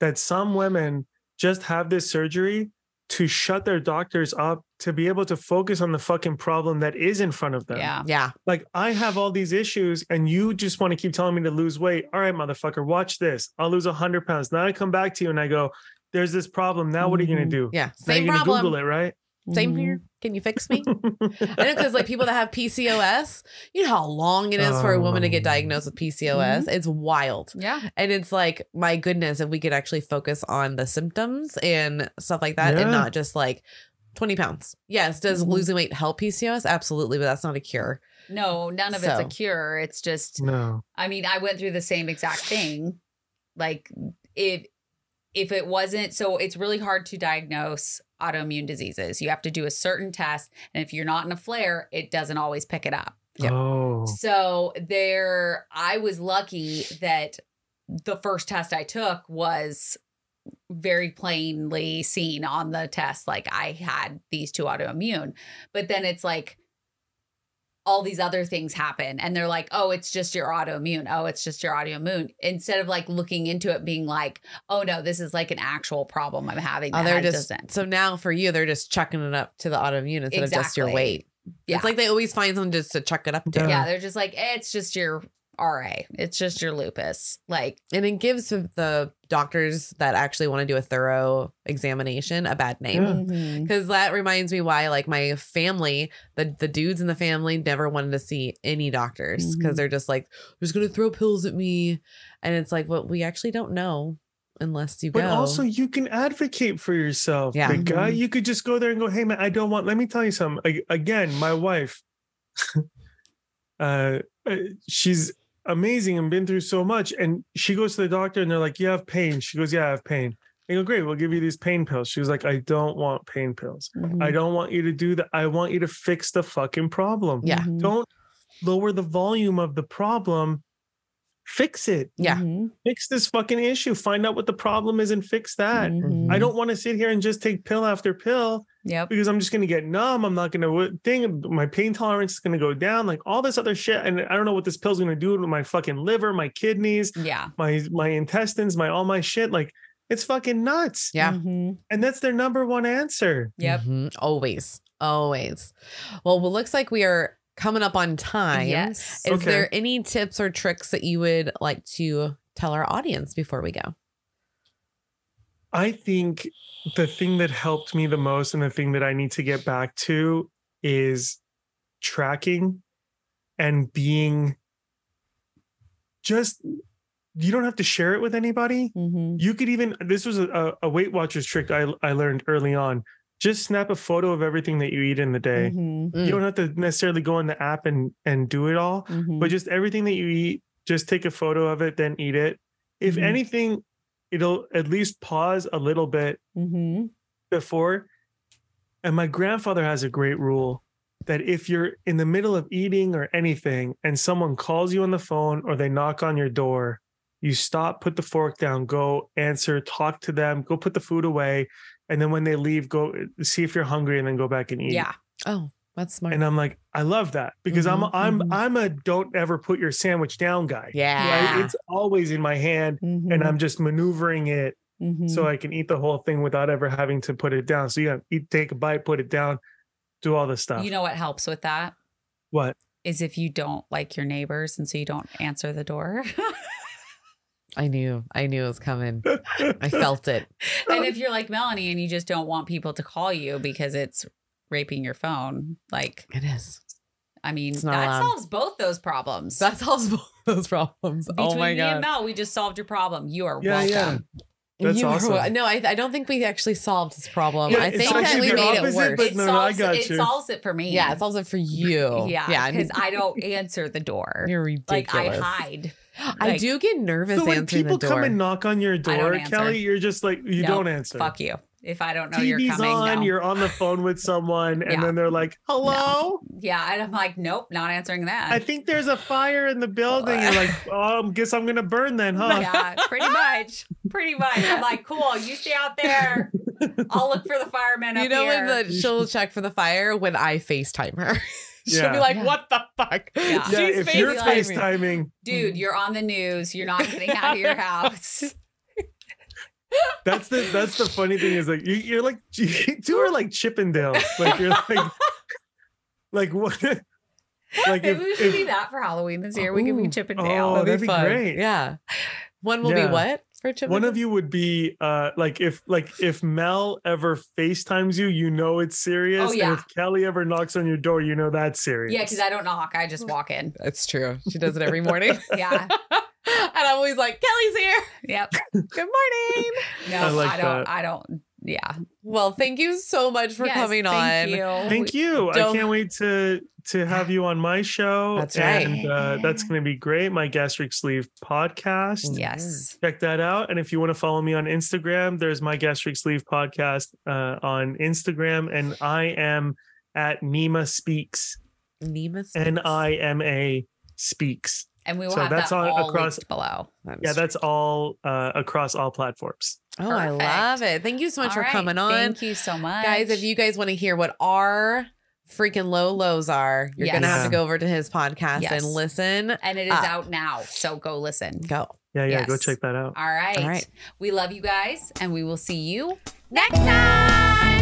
that some women just have this surgery to shut their doctors up to be able to focus on the fucking problem that is in front of them. Yeah. Yeah. Like I have all these issues, and you just want to keep telling me to lose weight. All right, motherfucker, watch this. I'll lose a hundred pounds. Now I come back to you and I go, "There's this problem. Now what are you gonna Mhm. do? Yeah. Now Same you're gonna problem. Google it, right? Same here. Mm-hmm. Can you fix me? [LAUGHS] I know because like people that have PCOS, you know how long it is for a woman to get Oh. diagnosed with PCOS. Mm-hmm. It's wild. Yeah. And it's like, my goodness, if we could actually focus on the symptoms and stuff like that and not just like 20 pounds. Yes. Does Mhm. losing weight help PCOS? Absolutely, but that's not a cure. No, none of it's a cure. It's just no. I mean, I went through the same exact thing. Like if if it wasn't so it's really hard to diagnose autoimmune diseases. You have to do a certain test and if you're not in a flare, it doesn't always pick it up. Yep. Oh. So there I was lucky that the first test I took was very plainly seen on the test like I had these two autoimmune. But then it's like all these other things happen and they're like, "Oh, it's just your autoimmune. Oh, it's just your autoimmune." Instead of like looking into it being like, "Oh no, this is like an actual problem I'm having." Oh, they're just doesn't." so now for you, they're just chucking it up to the autoimmune instead of just your weight. Yeah. It's like they always find something just to chuck it up to. Yeah. yeah, they're just like, eh, "It's just your RA. It's just your lupus." Like, And it gives the doctors that actually want to do a thorough examination a bad name. Yeah. Because that reminds me why, like my family, the the dudes in the family never wanted to see any doctors because Mhm. they're just like, they're just gonna throw pills at me, and it's like, well, we actually don't know unless you But go. also, you can advocate for yourself, Yeah. big guy. You could just go there and go, "Hey, man, I don't want." Let me tell you something. A- Again, my wife, [LAUGHS] uh, uh, she's amazing and been through so much. And she goes to the doctor, and they're like, "You have pain." She goes, "Yeah, I have pain." They go, "Great, we'll give you these pain pills." She was like, "I don't want pain pills. Mhm. I don't want you to do that. I want you to fix the fucking problem. yeah, Mhm. Don't lower the volume of the problem." Fix it. Yeah. Mhm. Fix this fucking issue. Find out what the problem is and fix that. Mhm. I don't want to sit here and just take pill after pill Yeah. because I'm just going to get numb. I'm not going to thing. My pain tolerance is going to go down. Like all this other shit, and I don't know what this pill's going to do to my fucking liver, my kidneys, Yeah. my my intestines, my all my shit. Like it's fucking nuts. Yeah. Mhm. And that's their number one answer. Yep. Mhm. Always. Always. Well, well, looks like we are coming up on time. Yes. Is Okay. there any tips or tricks that you would like to tell our audience before we go? I think the thing that helped me the most and the thing that I need to get back to is tracking and being just you don't have to share it with anybody. Mhm. You could even this was a, a Weight Watchers trick I, I learned early on. Just snap a photo of everything that you eat in the day. Mhm. Mm. You don't have to necessarily go in the app and and do it all, Mhm. but just everything that you eat, just take a photo of it, then eat it. If Mhm. anything, it'll at least pause a little bit Mhm. before. And my grandfather has a great rule that if you're in the middle of eating or anything and someone calls you on the phone or they knock on your door, you stop, put the fork down, go answer, talk to them, go put the food away. And then when they leave, go see if you're hungry and then go back and eat. Yeah. Oh, that's smart. And I'm like, I love that because Mhm, I'm I'm mhm. I'm a don't ever put your sandwich down guy. yeah. Right? It's always in my hand and Mhm. I'm just maneuvering it Mhm. so I can eat the whole thing without ever having to put it down. So you gotta eat, take a bite, put it down, do all this stuff. you know what helps with that what? is if you don't like your neighbors and so you don't answer the door. [LAUGHS] I knew. I knew it was coming. I felt it. [LAUGHS] and if you're like Melanie and you just don't want people to call you because it's raping your phone, like It is. I mean, that allowed. solves both those problems. That solves [LAUGHS] both those problems. Oh Between oh my me and. Mel, we just solved your problem. You are Yeah, yeah. Welcome. That's You are awesome. wel- No, I, I don't think we actually solved this problem. Yeah, I think that we the made it worse. but It no, no, I solves got it you. solves it for me. yeah, it solves it for you. Yeah, yeah. because I don't [LAUGHS] answer the door. You're like ridiculous. I hide. I do get nervous So when answering people the door. come and knock on your door. Kellie, you're just like you Nope, don't answer. Fuck you. If I don't know TV's you're coming, on, no. you're on the phone with someone, and Yeah. then they're like, "Hello, yeah, and I'm like, nope, not answering that. I think there's a fire in the building." You're like, [LAUGHS] "Oh, guess I'm gonna burn then, huh?" yeah, pretty much, pretty much. I'm like, cool, you stay out there. I'll look for the firemen you up know here. when the, she'll check for the fire when I FaceTime her. [LAUGHS] she'll Yeah. be like, Yeah. "What the fuck?" Yeah. Yeah, She's if you're FaceTiming. FaceTiming, Dude, you're on the news. You're not getting out of your [LAUGHS] house. That's the that's the funny thing is like you, you're like you [LAUGHS] two are like Chippendales. Like you're like [LAUGHS] like what? Like Maybe if, we should if do that for Halloween this year. We can be Ooh. Chippendale. Oh, they're that'd be fun. great. Yeah. One will Yeah. be what for Chip? one of you would be uh like if like if Mel ever FaceTimes you, you know it's serious. Oh, yeah. And if Kellie ever knocks on your door, you know that's serious. yeah, because I don't knock. I just walk in. That's true. She does it every morning. [LAUGHS] Yeah. And I'm always like, Kellie's here. Yep. [LAUGHS] Good morning. No, I I, don't. that. I don't. Yeah. Well, thank you so much for Yes, coming thank on. You. Thank you. I Don't- can't wait to to have you on my show. That's right. And uh, that's going to be great. My gastric sleeve podcast. Yes. Check that out. And if you want to follow me on Instagram, there's my gastric sleeve podcast uh, on Instagram, and I am at Nima Speaks. Nima speaks. N I M A Speaks. And we will So have that's that on- all across- linked below. That is Yeah, that's all uh, across all platforms. Oh, I love it. Thank you so much All for right. coming on. Thank you so much. Guys, if you guys want to hear what our freaking low lows are, you're going to have to go over to his podcast Yes. and listen. and it is up. out now, so go listen. Go. Yeah, yeah, go check that out. All right. All right. We love you guys, and we will see you next time.